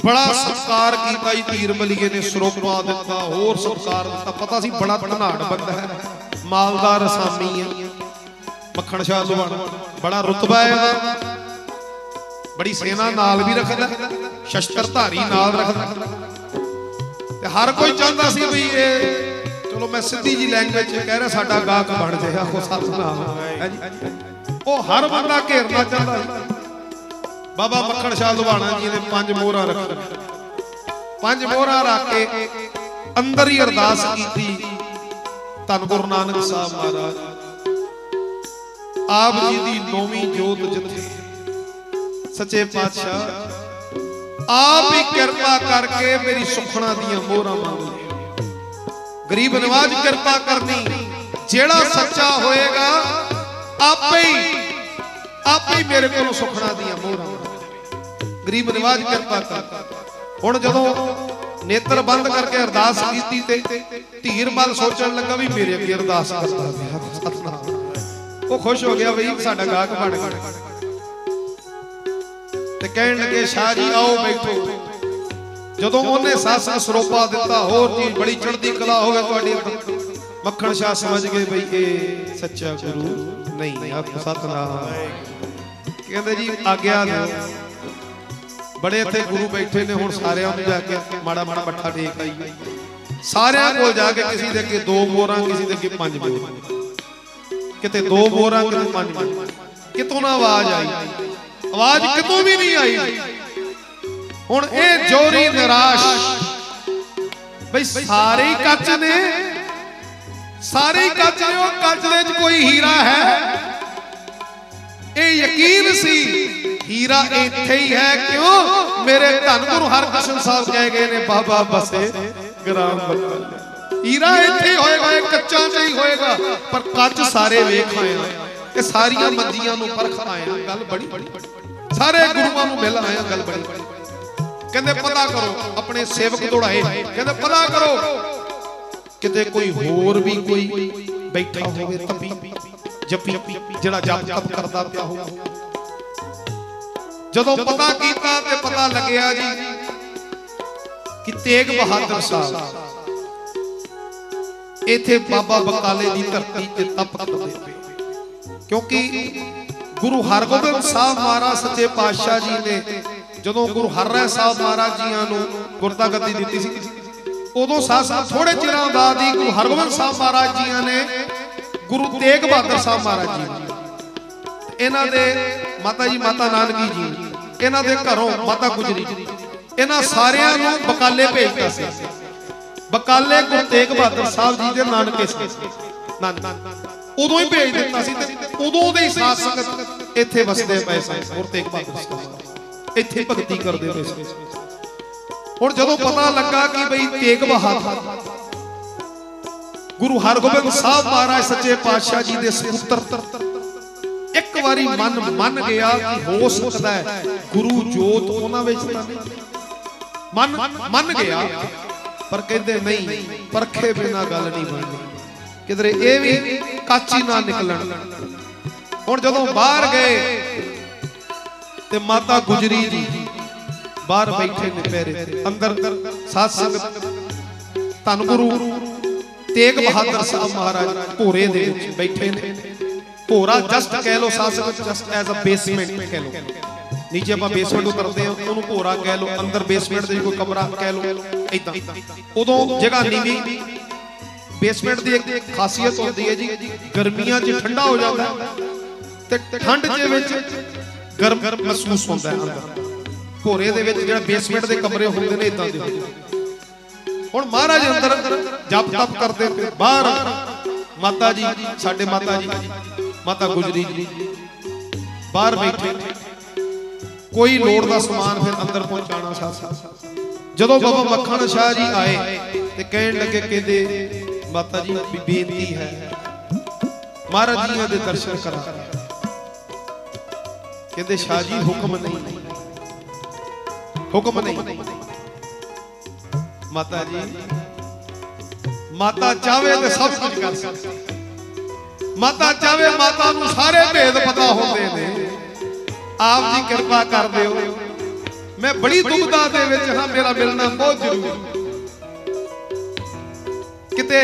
ਬੜਾ ਸਤਕਾਰ ਕੀਤਾ ਜੀ ਧੀਰ ਮਲੀਏ ਨੇ ਸਰੋਪਾ ਦਿੱਤਾ ਹੋਰ ਸਤਕਾਰ ਦਿੱਤਾ। ਪਤਾ ਸੀ ਬੜਾ ਧਨਾੜ ਬੰਦਾ ਹੈ। ਮਾਲਦਾਰ ਅਸਾਮੀ ਹੈ। ਮੱਖਣ ਸ਼ਾਹ ਲੁਹਾਣਾ। ਬੜਾ ਰੁਤਬਾ ਹੈ ਬੜੀ ਸੇਨਾ ਨਾਲ ਵੀ ਰੱਖਦਾ ਸ਼ਸਤਰ ਧਾਰੀ ਨਾਲ ਰੱਖਦਾ। ਤੇ ਹਰ ਕੋਈ ਚਾਹੁੰਦਾ ਸੀ ਵੀ ਇਹ, ਚਲੋ ਮੈਂ ਸਿੱਧੀ ਜੀ ਲੈਂਗੁਏਜ ਚ ਕਹਿ ਰਿਹਾ, ਸਾਡਾ ਗਾਹਕ ਬਣ ਜਾਏ ਆਖੋ ਸਤਨਾਮ ਹੈ ਉਹ ਹਰ ਬੰਦਾ ਘੇਰਨਾ ਚਾਹੁੰਦਾ ਸੀ। ਬਾਬਾ ਮੱਖਣ ਸ਼ਾਹ ਲੁਹਾਣਾ ਜੀ ਨੇ ਪੰਜ ਮੋਹਰਾਂ ਰੱਖੀਆਂ। ਪੰਜ ਮੋਹਰਾਂ ਰੱਖ ਕੇ ਅੰਦਰ ਹੀ ਅਰਦਾਸ ਕੀਤੀ, ਧੰਨ ਗੁਰੂ ਨਾਨਕ ਸਾਹਿਬ ਮਹਾਰਾਜ। ਆਪ ਜੀ ਦੀ ਨੌਵੀਂ ਜੋਤ ਜਿੱਥੇ ਸੱਚੇ ਪਾਤਸ਼ਾਹ ਆਪ ਹੀ ਕਿਰਪਾ ਕਰਕੇ ਮੇਰੀ ਸੁਖਣਾ ਦੀਆਂ ਮੋਹਰਾਂ ਮੰਗ ਗਰੀਬ ਨਵਾਜ ਕਿਰਪਾ ਕਰਨੀ, ਜਿਹੜਾ ਸੱਚਾ ਹੋਏਗਾ, ਆਪੇ ਹੀ ਆਪੇ ਹੀ ਮੇਰੇ ਕੋਲੋਂ ਸੁਖਣਾ ਦੀਆਂ ਮੋਹਰਾਂ ਗਰੀਬ ਨਵਾਜ ਕਿਰਪਾ ਕਰ। ਹੁਣ ਜਦੋਂ ਨੇਤਰ ਬੰਦ ਕਰਕੇ ਅਰਦਾਸ ਕੀਤੀ ਤੇ ਧੀਰ ਮਲ ਸੋਚਣ ਲੱਗਾ ਵੀ ਮੇਰੇ ਅੱਗੇ ਅਰਦਾਸ ਕਰਦਾ ਪਿਆ ਸਤਨਾਮ। ਉਹ ਖੁਸ਼ ਹੋ ਗਿਆ ਬਈ ਸਾਡਾ ਗਾਹਕ ਬਣ ਗਿਆ। ਤੇ ਕਹਿਣ ਲੱਗੇ ਸ਼ਾਹ ਜੀ ਆਓ ਬੈਠੋ। ਜਦੋਂ ਉਹਨੇ ਸਾਸ ਸਰੋਪਾ ਦਿੱਤਾ, ਹੋਰ ਚੀਜ਼ ਬੜੀ ਚੜ੍ਹਦੀ ਕਲਾ ਹੋਵੇ ਤੁਹਾਡੀ ਮੱਖਣ ਸ਼ਾਹ ਸਮਝ ਗਏ ਬਈ, ਇਹ ਸੱਚਾ ਗੁਰੂ ਨਹੀਂ ਆਪ ਸਤਨਾਮ। ਕਹਿੰਦੇ ਜੀ, ਆਗਿਆ ਦਿਓ। ਬੜੇ ਇੱਥੇ ਗੁਰੂ ਬੈਠੇ ਨੇ, ਹੁਣ ਸਾਰਿਆਂ ਨੂੰ ਜਾ ਕੇ ਮਾੜਾ ਮਾੜਾ ਮੱਠਾ ਟੇਕ ਆਈ। ਸਾਰਿਆਂ ਕੋਲ ਜਾ ਕੇ ਕਿਸੇ ਦੇ ਅੱਗੇ ਦੋ ਮੋਹਰਾਂ ਕਿਸੇ ਦੇ ਅੱਗੇ ਪੰਜ ਮੋਹਰਾਂ ਕਿਤੇ ਦੋ ਮੋਹਰਾਂ ਕਿਤੇ ਪੰਜ ਮੋਹਰਾਂ ਕਿਤੋਂ ਨਾ ਆਵਾਜ਼ ਆਈ। ਆਵਾਜ਼ ਕਿਤੋਂ ਵੀ ਨਹੀਂ ਆਈ। ਹੁਣ ਇਹ ਜੋਰੀ ਨਿਰਾਸ਼। ਬਈ ਸਾਰੇ ਹੀ ਕੱਚ ਨੇ। ਸਾਰੇ ਹੀ ਕੱਚ ਨੇ ਉਹ ਕੱਚ ਦੇ ਵਿੱਚ ਕੋਈ ਹੀਰਾ ਹੈ। ਇਹ ਯਕੀਨ ਸੀ ਹੀਰਾ ਇੱਥੇ ਹੀ ਹੈ। ਕਿਉਂ? ਮੇਰੇ ਧੰਨ ਗੁਰੂ ਹਰਕ੍ਰਿਸ਼ਨ ਸਾਹਿਬ ਕਹਿ ਗਏ ਨੇ ਬਾਬਾ ਬਸੇ ਗ੍ਰਾਮ ਬੱਕਲ ਹੀਰਾ ਇੱਥੇ ਹੋਏਗਾ ਇਹ ਕੱਚਾ ਚ ਹੀ ਹੋਏਗਾ। ਪਰ ਕੱਚ ਸਾਰੇ ਵੇਖ ਆਏ ਆ। ਇਹ ਸਾਰੀਆਂ ਮੰਦੀਆਂ ਨੂੰ ਪਰਖ ਆਏ ਆ। ਗੱਲ ਬੜੀ। ਸਾਰੇ ਗੁਰੂਆਂ ਨੂੰ ਮਿਲ ਆਏ ਗੱਲ ਬੜੀ ਕਹਿੰਦੇ, ਪਤਾ ਕਰੋ, ਆਪਣੇ ਸੇਵਕ ਦੌੜਾਏ। ਕਹਿੰਦੇ, ਪਤਾ ਕਰੋ, ਕਿਤੇ ਕੋਈ ਹੋਰ ਵੀ ਕੋਈ ਬੈਠਾ ਹੋਵੇ ਤਪੀ, ਜਪੀ, ਜਿਹੜਾ ਜਪ ਤਪ ਕਰਦਾ ਪਿਆ ਹੋਵੇ। ਜਦੋਂ ਪਤਾ ਕੀਤਾ ਤੇ ਪਤਾ ਲੱਗਿਆ ਜੀ ਕਿ ਤੇਗ ਬਹਾਦਰ ਸਾਹਿਬ ਇੱਥੇ ਬਾਬਾ ਬਕਾਲੇ ਦੀ ਧਰਤੀ ਤੇ ਤਪ ਕਰਦੇ ਪਏ। ਕਿਉਂਕਿ ਗੁਰੂ ਹਰਗੋਬਿੰਦ ਸਾਹਿਬ ਮਹਾਰਾਜ ਸੱਚੇ ਪਾਤਸ਼ਾਹ ਜੀ ਨੇ, ਜਦੋਂ ਗੁਰੂ ਹਰਰਾਏ ਸਾਹਿਬ ਮਹਾਰਾਜ ਜੀਆਂ ਨੂੰ ਗੁਰਤਾ ਗੱਦੀ ਦਿੱਤੀ ਸੀ, ਉਦੋਂ ਸਾਥ ਸਾਥ ਥੋੜੇ ਚਿਰਾਂ ਬਾਅਦ ਹੀ ਗੁਰੂ ਹਰਗੋਬਿੰਦ ਸਾਹਿਬ ਮਹਾਰਾਜ ਜੀਆਂ ਨੇ ਗੁਰੂ ਤੇਗ ਬਹਾਦਰ ਸਾਹਿਬ ਮਹਾਰਾਜ ਜੀ ਇਹਨਾਂ ਦੇ ਮਾਤਾ ਜੀ, ਮਾਤਾ ਨਾਨਕੀ ਜੀ ਇਹਨਾਂ ਦੇ ਘਰੋਂ ਮਾਤਾ ਗੁਜਰੀ ਇਹਨਾਂ ਸਾਰਿਆਂ ਨੂੰ ਬਕਾਲੇ ਭੇਜਦਾ ਸੀ। ਬਕਾਲੇ ਗੁਰੂ ਤੇਗ ਬਹਾਦਰ ਸਾਹਿਬ ਜੀ ਦੇ ਨਾਨਕੇ ਸੀ। ਉਦੋਂ ਹੀ ਭੇਜ ਦਿੱਤਾ ਸੀ ਤੇ ਉਦੋਂ ਦੇ ਹੀ ਸਾਧ ਸੰਗਤ ਇੱਥੇ ਵਸਦੇ ਪਏ ਸਨ ਗੁਰੂ ਤੇਗ ਬਹਾਦਰ ਇੱਥੇ ਭਗਤੀ ਕਰਦੇ ਪਏ ਸਨ। ਹੁਣ ਜਦੋਂ ਪਤਾ ਲੱਗਾ ਕਿ ਬਈ ਤੇਗ ਬਹਾਦਰ ਗੁਰੂ ਹਰਗੋਬਿੰਦ ਸਾਹਿਬ ਮਹਾਰਾਜ ਸੱਚੇ ਪਾਤਸ਼ਾਹ ਜੀ ਦੇ ਸੁਪੁੱਤਰ, ਇੱਕ ਵਾਰੀ ਮਨ ਮੰਨ ਗਿਆ ਕਿ ਹੋ ਸਕਦਾ ਹੈ ਗੁਰੂ ਜੋਤ ਉਹਨਾਂ ਵਿੱਚ ਤਾਂ ਨਹੀਂ। ਮਨ ਮੰਨ ਗਿਆ, ਪਰ ਕਹਿੰਦੇ ਨਹੀਂ, ਪਰਖੇ ਬਿਨਾ ਗੱਲ ਨਹੀਂ ਬਣਨੀ ਕਿਧਰੇ ਇਹ ਵੀ ਕਾਚੀ ਨਾ ਨਿਕਲਣ। ਹੁਣ ਜਦੋਂ ਬਾਹਰ ਗਏ ਤੇ ਮਾਤਾ ਗੁਜਰੀ ਜੀ ਬਾਹਰ ਬੈਠੇ ਨੇ ਪੈਰੇ ਤੇ ਅੰਦਰ ਸਾਧ ਸੰਗਤ ਧੰਨ ਗੁਰੂ ਤੇਗ ਬਹਾਦਰ ਸਾਹਿਬ ਮਹਾਰਾਜ ਭੋਰੇ ਦੇ ਵਿੱਚ ਬੈਠੇ ਨੇ। ਭੋਰਾ ਜਸਟ ਕਹਿ ਲੋ ਸਾਧ ਸੰਗਤ ਜਸਟ ਐਜ਼ ਅ ਬੇਸਮੈਂਟ ਕਹਿ ਲੋ ਨੀਚੇ ਆਪਾਂ ਬੇਸਮੈਂਟ ਉਤਰਦੇ ਹਾਂ ਉਹਨੂੰ ਭੋਰਾ ਕਹਿ ਲੋ ਅੰਦਰ ਬੇਸਮੈਂਟ ਦੇ ਕੋਈ ਕਮਰਾ ਕਹਿ ਲੋ ਇਦਾਂ ਉਦੋਂ ਜਗ੍ਹਾ ਨੀਵੀਂ। ਬੇਸਮੈਂਟ ਦੀ ਇੱਕ ਖਾਸੀਅਤ ਹੁੰਦੀ ਹੈ ਜੀ ਗਰਮੀਆਂ 'ਚ ਠੰਡਾ ਹੋ ਜਾਂਦਾ। ਤੇ ਠੰਡ ਦੇ ਵਿੱਚ ਗਰਮ ਮਹਿਸੂਸ ਹੁੰਦਾ ਹੈ ਅੰਦਰ। ਭੋਰੇ ਦੇ ਵਿੱਚ ਜਿਹੜਾ ਬੇਸਮੈਂਟ ਦੇ ਕਮਰੇ ਹੁੰਦੇ ਨੇ ਇਦਾਂ ਦੇ ਹੁਣ ਮਹਾਰਾਜ ਅੰਦਰ ਜਪ ਤਪ ਕਰਦੇ ਪਏ ਬਾਹਰ ਮਾਤਾ ਜੀ, ਸਾਡੇ ਮਾਤਾ ਜੀ, ਮਾਤਾ ਗੁਜਰੀ ਜੀ, ਬਾਹਰ ਬੈਠੇ ਕੋਈ ਲੋੜ ਦਾ ਸਮਾਨ ਫਿਰ ਅੰਦਰ ਪਹੁੰਚਾਣਾ ਸਾਥ ਜਦੋਂ ਬਾਬਾ ਮੱਖਣ ਸ਼ਾਹ ਜੀ ਆਏ ਤੇ ਕਹਿਣ ਲੱਗੇ, ਕਹਿੰਦੇ, ਮਾਤਾ ਜੀ, ਬੇਨਤੀ ਹੈ, ਮਹਾਰਾਜ ਜੀਆਂ ਦੇ ਦਰਸ਼ਨ ਕਰਾ। ਕਹਿੰਦੇ ਸ਼ਾਹ ਜੀ ਹੁਕਮ ਨਹੀਂ। ਹੁਕਮ ਨਹੀਂ। ਮਾਤਾ ਜੀ ਮਾਤਾ ਚਾਵੇ ਤੇ ਸਭ ਕੁਝ ਕਰ ਸਕਦੀ। ਮਾਤਾ ਚਾਵੇ ਮਾਤਾ ਨੂੰ ਸਾਰੇ ਭੇਦ ਪਤਾ ਹੁੰਦੇ ਨੇ। ਆਪ ਜੀ ਕਿਰਪਾ ਕਰ ਦਿਓ। ਮੈਂ ਬੜੀ ਦੁਬਦਾ ਦੇ ਵਿੱਚ ਹਾਂ ਮੇਰਾ ਮਿਲਣਾ ਬਹੁਤ ਜ਼ਰੂਰੀ। ਕਿਤੇ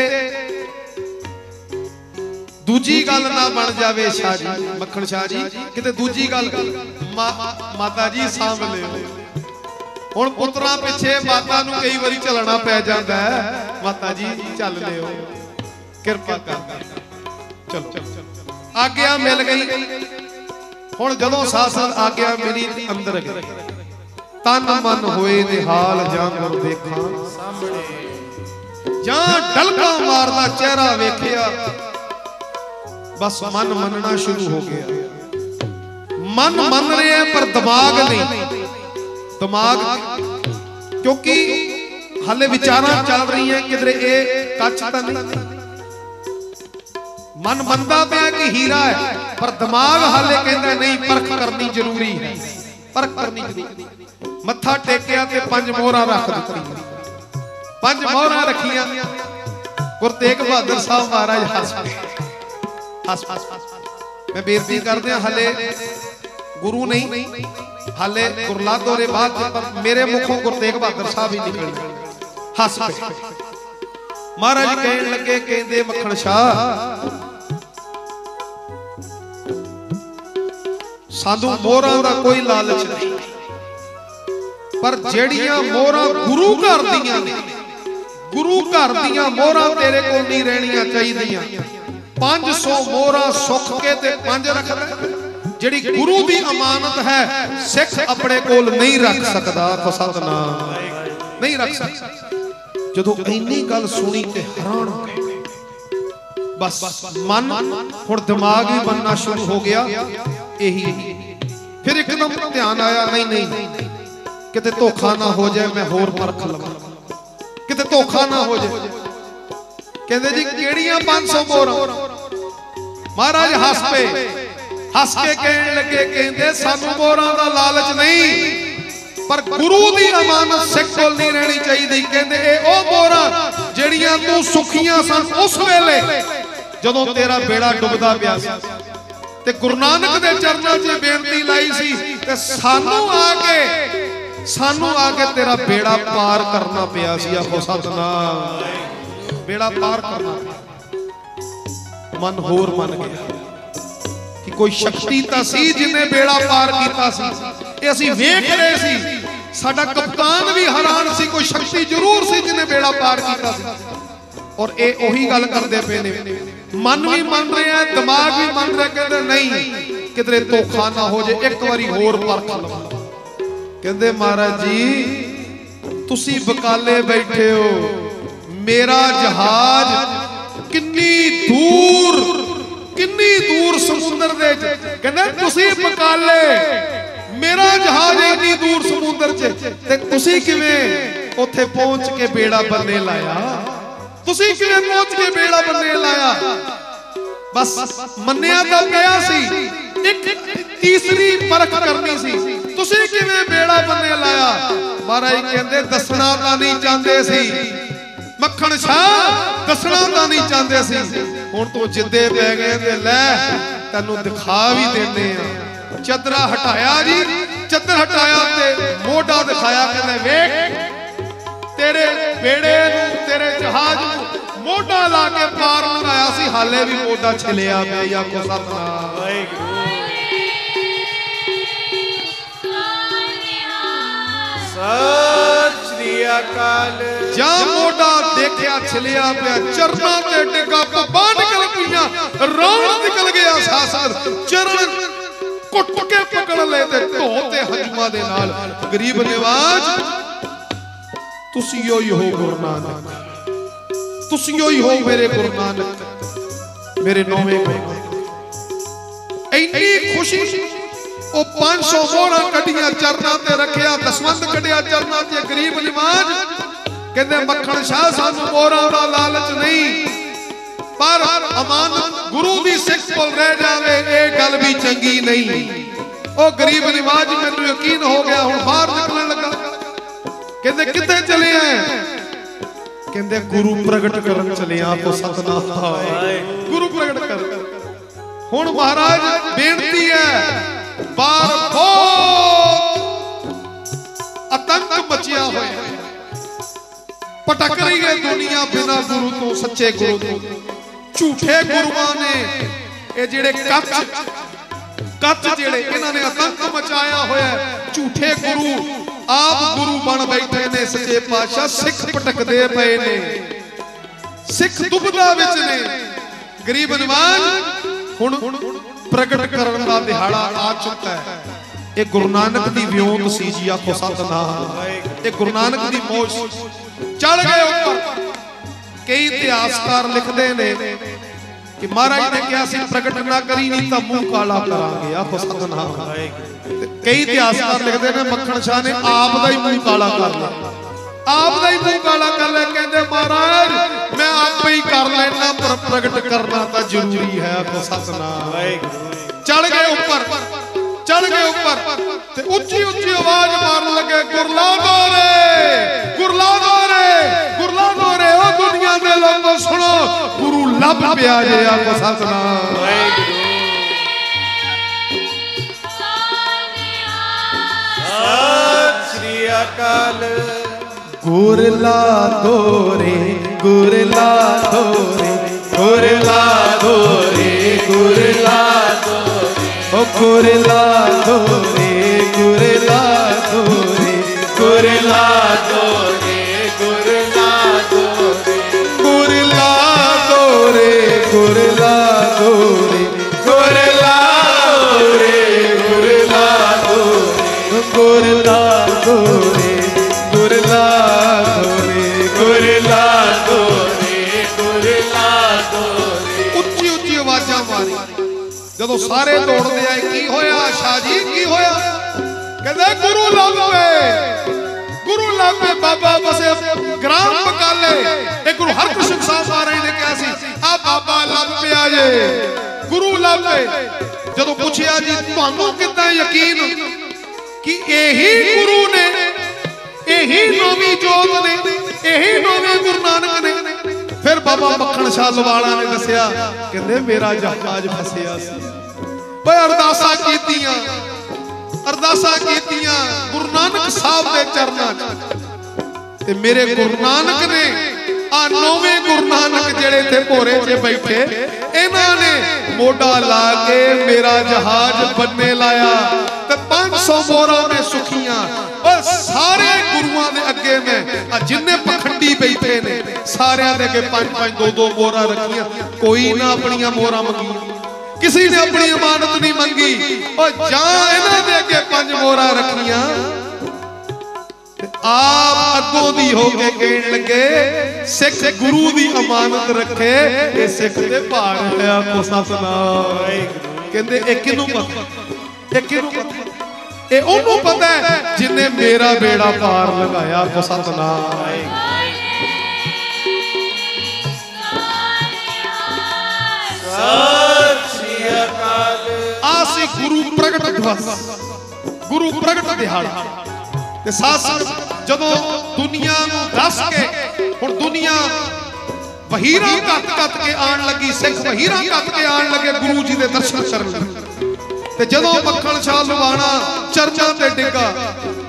ਦੂਜੀ ਗੱਲ ਨਾ ਬਣ ਜਾਵੇ ਸ਼ਾਹ ਜੀ ਮੱਖਣ ਸ਼ਾਹ ਜੀ ਕਿਤੇ ਦੂਜੀ ਗੱਲ ਮਾਤਾ ਜੀ ਸਾਂਭ ਲਿਓ। ਹੁਣ ਪੁੱਤਰਾਂ ਪਿੱਛੇ ਮਾਤਾ ਨੂੰ ਕਈ ਵਾਰੀ ਚੱਲਣਾ ਪੈ ਜਾਂਦਾ ਹੈ। ਮਾਤਾ ਜੀ ਚੱਲ ਲਿਓ। ਕਿਰਪਾ ਕਰ ਚਲੋ। ਆਗਿਆ ਮਿਲ ਗਈ। ਹੁਣ ਜਦੋਂ ਸਾਸਨ ਆਗਿਆ ਤੇ ਅੰਦਰ ਗਏ। ਤਨ ਮਨ ਹੋਏ ਦੇ ਹਾਲ ਜਾਂ ਗੁਰ ਦੇਖਾਂ। ਜਾਂ ਡਲਕਾ ਮਾਰਦਾ ਚਿਹਰਾ ਵੇਖਿਆ। ਬਸ ਮਨ ਮੰਨਣਾ ਸ਼ੁਰੂ ਹੋ ਗਿਆ ਮਨ ਮੰਨ ਰਿਹਾ ਪਰ ਦਿਮਾਗ ਨਹੀਂ ਦਿਮਾਗ ਕਿਉਂਕਿ ਹਾਲੇ ਵਿਚਾਰਾਂ ਚੱਲ ਰਹੀਆਂ ਕਿਧਰੇ ਇਹ ਕੱਚ ਤਾਂ ਨਹੀਂ ਮਨ ਮੰਨਦਾ ਪਿਆ ਕਿ ਹੀਰਾ ਹੈ ਪਰ ਦਿਮਾਗ ਹਾਲੇ ਕਹਿੰਦਾ ਨਹੀਂ ਪਰਖ ਕਰਨੀ ਜ਼ਰੂਰੀ ਹੈ ਪਰਖ ਕਰਨੀ ਜ਼ਰੂਰੀ ਮੱਥਾ ਟੇਕਿਆ ਤੇ ਪੰਜ ਮੋਹਰਾਂ ਰੱਖ ਦਿੱਤੀਆਂ ਪੰਜ ਮੋਹਰਾਂ ਰੱਖੀਆਂ ਗੁਰੂ ਤੇਗ ਬਹਾਦਰ ਸਾਹਿਬ ਮਹਾਰਾਜ ਹੱਸ ਪਏ ਹੱਸ ਮੈਂ ਬੇਨਤੀ ਕਰਦੇ ਹਾਂ, ਹਲੇ ਗੁਰੂ ਨਹੀਂ, ਹਲੇ ਗੁਰਲਾਦੋ ਦੇ ਬਾਅਦ ਪਰ ਮੇਰੇ ਮੁਖੋਂ ਗੁਰੂ ਤੇਗ ਬਹਾਦਰ ਸਾਹਿਬ ਹੀ ਨਿਕਲੇ ਹੱਸ ਪਏ। ਮਹਾਰਾਜ ਕਹਿਣ ਲੱਗੇ, ਕਹਿੰਦੇ ਮੱਖਣ ਸ਼ਾਹ, ਸਾਨੂੰ ਮੋਹਰਾਂ ਦਾ ਕੋਈ ਲਾਲਚ ਨਹੀਂ। ਪਰ ਜਿਹੜੀਆਂ ਮੋਹਰਾਂ ਗੁਰੂ ਘਰ ਦੀਆਂ ਨੇ, ਗੁਰੂ ਘਰ ਦੀਆਂ ਮੋਹਰਾਂ ਤੇਰੇ ਕੋਲ ਨਹੀਂ ਰਹਿਣੀਆਂ ਚਾਹੀਦੀਆਂ। 500 ਮੋਹਰਾਂ ਸੁੱਖ ਕੇ ਤੇ ਪੰਜ ਰੱਖ ਲੈ। ਜਿਹੜੀ ਗੁਰੂ ਦੀ ਅਮਾਨਤ ਹੈ, ਸਿੱਖ ਆਪਣੇ ਕੋਲ ਨਹੀਂ ਰੱਖ ਸਕਦਾ ਆਖੋ ਨਹੀਂ ਰੱਖ ਸਕਦਾ। ਜਦੋਂ ਇੰਨੀ ਗੱਲ ਸੁਣੀ ਤੇ ਹੈਰਾਨ ਹੋ ਗਏ। ਬਸ ਮਨ ਹੁਣ ਦਿਮਾਗ ਹੀ ਬੰਨਣਾ ਸ਼ੁਰੂ ਹੋ ਗਿਆ। ਇਹੀ ਫਿਰ ਇੱਕਦਮ ਧਿਆਨ ਆਇਆ ਨਹੀਂ ਨਹੀਂ। ਕਿਤੇ ਧੋਖਾ ਨਾ ਹੋ ਜਾਏ, ਮੈਂ ਹੋਰ ਪਰਖ ਲਵਾਂ। ਕਿਤੇ ਧੋਖਾ ਨਾ ਹੋ ਜਾਏ। ਕਹਿੰਦੇ ਜੀ, ਕਿਹੜੀਆਂ 500 ਮੋਹਰਾਂ? ਮਹਾਰਾਜ ਹੱਸ ਪਏ ਹੱਸ ਕੇ ਕਹਿਣ ਲੱਗੇ, ਕਹਿੰਦੇ ਸਾਨੂੰ ਮੋਹਰਾਂ ਦਾ ਲਾਲਚ ਨਹੀਂ, ਪਰ ਗੁਰੂ ਦੀ ਅਮਾਨਤ ਸਿੱਖ ਕੋਲ ਨਹੀਂ ਰਹਿਣੀ ਚਾਹੀਦੀ। ਕਹਿੰਦੇ, ਇਹ ਉਹ ਮੋਹਰਾਂ ਜਿਹੜੀਆਂ ਤੂੰ ਸੁਖੀਆਂ ਸਨ ਉਸ ਵੇਲੇ, ਜਦੋਂ ਤੇਰਾ ਬੇੜਾ ਡੁੱਬਦਾ ਪਿਆ ਸੀ। ਤੇ ਗੁਰੂ ਨਾਨਕ ਦੇ ਚਰਨਾਂ 'ਚ ਬੇਨਤੀ ਲਾਈ ਸੀ ਤੇ ਸਾਨੂੰ ਆ ਕੇ, ਸਾਨੂੰ ਆ ਕੇ ਤੇਰਾ ਬੇੜਾ ਪਾਰ ਕਰਨਾ ਪਿਆ ਸੀ ਆਖੋ ਸਤਨਾਮ। ਬੇੜਾ ਪਾਰ ਕਰਨਾ। ਪਿਆ ਮਨ ਹੋਰ ਮੰਨ ਗਿਆ। ਕਿ ਕੋਈ ਸ਼ਕਤੀ ਤਾਂ ਸੀ ਜਿਹਨੇ ਬੇੜਾ ਪਾਰ ਕੀਤਾ ਸੀ। ਇਹ ਅਸੀਂ ਵੇਖ ਰਹੇ ਸੀ। ਸਾਡਾ ਕਪਤਾਨ ਵੀ ਹੈਰਾਨ ਸੀ, ਕੋਈ ਸ਼ਕਤੀ ਜ਼ਰੂਰ ਸੀ ਜਿਹਨੇ ਬੇੜਾ ਪਾਰ ਕੀਤਾ ਸੀ। ਔਰ ਇਹ ਉਹੀ ਗੱਲ ਕਰਦੇ ਪਏ ਨੇ। ਮਨ ਵੀ ਮੰਨ ਰਿਹਾ, ਦਿਮਾਗ ਵੀ ਮੰਨ ਰਿਹਾ, ਕਹਿੰਦੇ ਨਹੀਂ, ਕਿਧਰੇ ਧੋਖਾ ਨਾ ਹੋ ਜੇ, ਇੱਕ ਵਾਰੀ ਹੋਰ ਪਰਖ ਲਵਾਂ। ਕਹਿੰਦੇ ਮਹਾਰਾਜ ਜੀ, ਤੁਸੀਂ ਬਕਾਲੇ ਬੈਠੇ ਹੋ। ਮੇਰਾ ਜਹਾਜ਼ ਕਿੰਨੀ ਦੂਰ ਕਿੰਨੀ ਦੂਰ ਸਮੁੰਦਰ ਦੇ ਵਿੱਚ ਕਹਿੰਦੇ ਤੁਸੀਂ ਬਕਾਲੇ ਮੇਰਾ ਜਹਾਜ਼ ਇੰਨੀ ਦੂਰ ਸਮੁੰਦਰ 'ਚ ਤੇ ਤੁਸੀਂ ਕਿਵੇਂ ਉੱਥੇ ਪਹੁੰਚ ਕੇ ਬੇੜਾ ਬੰਨੇ ਲਾਇਆ ਤੁਸੀਂ ਕਿਵੇਂ ਪਹੁੰਚ ਕੇ ਬੇੜਾ ਬੰਨੇ ਲਾਇਆ ਬਸ ਮੰਨਿਆ ਤਾਂ ਪਿਆ ਸੀ ਇੱਕ ਤੀਸਰੀ ਪਰਖ ਕਰਨੀ ਸੀ ਤੁਸੀਂ ਕਿਵੇਂ ਬੇੜਾ ਬੰਨੇ ਲਾਇਆ ਮਹਾਰਾਜ ਕਹਿੰਦੇ ਦੱਸਣਾ ਤਾਂ ਨਹੀਂ ਚਾਹੁੰਦੇ ਸੀ ਮੱਖਣ ਸ਼ਾਹ ਦੱਸਣਾ ਤਾਂ ਨਹੀਂ ਚਾਹੁੰਦੇ ਸੀ ਹੁਣ ਤੋਂ ਜਿੱਦੇ ਪੈ ਗਏ ਤੇ ਲੈ ਤੈਨੂੰ ਦਿਖਾ ਵੀ ਦਿੰਦੇ ਆ। ਚਦਰਾ ਹਟਾਇਆ ਜੀ ਚੱਦਰ ਹਟਾਇਆ ਤੇ ਮੋਢਾ ਦਿਖਾਇਆ ਕਹਿੰਦੇ ਵੇਖ ਤੇਰੇ ਬੇੜੇ ਨੂੰ ਤੇਰੇ ਜਹਾਜ਼ ਨੂੰ ਮੋਢਾ ਲਾ ਕੇ ਪਾਰ ਲੰਘਾਇਆ ਸੀ ਹਾਲੇ ਵੀ ਮੋਢਾ ਛਿਲਿਆ ਪਿਆ ਜਾਂ ਕੋ ਸਤਨਾਮ ਵਾਹਿਗੁਰੂ। ਸਤਿ ਸ੍ਰੀ ਅਕਾਲ। ਜਾਂ ਮੋਢਾ ਦੇਖਿਆ ਛਿਲਿਆ ਪਿਆ ਚਰਨਾਂ ਤੇ ਡਿੱਗਾ ਪੱਬਾਂ ਨਿਕਲ ਗਈਆਂ। ਰੌਣ ਨਿਕਲ ਗਿਆ ਸਾਸਰ ਚਰਨ ਕੁੱਟ ਕੇ ਪਕੜ ਲਏ ਤੇ ਧੋ ਤੇ ਹਜੂਮਾਂ ਦੇ ਨਾਲ। ਗਰੀਬ ਨਿਵਾਜ ਤੁਸੀਂ ਹੋਈ ਹੋ ਗੁਰੂ ਨਾਨਕ। ਤੁਸੀਂ ਹੋਈ ਹੋ ਮੇਰੇ ਗੁਰੂ ਨਾਨਕ। ਮੇਰੇ ਨੌਵੇਂ ਗੁਰੂ। ਇੰਨੀ ਖੁਸ਼ੀ ਉਹ 500 ਮੋਹਰਾਂ ਕੱਢੀਆਂ ਚਰਨਾਂ ਤੇ ਰੱਖਿਆ ਦਸਵੰਦ ਕੱਢਿਆ ਚਰਨਾਂ ਤੇ, ਗਰੀਬ ਨਿਵਾਜ ਕਹਿੰਦੇ ਮੱਖਣ ਸ਼ਾਹ ਸਾਨੂੰ ਮੋਹਰਾਂ ਦਾ ਲਾਲਚ ਨਹੀਂ। ਪਰ ਅਮਾਨਤ ਗੁਰੂ ਦੀ ਸਿੱਖ ਕੋਲ ਰਹਿ ਜਾਵੇ, ਇਹ ਗੱਲ ਵੀ ਚੰਗੀ ਨਹੀਂ। ਉਹ ਗਰੀਬ ਨਿਵਾਜ ਮੈਨੂੰ ਯਕੀਨ ਹੋ ਗਿਆ, ਹੁਣ ਬਾਹਰ ਨਿਕਲਣ ਲੱਗਾ। ਕਹਿੰਦੇ ਕਿੱਥੇ ਚਲੇ ਆਏ ਕਹਿੰਦੇ ਗੁਰੂ ਪ੍ਰਗਟ ਕਰਨ ਚਲਿਆ ਕੋ ਸਤਨਾਮ। ਗੁਰੂ ਪ੍ਰਗਟ ਕਰ ਹੁਣ ਮਹਾਰਾਜ, ਬੇਨਤੀ ਹੈ ਬਾਰ ਬਹੁਤ ਆਤੰਕ ਮਚਿਆ ਹੋਇਆ ਪਟਕ ਰਹੀ ਹੈ ਦੁਨੀਆ ਬਿਨਾ ਗੁਰੂ ਤੋਂ, ਸੱਚੇ ਗੁਰੂ ਤੋਂ। ਝੂਠੇ ਗੁਰੂਆਂ ਨੇ ਇਹ ਜਿਹੜੇ ਕੱਚ ਕੱਚ ਜਿਹੜੇ, ਇਹਨਾਂ ਨੇ ਆਤੰਕ ਮਚਾਇਆ ਹੋਇਆ ਝੂਠੇ ਗੁਰੂ ਆਪ ਗੁਰੂ ਬਣ ਬੈਠੇ ਨੇ, ਸੱਚੇ ਪਾਤਸ਼ਾਹ ਸਿੱਖ ਭਟਕਦੇ ਪਏ ਨੇ। ਸਿੱਖ ਦੁਬਦਾ ਵਿੱਚ ਨੇ। ਗਰੀਬ ਨਿਵਾਜ ਹੁਣ ਪ੍ਰਗਟ ਕਰਨ ਦਾ ਦਿਹਾੜਾ ਆ ਚੁੱਕਾ ਹੈ। ਇਹ ਗੁਰੂ ਨਾਨਕ ਦੀ ਵਿਉਂਤ ਸੀ ਜੀ ਆਖੋ ਸਤਨਾਮ। ਇਹ ਗੁਰੂ ਨਾਨਕ ਦੀ ਮੋਜ ਚੜ ਗਏ ਉੱਪਰ। ਕਈ ਇਤਿਹਾਸਕਾਰ ਲਿਖਦੇ ਨੇ ਕਿ ਮਹਾਰਾਜ ਨੇ ਕਿਹਾ ਸੀ, ਪ੍ਰਗਟ ਨਾ ਕਰੀ ਨਹੀਂ ਤਾਂ ਮੂੰਹ ਕਾਲਾ ਕਰਾਂਗੇ। ਆਖੋ ਸਤਨਾਮ। ਕਈ ਇਤਿਹਾਸਕਾਰ ਲਿਖਦੇ ਨੇ, ਮੱਖਣ ਸ਼ਾਹ ਨੇ ਆਪ ਦਾ ਹੀ ਮੂੰਹ ਕਾਲਾ ਕਰ ਲਿਆ। ਆਪ ਦਾ ਹੀ ਮੂੰਹ ਕਾਲਾ ਕਰ ਲਿਆ ਕਹਿੰਦੇ ਮਹਾਰਾਜ, ਮੈਂ ਆਪੇ ਹੀ ਕਰ ਲੈਣਾ ਪਰ ਪ੍ਰਗਟ ਕਰਨਾ ਤਾਂ ਜ਼ਰੂਰੀ ਹੈ ਆਖੋ ਸਤਨਾਮ। ਚੜ ਗਏ ਉੱਪਰ, ਚੜ ਗਏ ਉੱਪਰ, ਤੇ ਉੱਚੀ ਉੱਚੀ ਆਵਾਜ਼ ਮਾਰਨ ਲੱਗੇ ਗੁਰਲਾਦੋ ਰੇ ਗੁਰਲਾਦੋ ਰੇ ਗੁਰਲਾਦੋ ਰੇ ਉਹ ਦੁਨੀਆ ਦੇ ਲੋਕੋ ਸੁਣੋ, ਗੁਰੂ ਲੱਭ ਪਿਆ ਜੇ ਆਖੋ ਸਤਨਾਮ। ਸਤਿ ਸ੍ਰੀ ਅਕਾਲ। ਗੁਰਲਾ ਦੋਰੇ ਗੁਰਲਾ ਦੋਰੇ ਗੁਰਲਾ ਦੋਰੇ ਗੁਰਲਾ ਦੋਰੇ ਓ ਗੁਰਲਾ ਦੋਰੇ ਗੁਰਲਾ ਦੋਰੇ ਗੁਰਲਾ ਦੋਰੇ ਗੁਰਲਾ ਦੋਰੇ ਗੁਰਲਾ ਦੋਰੇ ਗੁਰਲਾ ਦੋਰੇ ਗੁਰਲਾ ਦੋਰੇ ਗੁਰਲਾ ਦੋਰੇ ਗੁਰਲਾ ਦੋਰੇ ਜਦੋਂ ਸਾਰੇ ਦੌੜਦੇ ਆਏ, ਕੀ ਹੋਇਆ? ਸ਼ਾਹ ਜੀ ਕੀ ਹੋਇਆ? ਕਹਿੰਦੇ, ਗੁਰੂ ਲੱਭ ਗੁਰੂ ਲੱਭ ਬਾਬਾ ਬਸੇ ਗ੍ਰਾਮ ਬਕਾਲੇ ਇਹ ਗੁਰੂ ਹਰਕ੍ਰਿਸ਼ਨ ਸਾਹਿਬ ਮਹਾਰਾਜ ਨੇ ਕਿਹਾ ਸੀ, ਆ ਬਾਬਾ ਲੱਭ ਪਿਆ ਜੇ, ਗੁਰੂ ਲੱਭ ਜਦੋਂ ਪੁੱਛਿਆ ਜੀ, ਤੁਹਾਨੂੰ ਕਿੱਦਾਂ ਯਕੀਨ ਕਿ ਇਹੀ ਗੁਰੂ ਨੇ, ਇਹੀ ਨੌਵੀਂ ਜੋਤ ਨੇ, ਇਹੀ ਨੌਵੇਂ ਗੁਰੂ ਨਾਨਕ ਨੇ? ਫਿਰ ਬਾਬਾ ਮੱਖਣ ਸ਼ਾਹ ਲਵਾਲਾ ਨੇ ਦੱਸਿਆ, ਕਹਿੰਦੇ, ਮੇਰਾ ਜਹਾਜ਼ ਫਸਿਆ ਸੀ। ਓਏ ਅਰਦਾਸਾਂ ਕੀਤੀਆਂ। ਅਰਦਾਸਾਂ ਕੀਤੀਆਂ ਗੁਰੂ ਨਾਨਕ ਸਾਹਿਬ ਦੇ ਚਰਨਾਂ 'ਚ। ਤੇ ਮੇਰੇ ਗੁਰੂ ਨਾਨਕ ਨੇ ਆ ਨੌਵੇਂ ਗੁਰੂ ਨਾਨਕ ਜਿਹੜੇ ਇੱਥੇ ਭੋਰੇ 'ਚ ਬੈਠੇ, ਇਹਨਾਂ ਨੇ ਮੋਢਾ ਲਾ ਕੇ ਮੇਰਾ ਜਹਾਜ਼ ਬੰਨੇ ਲਾਇਆ ਤੇ 500 ਮੋਹਰਾਂ ਮੈਂ ਸੁਖੀਆਂ। ਓ ਸਾਰੇ ਗੁਰੂਆਂ ਦੇ ਅੱਗੇ ਮੈਂ ਆ ਜਿੰਨੇ ਪਖੰਡੀ ਬੈਠੇ ਨੇ, ਸਾਰਿਆਂ ਦੇ ਅੱਗੇ ਪੰਜ ਪੰਜ ਦੋ ਦੋ ਮੋਹਰਾਂ ਰੱਖੀਆਂ। ਕੋਈ ਨਾ ਆਪਣੀਆਂ ਮੋਹਰਾਂ ਮੰਗੀਆਂ ਕਿਸੇ ਨੇ ਆਪਣੀ ਇਮਾਨਤ ਨਹੀਂ ਮੰਗੀ। ਓ ਜਾਂ ਇਹਨਾਂ ਦੇ ਅੱਗੇ ਪੰਜ ਮੋਹਰਾਂ ਰੱਖੀਆਂ ਤੇ ਆਪ ਅੱਗੋਂ ਦੀ ਹੋ ਕੇ ਕਹਿਣ ਲੱਗੇ ਸਿੱਖ ਗੁਰੂ ਦੀ ਅਮਾਨਤ ਰੱਖੇ ਇਹ ਸਿੱਖ ਦੇ ਭਾਗ ਹੋਇਆ ਕੋ ਸਤਨਾਮ। ਕਹਿੰਦੇ ਇਹ ਕਿਹਨੂੰ ਪਤਾ? ਇਹ ਕਿਹਨੂੰ ਪਤਾ? ਇਹ ਉਹਨੂੰ ਪਤਾ ਹੈ ਜਿਨੇ ਮੇਰਾ ਬੇੜਾ ਪਾਰ ਲਗਾਇਆ ਕੋ ਸਤਨਾਮ। ਆ ਸੀ ਗੁਰੂ ਪ੍ਰਗਟ ਦਿਵਸ, ਗੁਰੂ ਪ੍ਰਗਟ ਦਿਹਾੜਾ। ਤੇ ਸਾਧ ਜਦੋਂ ਦੁਨੀਆ ਨੂੰ ਦੱਸ ਕੇ, ਹੁਣ ਦੁਨੀਆ ਵਹੀਰਾਂ ਕੱਤ ਕੱਤ ਕੇ ਆਣ ਲੱਗੀ, ਸਿੱਖ ਵਹੀਰਾਂ ਕੱਤ ਕੇ ਆਣ ਲੱਗੇ ਗੁਰੂ ਜੀ ਦੇ ਦਰਸ਼ਨ ਕਰਨ ਤੇ ਜਦੋਂ ਮੱਖਣ ਸ਼ਾਹ ਲਵਾਣਾ ਚਰਨਾਂ ਤੇ ਡਿੱਗਾ,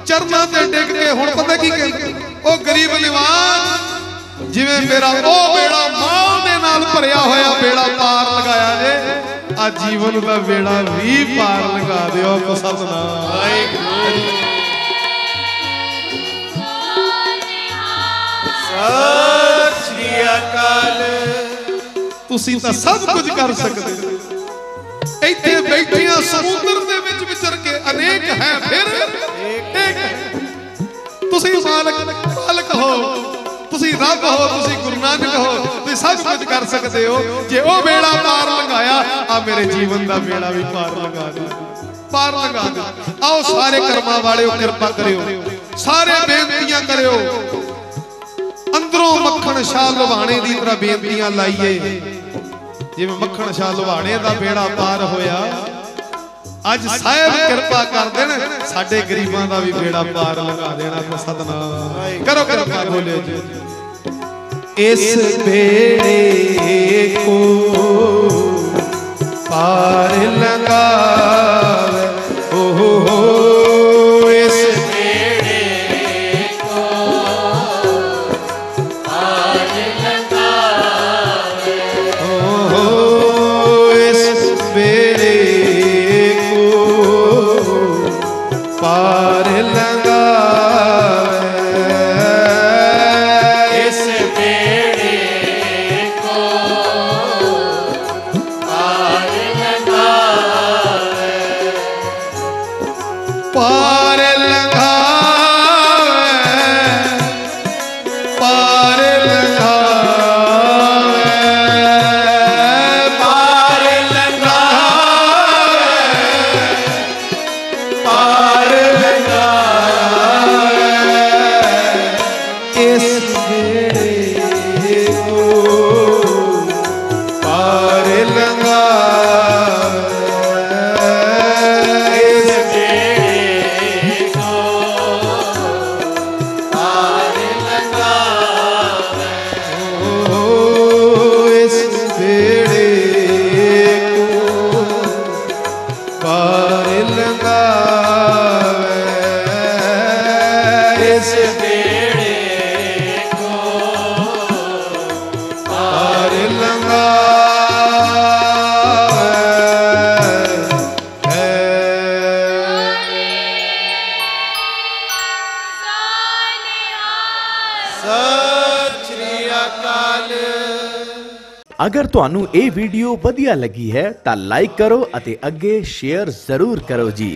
ਚਰਨਾਂ ਤੇ ਡਿੱਗ ਕੇ ਹੁਣ ਪਤਾ ਕੀ ਕਹਿੰਦੇ? ਉਹ ਗਰੀਬ ਨਿਵਾਜ, ਜਿਵੇਂ ਮੇਰਾ ਉਹ ਬੇੜਾ ਮਾਂ ਦੇ ਨਾਲ ਭਰਿਆ ਹੋਇਆ ਬੇੜਾ ਪਾਰ ਲਗਾਇਆ ਜੇ ਆ ਜੀਵਨ ਦਾ ਬੇੜਾ ਵੀ ਪਾਰ ਲਗਾ ਦਿਓ ਕੋ ਸਤਨਾਮ। ਸਤਿ ਸ੍ਰੀ ਅਕਾਲ ਤੁਸੀਂ ਤਾਂ ਸਭ ਕੁਝ ਕਰ ਸਕਦੇ ਹੋ। ਇੱਥੇ ਬੈਠੀਆਂ ਸਮੁੰਦਰ ਦੇ ਵਿੱਚ ਵਿਚਰ ਕੇ ਅਨੇਕ ਹੈ ਫਿਰ। ਇੱਕ ਤੁਸੀਂ ਮਾਲਕ ਮਾਲਕ ਹੋ। ਰੱਬ ਹੋ ਤੁਸੀਂ ਗੁਰੂ ਨਾਨਕ ਹੋ ਤੁਸੀਂ ਸਭ ਕੁਝ ਕਰ ਸਕਦੇ ਹੋ। ਜੇ ਉਹ ਬੇੜਾ ਪਾਰ ਲੰਘਾਇਆ ਆ ਮੇਰੇ ਜੀਵਨ ਦਾ ਬੇੜਾ ਵੀ ਪਾਰ ਲੰਘਾ ਦੇ। ਪਾਰ ਲੰਘਾ ਦੇ। ਆਓ ਸਾਰੇ ਕਰਮਾਂ ਵਾਲਿਓ, ਕਿਰਪਾ ਕਰਿਓ। ਸਾਰੇ ਬੇਨਤੀਆਂ ਕਰਿਓ। ਅੰਦਰੋਂ ਮੱਖਣ ਸ਼ਾਹ ਲੁਹਾਣੇ ਦੀ ਤਰ੍ਹਾਂ ਬੇਨਤੀਆਂ ਲਾਈਏ। ਜਿਵੇਂ ਮੱਖਣ ਸ਼ਾਹ ਲੁਹਾਣੇ ਦਾ ਬੇੜਾ ਪਾਰ ਹੋਇਆ। ਅੱਜ ਸਾਹਿਬ ਕਿਰਪਾ ਕਰ ਦੇਣ ਸਾਡੇ ਗਰੀਬਾਂ ਦਾ ਵੀ ਬੇੜਾ ਪਾਰ ਲਗਾ ਦੇਣਾ ਕੋ ਸਤਨਾਮ। ਕਰੋ ਕਿਰਪਾ ਬੋਲੇ ਜੀ। ਇਸ ਬੇੜੇ ਕੋ ਪਾਰ ਲੰਗਾ ਅਗਰ ਤੁਹਾਨੂੰ ਇਹ ਵੀਡੀਓ ਵਧੀਆ ਲੱਗੀ ਹੈ ਤਾਂ ਲਾਈਕ ਕਰੋ ਅਤੇ ਅੱਗੇ ਸ਼ੇਅਰ ਜ਼ਰੂਰ ਕਰੋ ਜੀ।